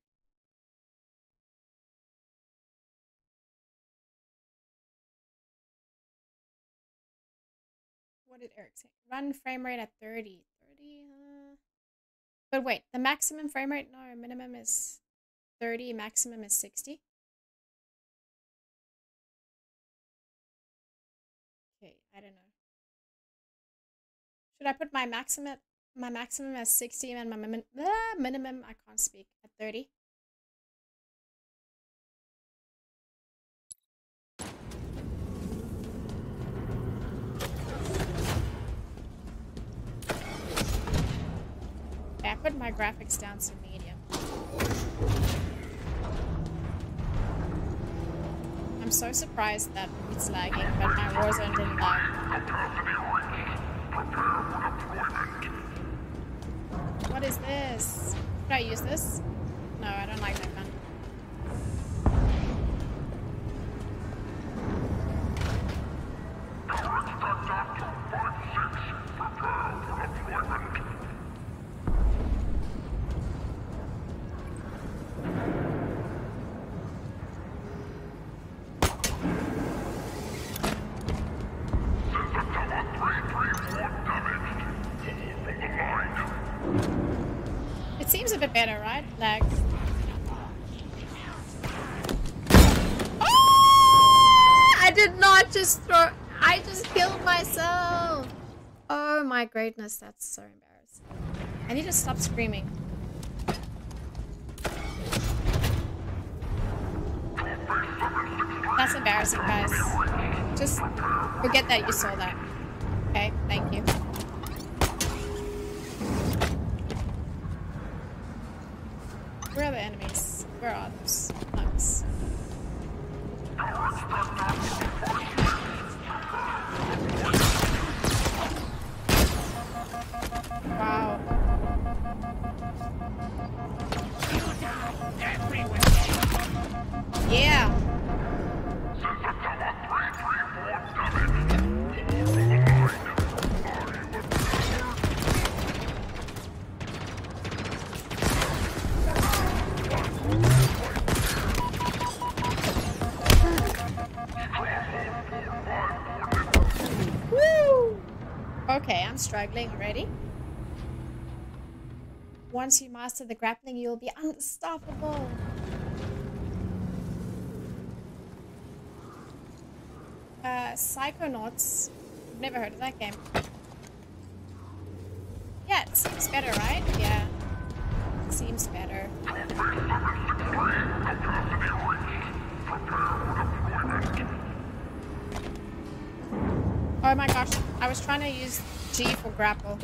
Speaker 2: What did Eric say? Run frame rate at 30. 30, uh... But wait, the maximum frame rate? No, minimum is 30, maximum is 60. Should I put my maximum my maximum as 60 and my min ah, minimum I can't speak at 30? Okay, I put my graphics down to medium. I'm so surprised that it's lagging, but my Warzone didn't lag. What is this? Should I use this? No, I don't like that gun. That's so embarrassing. I need to stop screaming. That's embarrassing, guys. Just forget that you saw that. Okay, thank you. Struggling already. Once you master the grappling, you'll be unstoppable. Uh, Psychonauts. Never heard of that game. Yeah, it seems better, right? Yeah. It Seems better. Oh my gosh, I was trying to use G for grapple.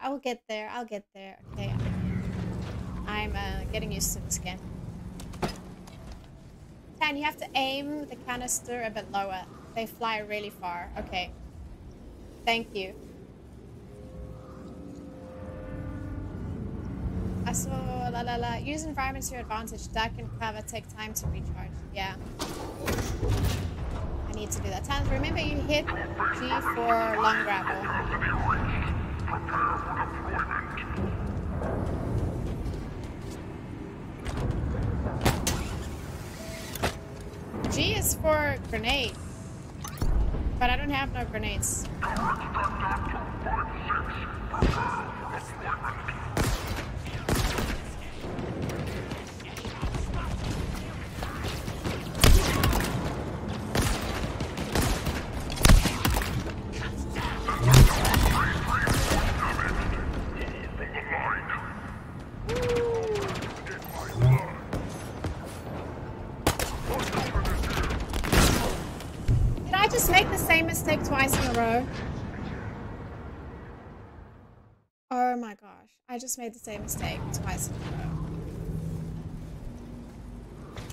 Speaker 2: I'm sorry. I will get there. I'll get there. Okay. I'm uh, getting used to this game. Dan, you have to aim the canister a bit lower. They fly really far. Okay. Thank you. I saw la la la. Use environment to your advantage. Duck and cover take time to recharge. Yeah. I need to do that. Times remember you hit G for long grapple. G is for grenade. But I don't have no grenades. Did I just make the same mistake twice in a row? Oh my gosh, I just made the same mistake twice in a row.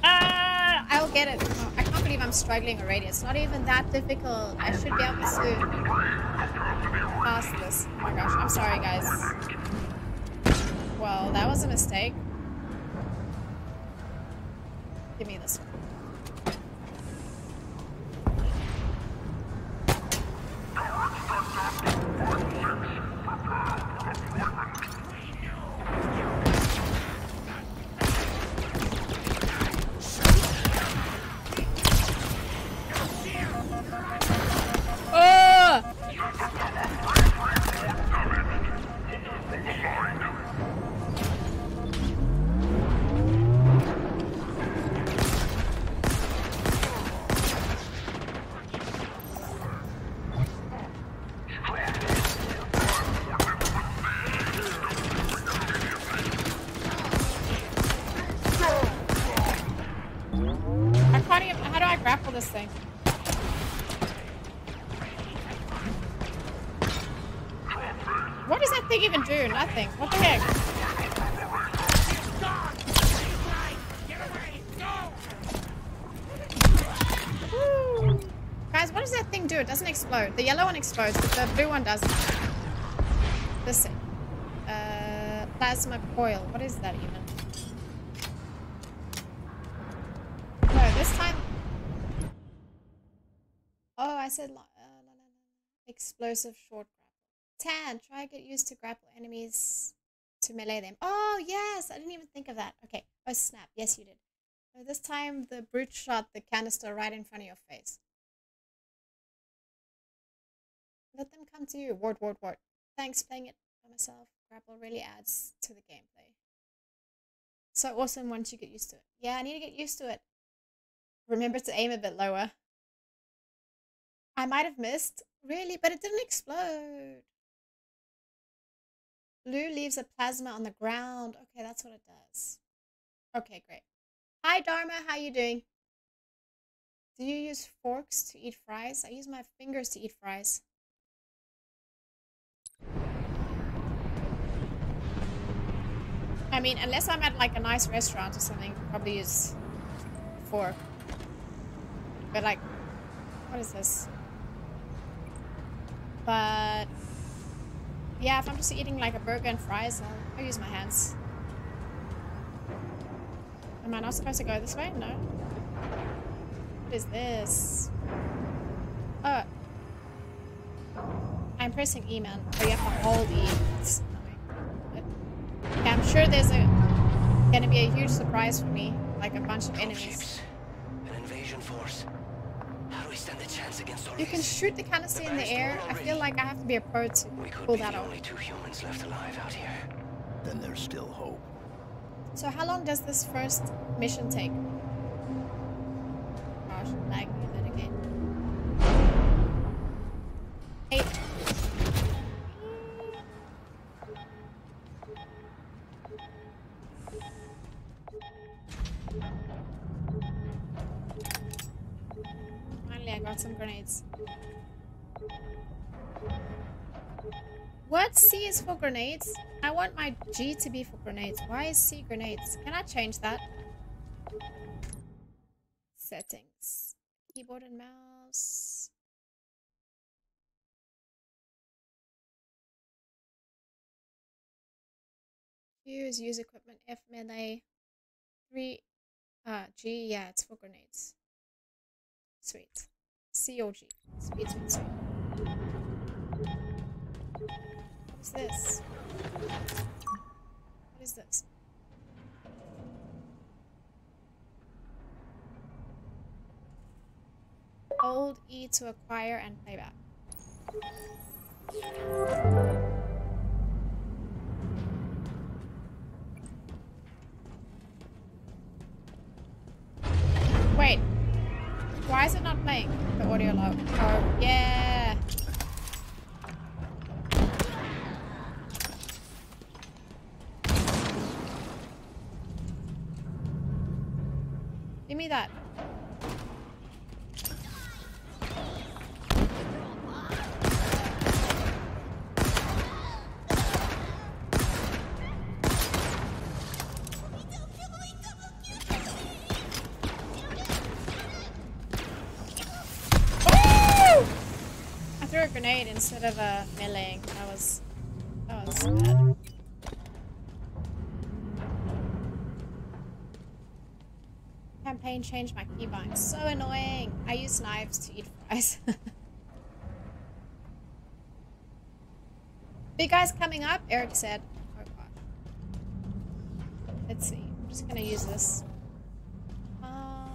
Speaker 2: Ah, I'll get it. I can't believe I'm struggling already. It's not even that difficult. I should be able to pass this. Oh my gosh, I'm sorry guys. Well, that was a mistake. Give me this one. Oh! Explodes, but the blue one doesn't. This. Uh, plasma coil. What is that even? No, this time. Oh, I said uh, explosive short grapple. Tan, try get used to grapple enemies to melee them. Oh yes, I didn't even think of that. Okay. Oh snap. Yes, you did. So this time the brute shot the canister right in front of your face. Let them come to you. Ward, ward, ward. Thanks, playing it by myself. Grapple really adds to the gameplay. So awesome once you get used to it. Yeah, I need to get used to it. Remember to aim a bit lower. I might have missed. Really? But it didn't explode. Blue leaves a plasma on the ground. Okay, that's what it does. Okay, great. Hi, Dharma. How you doing? Do you use forks to eat fries? I use my fingers to eat fries. I mean, unless I'm at like a nice restaurant or something, probably use a fork. But like, what is this? But yeah, if I'm just eating like a burger and fries, I'll, I'll use my hands. Am I not supposed to go this way? No. What is this? Oh. I'm pressing E, man. Oh, you have to hold E. It's annoying. But, yeah, I'm sure there's a gonna be a huge surprise for me. Like a bunch of enemies.
Speaker 15: An invasion force. How do we stand a chance against all
Speaker 2: You can shoot the canister in the air. I feel like I have to be a pro to pull that off.
Speaker 15: Only two humans left alive out here.
Speaker 16: Then there's still hope.
Speaker 2: So how long does this first mission take? Gosh, lag me a bit again. Eight. Grenades? I want my G to be for grenades. Why is C grenades? Can I change that? Settings. Keyboard and mouse. Is use equipment. F melee. 3. Uh, G, yeah, it's for grenades. Sweet. C or G. Sweet, sweet, sweet. What's this? What is this? Hold E to acquire and playback. Wait. Why is it not playing the audio log? Oh, yeah. Give that. I threw a grenade instead of a melee. Campaign changed my keybind. So annoying. I use knives to eat fries. [laughs] Big guys coming up, Eric said. Oh gosh. Let's see. I'm just gonna use this. Um,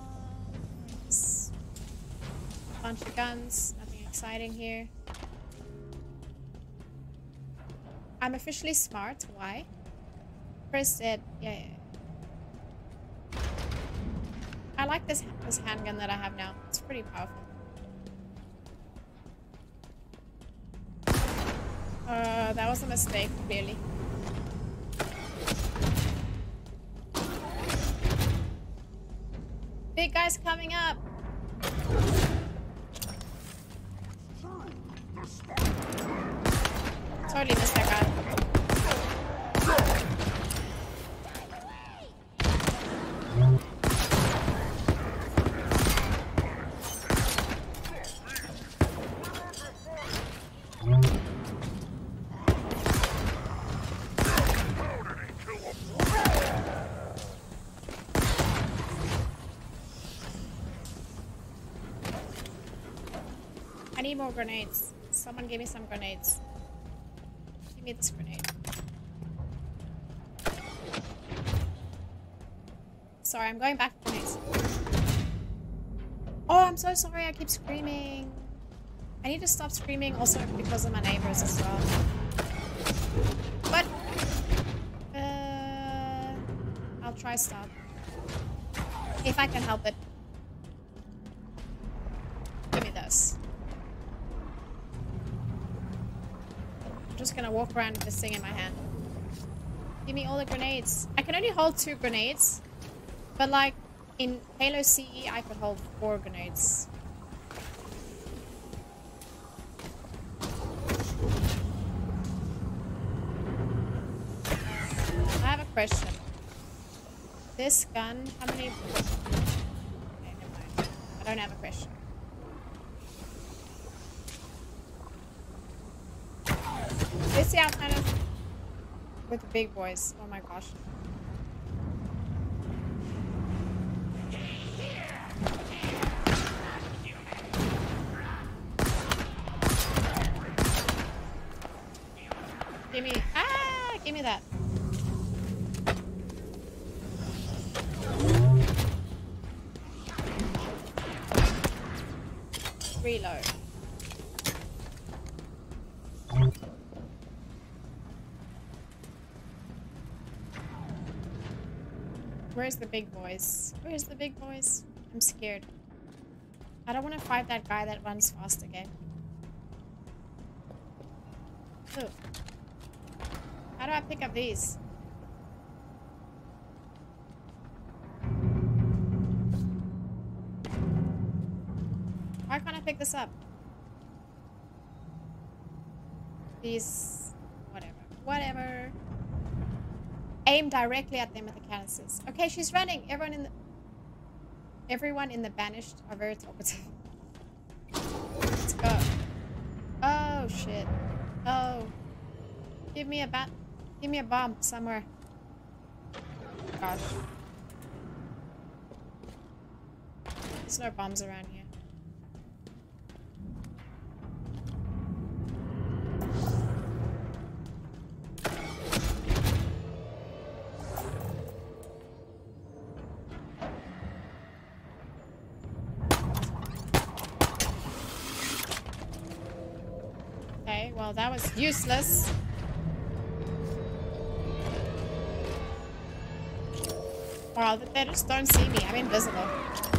Speaker 2: bunch of guns. Nothing exciting here. I'm officially smart. Why? Chris said, yeah. yeah. Like this this handgun that I have now. It's pretty powerful. Uh, that was a mistake, clearly. Big guy's coming up. Totally missed that guy. Grenades. Someone give me some grenades. Give me this grenade. Sorry, I'm going back to grenades. Oh, I'm so sorry. I keep screaming. I need to stop screaming also because of my neighbors as well. But uh, I'll try stop if I can help it. Give me this. I'm just gonna walk around with this thing in my hand. Give me all the grenades. I can only hold two grenades, but like in Halo CE, I could hold four grenades. I have a question. This gun, how many? Okay. I don't have a question. Of with the big boys. Oh my gosh. Give me ah, give me that. Reload. Where's the big boys? Where's the big boys? I'm scared. I don't want to fight that guy that runs fast again. Ooh. How do I pick up these? Why can't I pick this up? These... Whatever. Whatever. Aim directly at them with the canisters. Okay, she's running. Everyone in the... Everyone in the banished are very talkative. Let's go. Oh, shit. Oh. Give me a bat... Give me a bomb somewhere. Gosh. There's no bombs around here. Useless. Wow, they just don't see me. I'm invisible.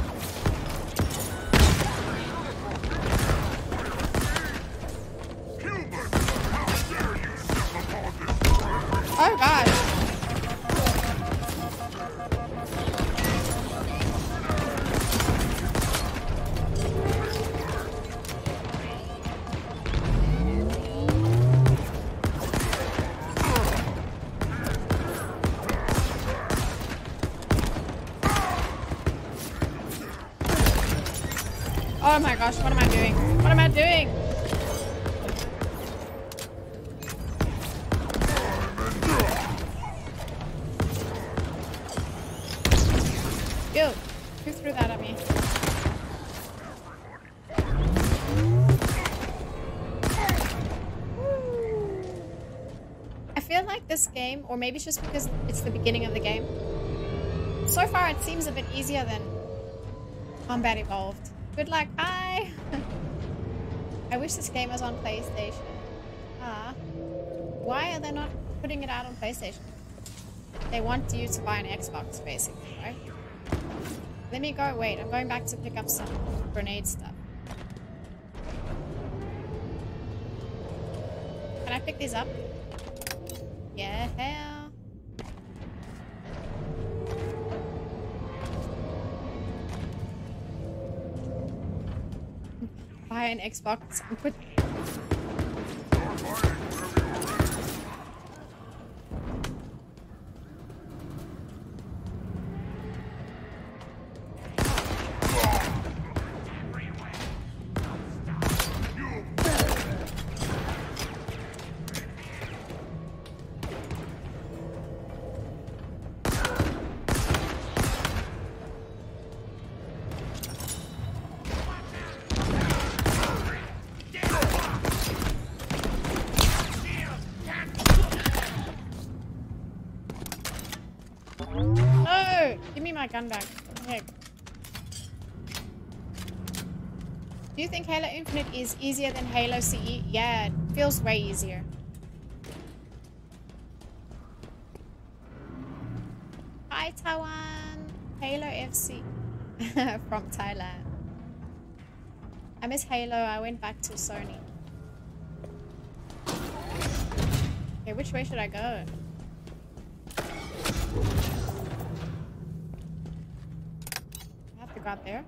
Speaker 2: Game, or maybe it's just because it's the beginning of the game, so far it seems a bit easier than Combat Evolved. Good luck, bye! [laughs] I wish this game was on PlayStation. Ah. Why are they not putting it out on PlayStation? They want you to buy an Xbox, basically, right? Let me go. Wait, I'm going back to pick up some grenade stuff. Can I pick these up? Xbox and put is easier than Halo CE? Yeah, it feels way easier. Hi, Taiwan! Halo FC [laughs] from Thailand. I miss Halo. I went back to Sony. Okay, which way should I go? I have to go there.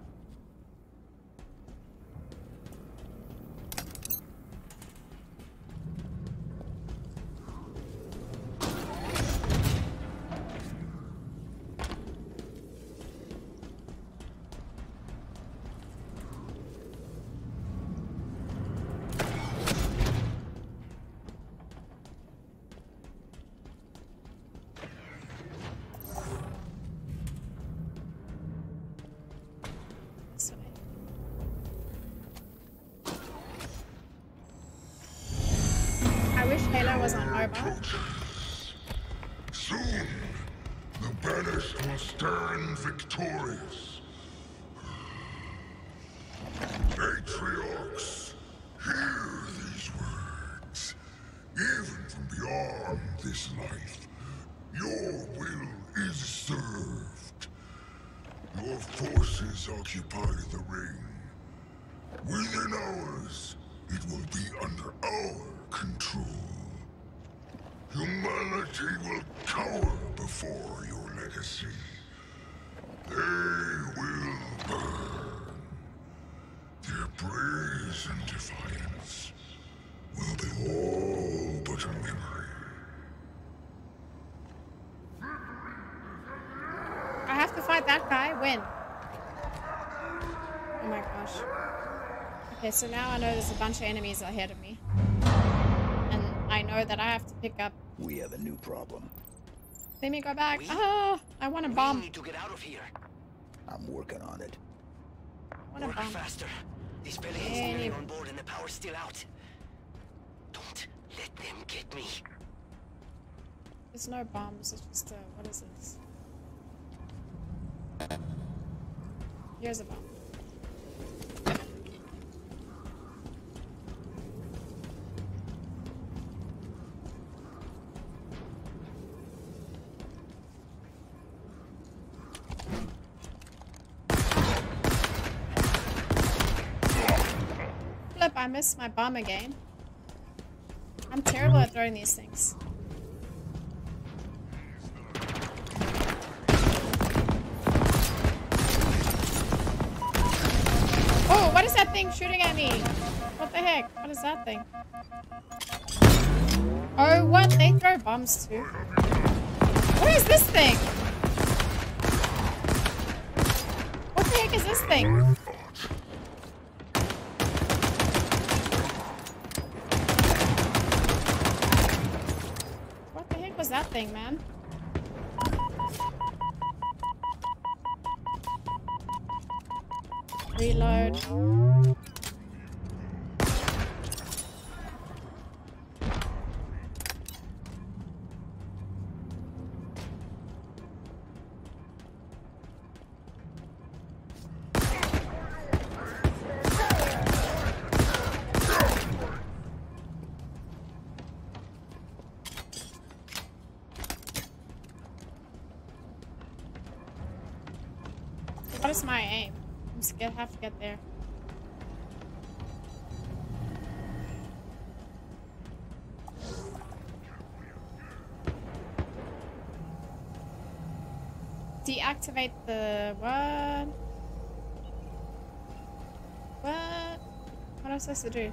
Speaker 17: Will is served. Your forces occupy the ring. Within hours, it will be under our control. Humanity will cower before your legacy. They will burn. Their praise and defiance will be all but a memory.
Speaker 2: I have to fight that guy? When? Oh my gosh. Okay, so now I know there's a bunch of enemies ahead of me. And I know that I have to pick up...
Speaker 16: We have a new problem.
Speaker 2: Let me go back. Ah! I want a bomb.
Speaker 15: need to get out of here.
Speaker 16: I'm working on it.
Speaker 2: I want a
Speaker 15: Work
Speaker 2: bomb.
Speaker 15: faster. These Pelicans
Speaker 2: Any-
Speaker 15: nearly on board and the power's still out. Don't let them get me.
Speaker 2: There's no bombs, it's just a... What is this? Here's a bomb. I missed my bomb again. I'm terrible at throwing these things. Oh, what is that thing shooting at me? What the heck? What is that thing? Oh, what? They throw bombs too. What is this thing? What the heck is this thing? What the heck was that thing, man? Reload. Have to get there. Deactivate the what? What? What am I supposed to do?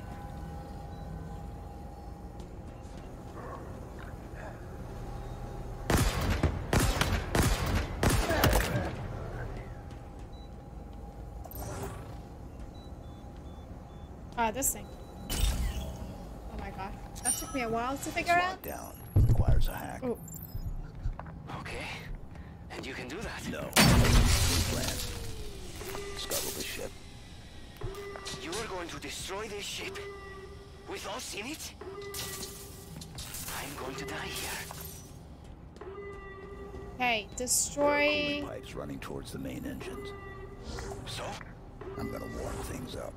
Speaker 2: Ah, this thing. Oh my god. That took me a while to figure out.
Speaker 16: Down. Requires a hack.
Speaker 2: Oh.
Speaker 15: Okay. And you can do that?
Speaker 16: No. Plan. Scuttle the ship.
Speaker 15: You are going to destroy this ship? With us in it? I'm going to die here.
Speaker 2: Hey, destroy.
Speaker 16: Cooling pipes running towards the main engines.
Speaker 15: So?
Speaker 16: I'm gonna warm things up.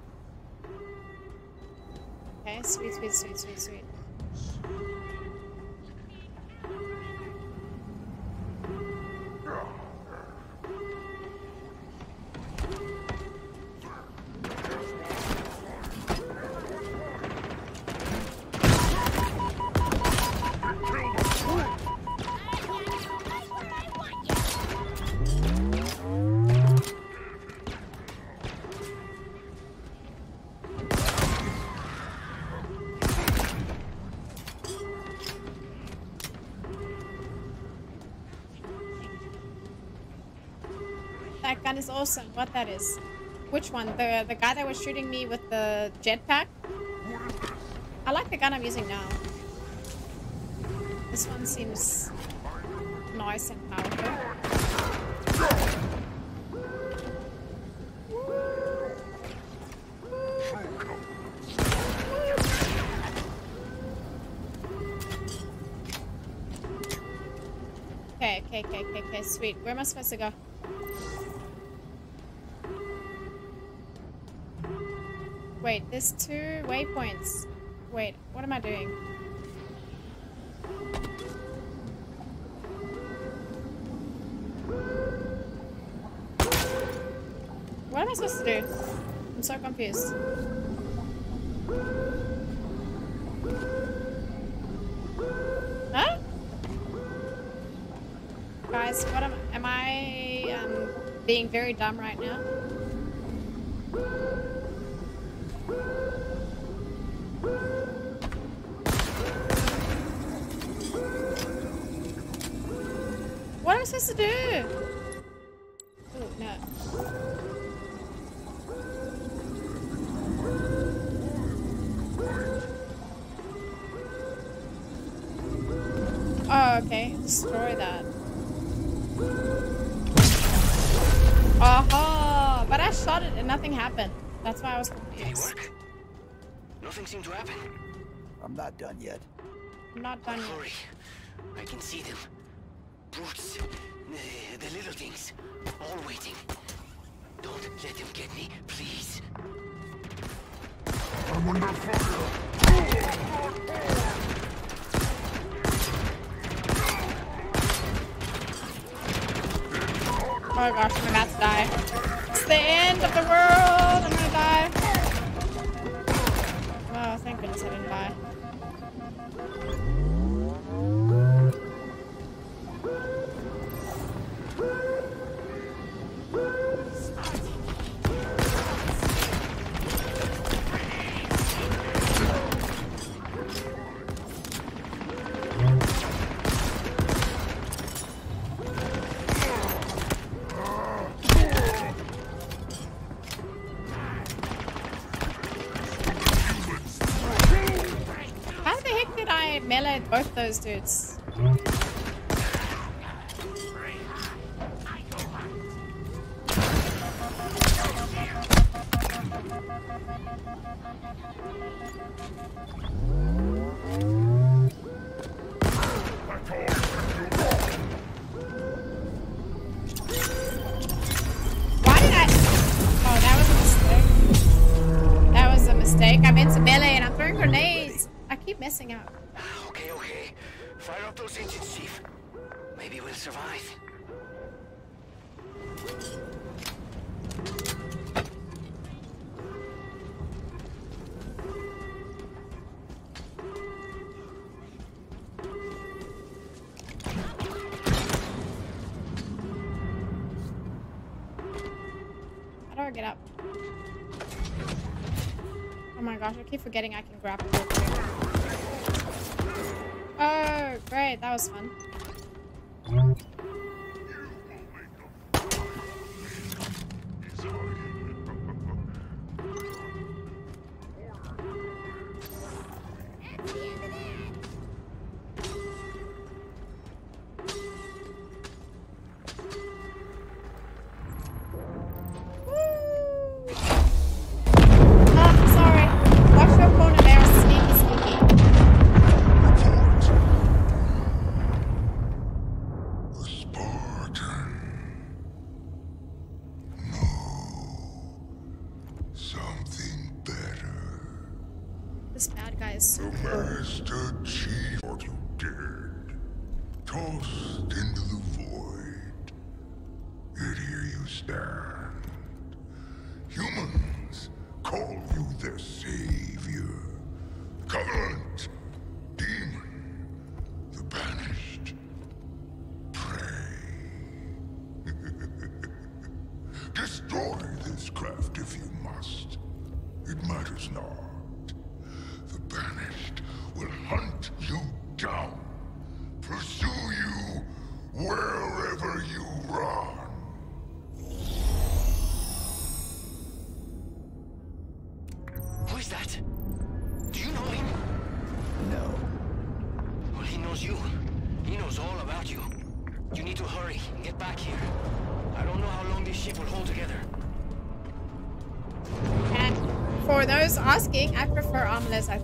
Speaker 2: Okay, sweet, sweet, sweet, sweet, sweet. Awesome. What that is? Which one? The the guy that was shooting me with the jetpack? I like the gun I'm using now. This one seems nice and powerful. Okay, okay, okay, okay, okay, sweet. Where am I supposed to go? There's two waypoints. Wait, what am I doing? What am I supposed to do? I'm so confused. Huh? Guys, what am, I um, being very dumb right now? Shot it and nothing happened. That's why I was confused.
Speaker 15: Nothing seemed to happen.
Speaker 16: I'm not done yet.
Speaker 2: I'm not done yet.
Speaker 15: Hurry. I can see them. Brutes. The, the little things. All waiting. Don't let them get me, please.
Speaker 17: I'm under fire.
Speaker 2: Oh my gosh, I'm about to die. The end of the world! I'm gonna die. Oh, thank goodness I didn't die. Those dudes? keep
Speaker 17: forgetting I can grab. Oh, great. That was fun.
Speaker 2: armless, I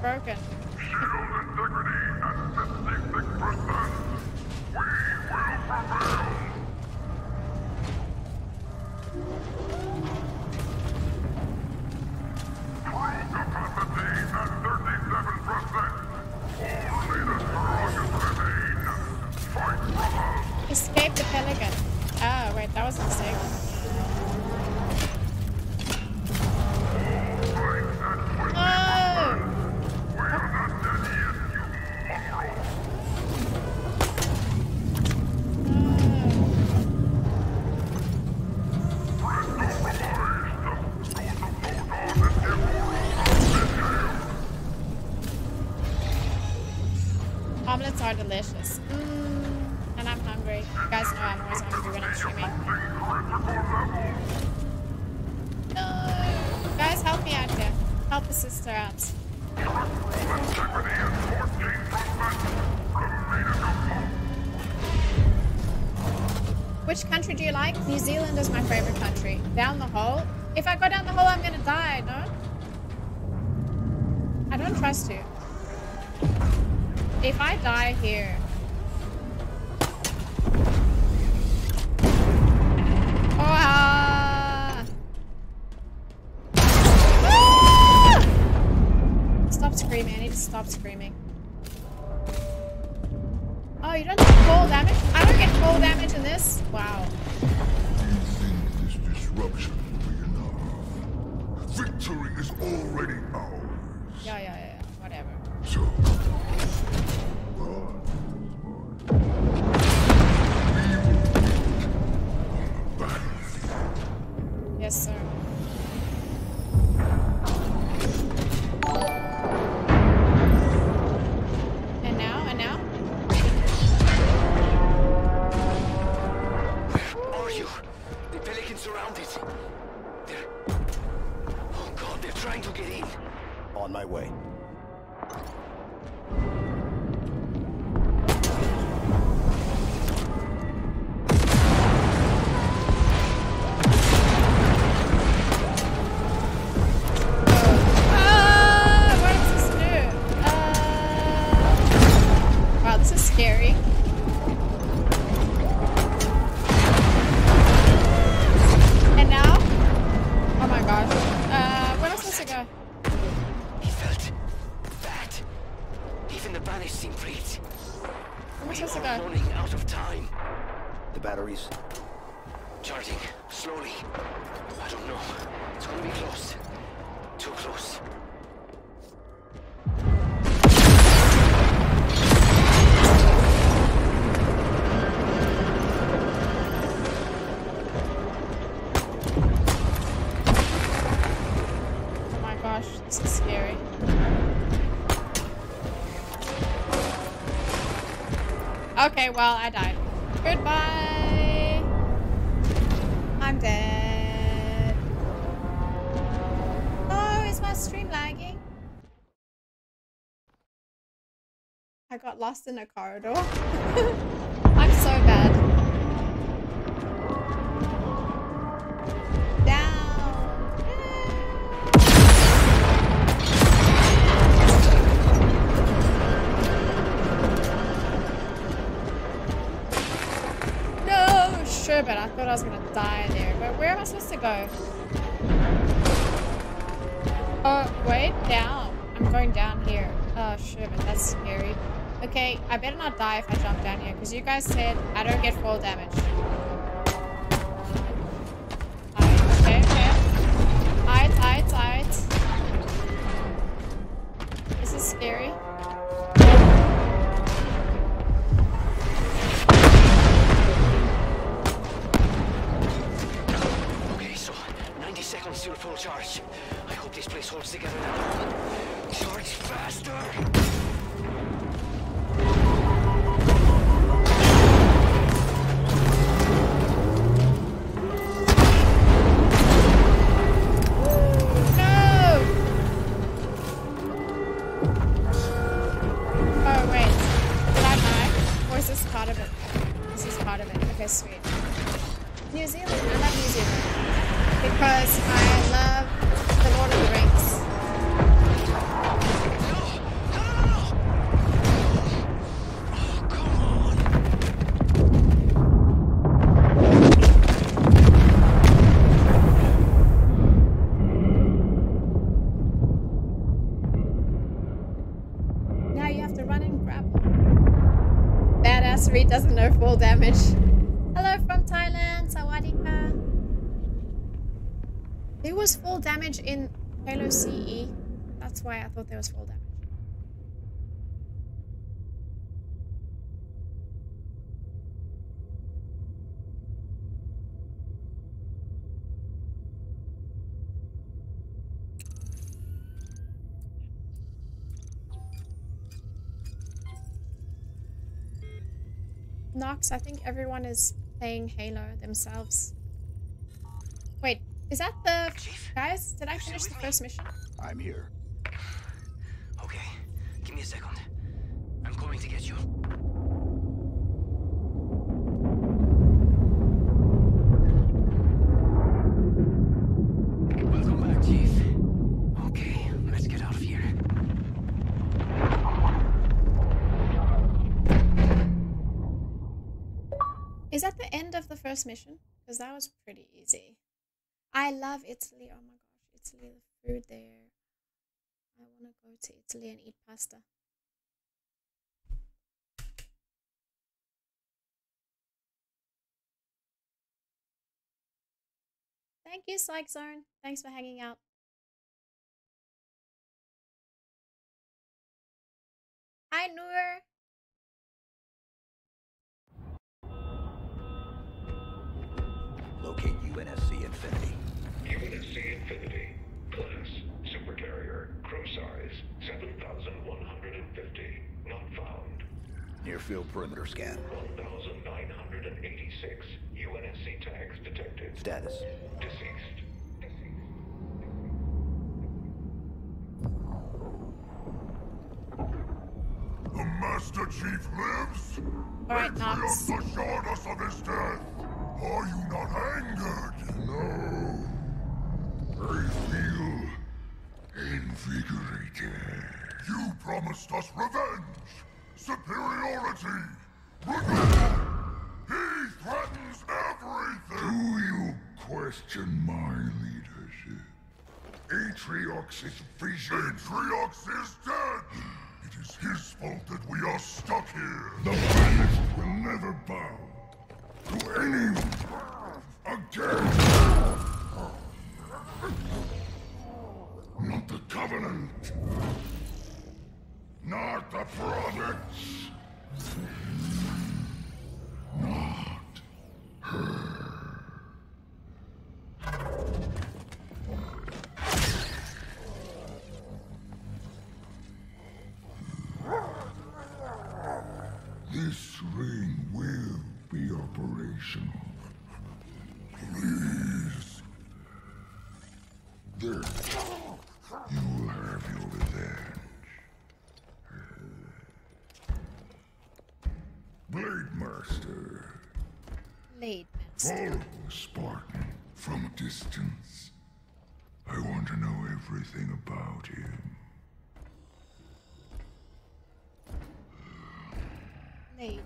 Speaker 17: broken. are delicious. Mm, and I'm hungry. You guys know I'm always hungry when I'm streaming. No. Guys, help me out here. Help the sister out.
Speaker 2: Which country do you like? New Zealand is my favorite country. Down the hole? If I go down the hole, I'm gonna die. No. die here. Okay, well, I died. Goodbye. I'm dead. Oh, is my stream lagging? I got lost in a not die if I jump down here, because you guys said I don't get fall damage. collateral damage. Hello from Thailand, Sawadika. There was full damage in Halo CE. That's why I thought there was full damage. Nox, I think everyone is playing Halo themselves. Wait, is that the... Chief? Guys, did I finish the first mission?
Speaker 16: I'm here.
Speaker 2: First mission because that was pretty easy. I love Italy. Oh my gosh, Italy, the food there. I want to go to Italy and eat pasta. Thank you, Psych Zone. Thanks for hanging out. Hi, Noor.
Speaker 16: Locate UNSC Infinity.
Speaker 17: UNSC Infinity. Class, supercarrier, crew size, 7,150. Not found.
Speaker 16: Near field perimeter scan.
Speaker 17: 1,986. UNSC tags detected.
Speaker 16: Status.
Speaker 17: Deceased. Deceased. The Master Chief lives?
Speaker 2: Alright, Nox.
Speaker 17: Atriox assured us of his death. Are you not angered? No. I feel invigorated. You promised us revenge, superiority, revenge. He threatens everything. Do you question my leadership? Atriox's vision. Atriox is dead. It is his fault that we are stuck here. The banished will never bow to anyone again. Not the Covenant. Not the prophets. Operational. Please. There. You will have your revenge. Blade Master.
Speaker 2: Blade
Speaker 17: Follow Spartan from a distance. I want to know everything about him.
Speaker 2: Blade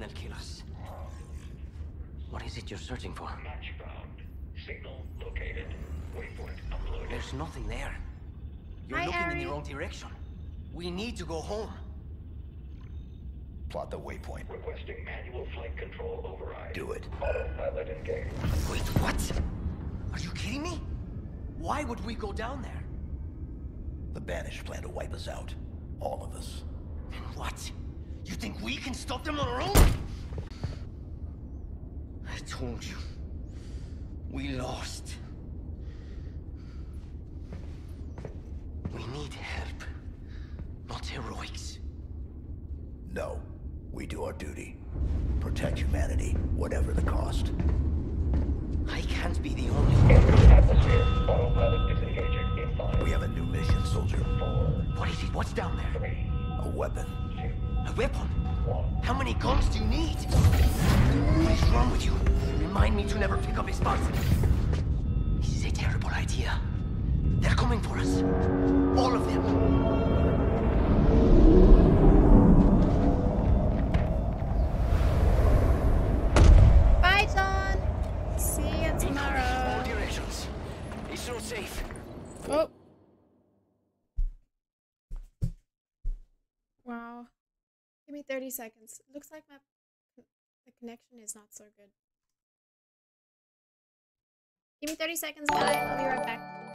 Speaker 15: and they'll kill us. What is it you're searching for?
Speaker 17: Match found. Signal located. Waypoint uploaded.
Speaker 15: There's nothing there. You're
Speaker 2: Hi,
Speaker 15: looking in the wrong direction. We need to go home.
Speaker 16: Plot the waypoint.
Speaker 17: Requesting manual flight control override.
Speaker 16: Do it.
Speaker 17: Autopilot engaged.
Speaker 15: Wait, what? Are you kidding me? Why would we go down there?
Speaker 16: The Banished plan to wipe us out. All of us.
Speaker 15: And what? You think we can stop them on our own? I told you. We lost. We need help. Not heroics.
Speaker 16: No. We do our duty. Protect humanity, whatever the cost.
Speaker 15: I can't be the only
Speaker 17: Atmosphere. Autopilot disengaging in five.
Speaker 16: We have a new mission, soldier.
Speaker 15: What is it? What's down there?
Speaker 16: A weapon.
Speaker 15: A weapon? How many guns do you need? What is wrong with you? Remind me to never pick up a spot. This is a terrible idea. They're coming for us. All of them.
Speaker 2: Bye, John. See you
Speaker 15: All directions. It's not safe.
Speaker 2: Oh. Wow. Give me 30 seconds. Looks like my the connection is not so good. Give me 30 seconds, guys. I'll be right back.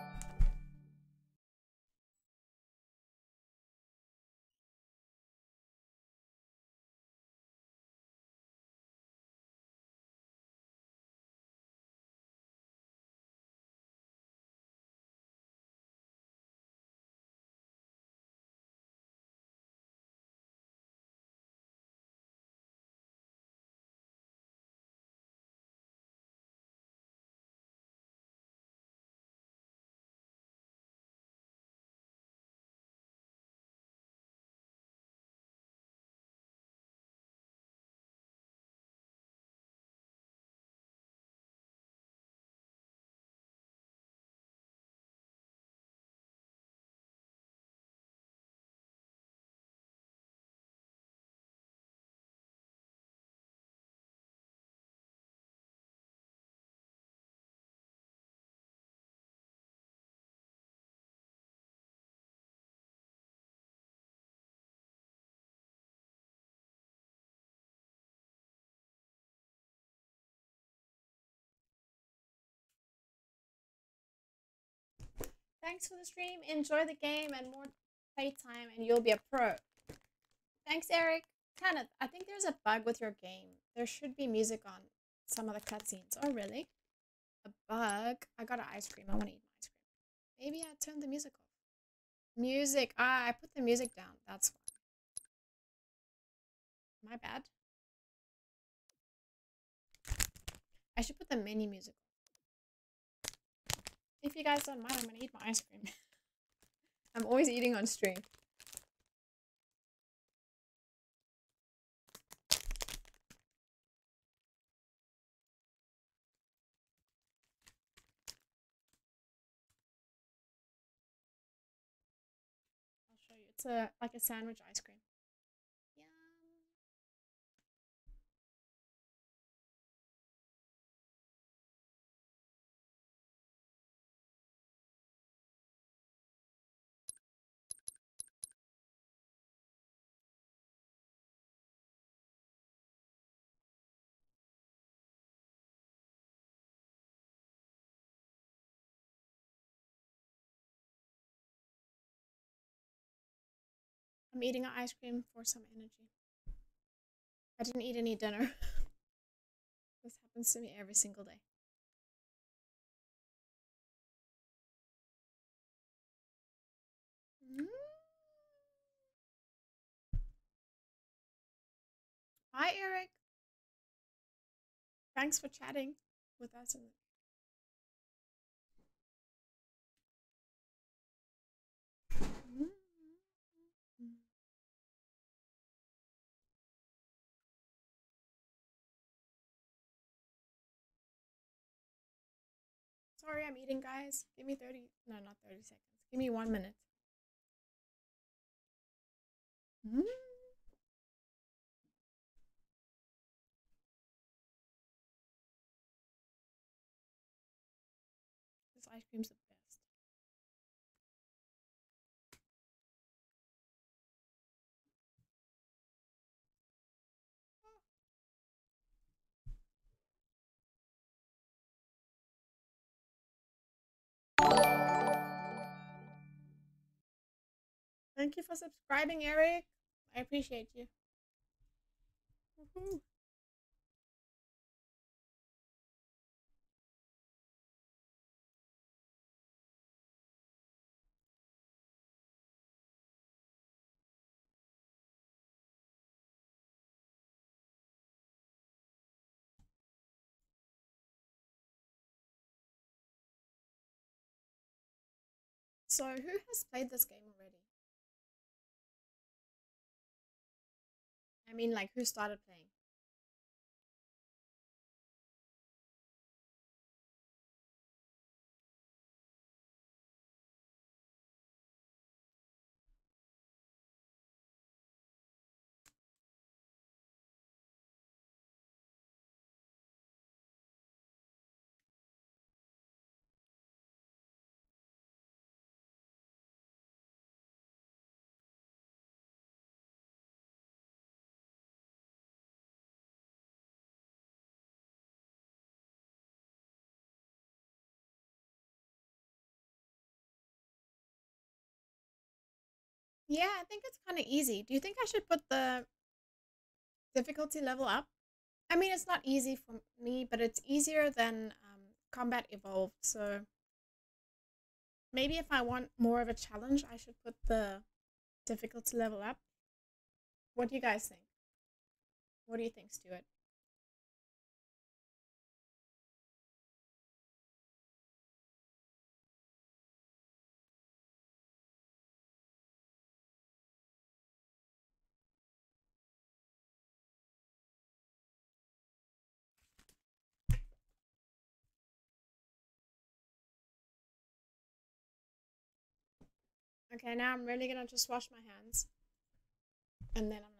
Speaker 2: Thanks for the stream. Enjoy the game and more playtime, and you'll be a pro. Thanks, Eric. Kenneth, I think there's a bug with your game. There should be music on some of the cutscenes. Oh, really? A bug? I got an ice cream. I want to eat my ice cream. Maybe I turned the music off. Music. Ah, I put the music down. That's why. My bad. I should put the mini music. If you guys don't mind, I'm gonna eat my ice cream. [laughs] I'm always eating on stream. I'll show you. It's a like a sandwich ice cream. I'm eating ice cream for some energy. I didn't eat any dinner. [laughs] this happens to me every single day. Mm. Hi, Eric. Thanks for chatting with us. In the- Sorry, I'm eating, guys. Give me 30. No, not 30 seconds. Give me one minute. Mm. Thank you for subscribing, Eric. I appreciate you. Woohoo. So, who has played this game already? I mean, like, who started playing? Yeah, I think it's kind of easy. Do you think I should put the difficulty level up? I mean, it's not easy for me, but it's easier than um, Combat Evolved. So maybe if I want more of a challenge, I should put the difficulty level up. What do you guys think? What do you think, Stuart? Okay, now I'm really gonna just wash my hands. And then I'm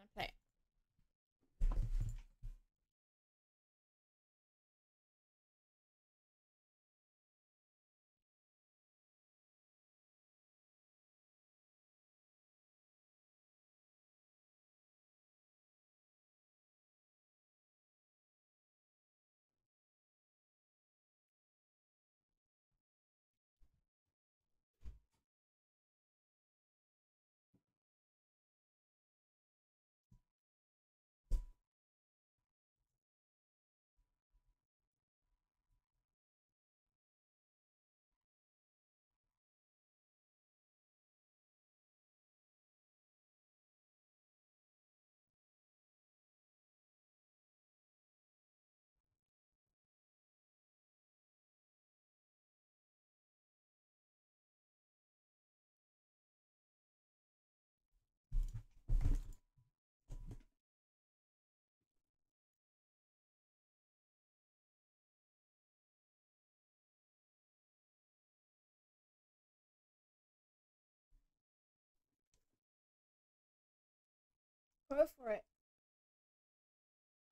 Speaker 2: go for it.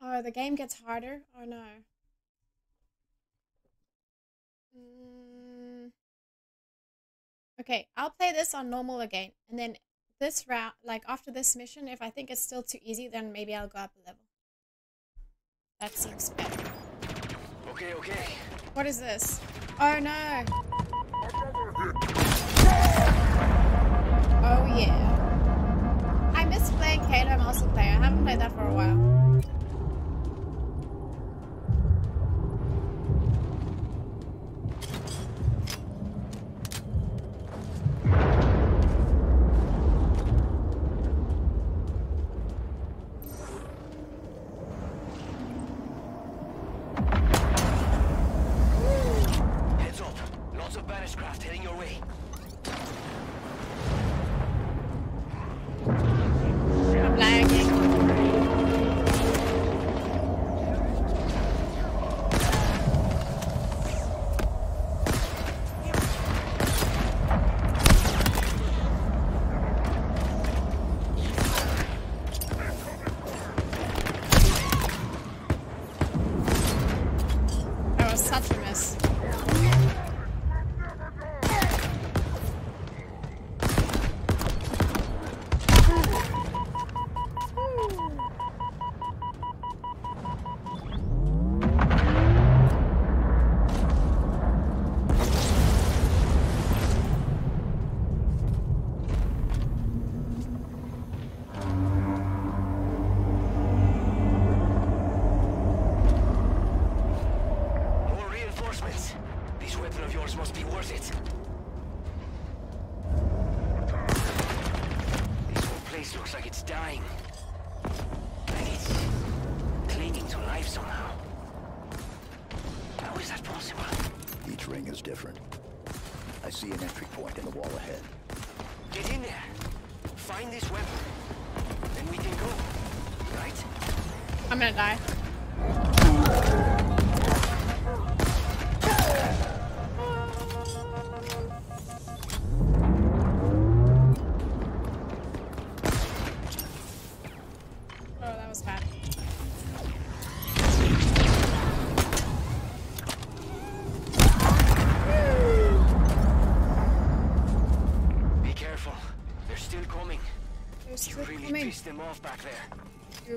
Speaker 2: Oh, the game gets harder? Oh no. Mm. Okay, I'll play this on normal again. And then this round, like after this mission, if I think it's still too easy, then maybe I'll go up a level. That seems better.
Speaker 15: Okay, okay.
Speaker 2: What is this? Oh no. Oh yeah. Playing Halo multiplayer. I haven't played that for a while.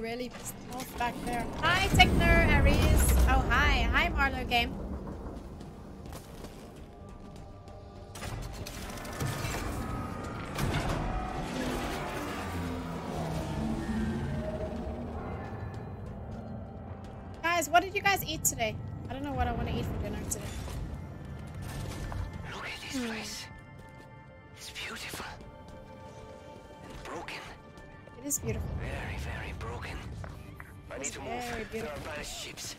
Speaker 15: Really pissed off back there.
Speaker 2: Hi, Techner, Aries. Oh, hi. Hi, Marlo Game. Guys, what did you guys eat today? I don't know what I want to eat for dinner today.
Speaker 15: Look at this hmm. place. It's beautiful. And broken.
Speaker 2: It is beautiful.
Speaker 15: Very There are banished ships.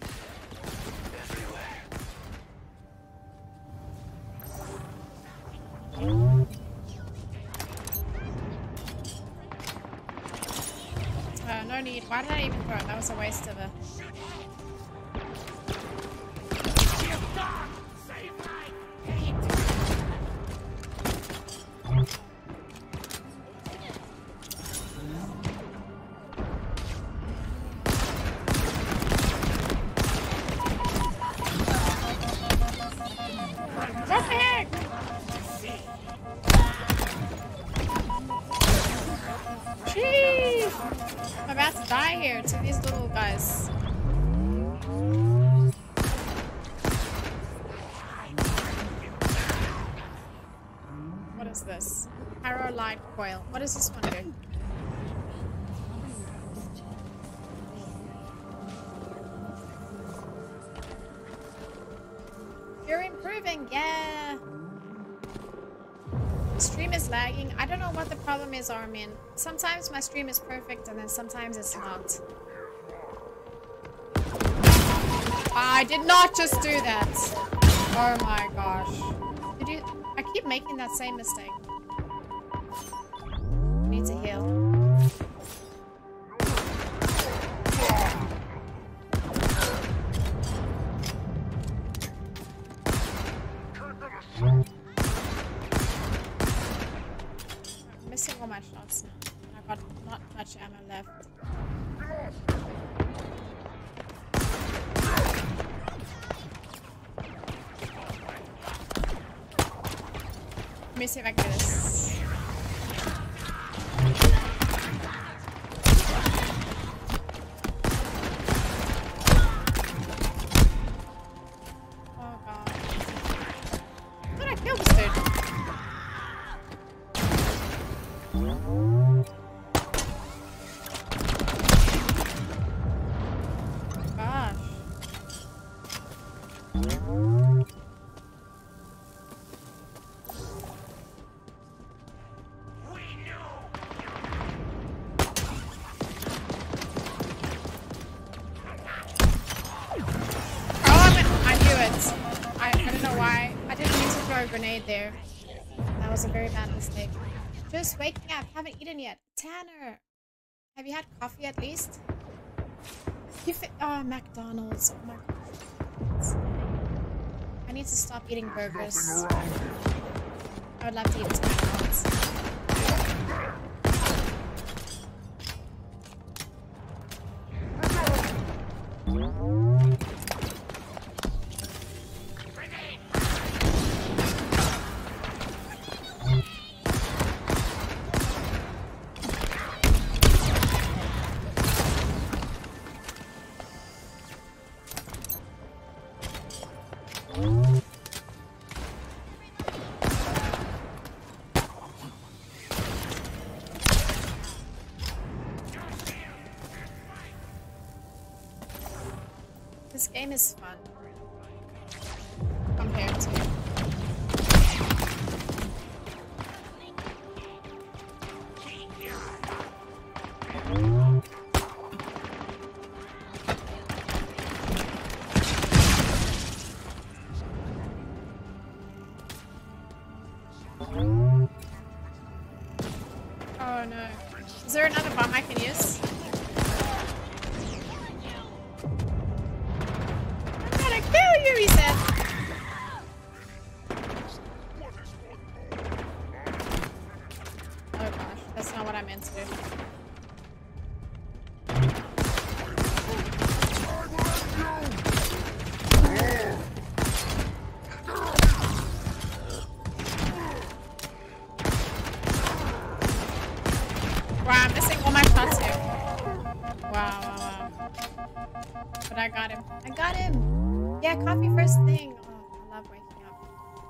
Speaker 15: Everywhere.
Speaker 2: Uh, no need. Why did I even throw it? That was a waste of a... lagging. I don't know what the problem is, Armin. Sometimes my stream is perfect and then sometimes it's not. I did not just do that. Oh my gosh. Did you? I keep making that same mistake. left. Let me see if I can get this. At least? You fi- oh, McDonald's. Oh my god. I need to stop eating burgers. I would love to eat McDonald's.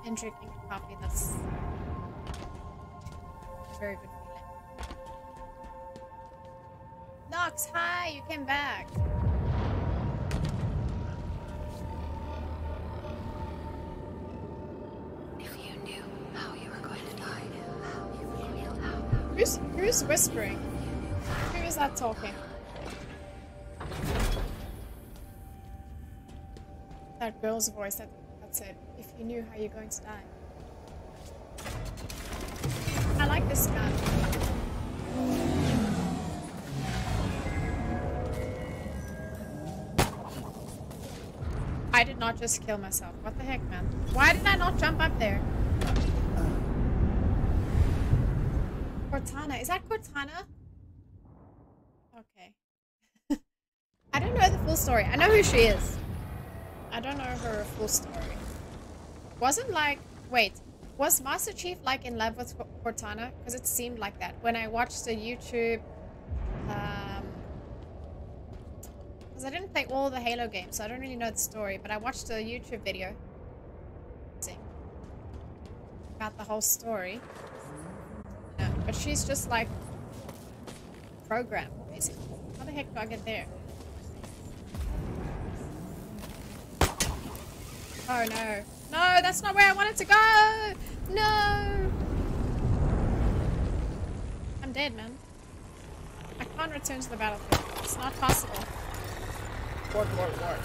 Speaker 2: And drinking coffee. That's very good feeling. Nox, hi! You came back.
Speaker 12: If you knew how you were going to die,
Speaker 2: Who's, who's whispering? Who is that talking? That girl's voice that if you knew how you're going to die. I like this gun. I did not just kill myself. What the heck, man? Why did I not jump up there? Cortana. Is that Cortana? Okay. [laughs] I don't know the full story. I know who she is. I don't know her full story. Wasn't like... Wait. Was Master Chief like in love with Cortana? Because it seemed like that. When I watched the YouTube... Um... Because I didn't play all the Halo games, so I don't really know the story. But I watched a YouTube video. About the whole story. No, but she's just like programmed, basically. How the heck do I get there? Oh no. No, that's not where I wanted to go! No! I'm dead, man. I can't return to the battlefield. It's not possible. Ward, ward, ward.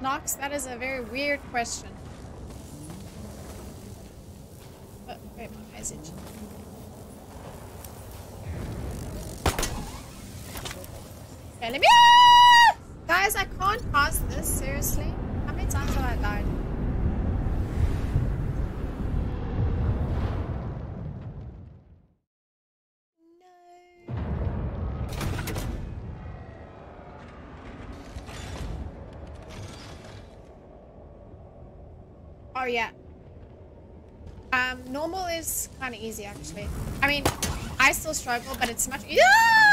Speaker 2: Nox, that is a very weird question. But, wait, my eyes itch. Telling guys, I can't pass this. Seriously, how many times have I died? Oh yeah. Um, normal is kind of easy actually. I mean, I still struggle, but it's much. Yeah!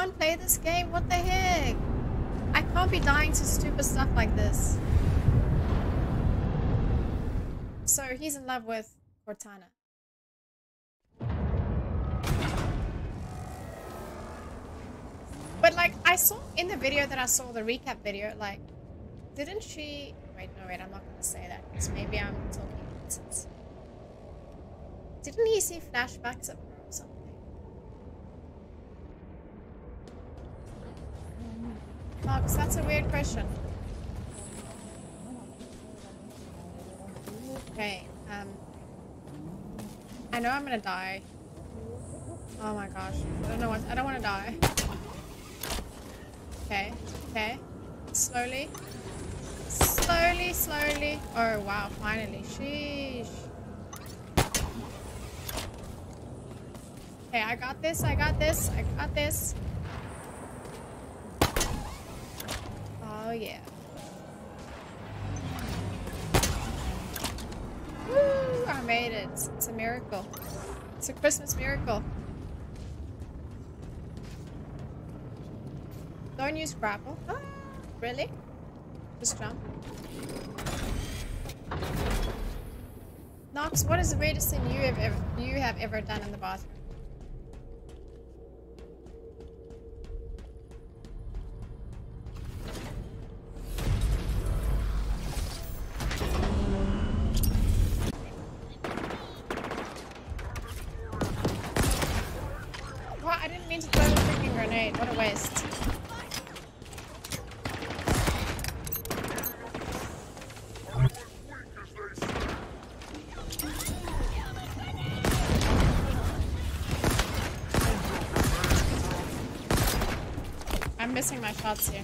Speaker 2: Can't play this game. What the heck? I can't be dying to stupid stuff like this. So he's in love with Cortana. But like I saw in the video that I saw the recap video, like, didn't she? Wait, no, wait. I'm not gonna say that because maybe I'm talking nonsense. Didn't he see flashbacks of her or something? That's a weird question. Okay, um... I know I'm gonna die. Oh my gosh. I don't know what- I don't wanna die. Okay, okay. Slowly. Slowly, slowly. Oh wow, finally. Sheesh. Okay, I got this, I got this, I got this. Oh yeah. Woo! I made it. It's a miracle. It's a Christmas miracle. Don't use grapple. Ah, really? Just jump. Nox, what is the weirdest thing you have ever you have ever done in the bathroom? Here.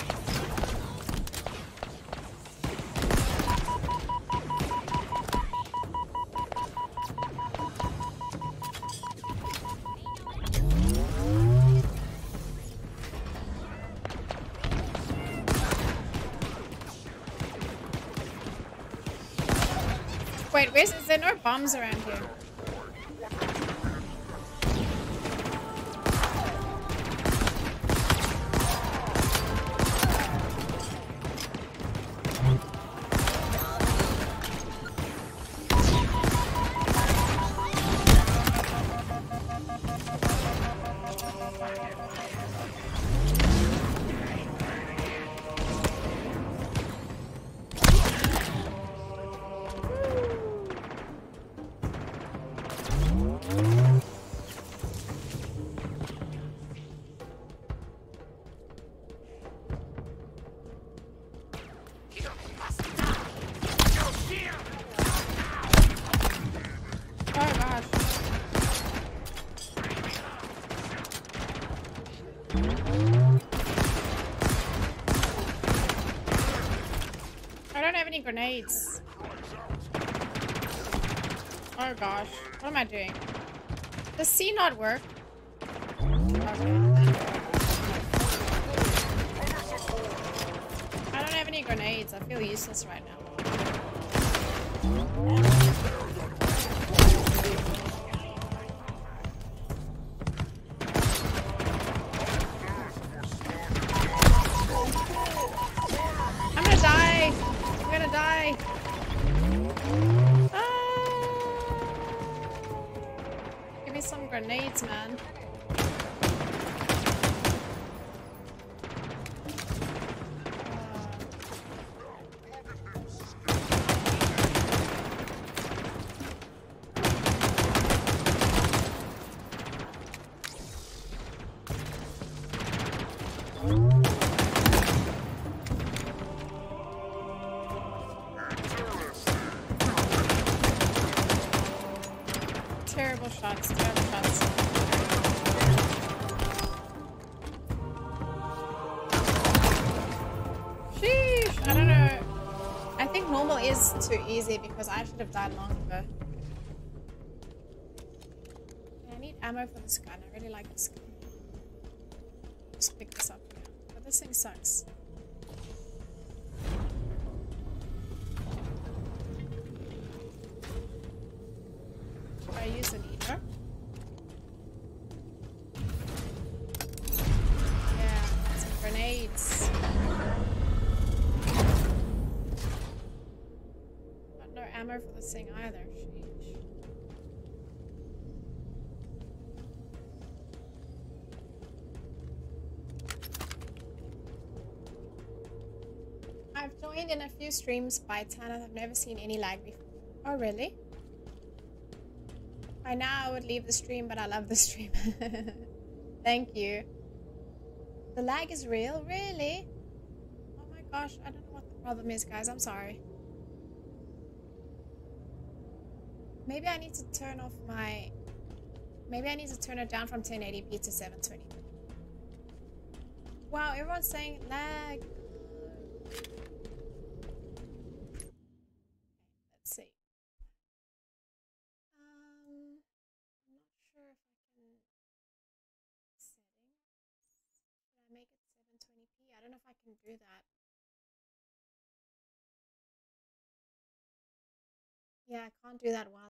Speaker 2: Wait, where's is there no bombs around here? Grenades. Oh gosh. What am I doing? Does C not work? Easy because I should have died long in a few streams by Tanith. I've never seen any lag before. Oh, really? By now I would leave the stream, but I love the stream. [laughs] Thank you. The lag is real? Really? Oh my gosh, I don't know what the problem is, guys. I'm sorry. Maybe I need to turn off my... Maybe I need to turn it down from 1080p to 720p. Wow, everyone's saying lag. Let's see. Um, I'm not sure if I can settings. Can I make it 720p? I don't do that. Yeah, I can't do that while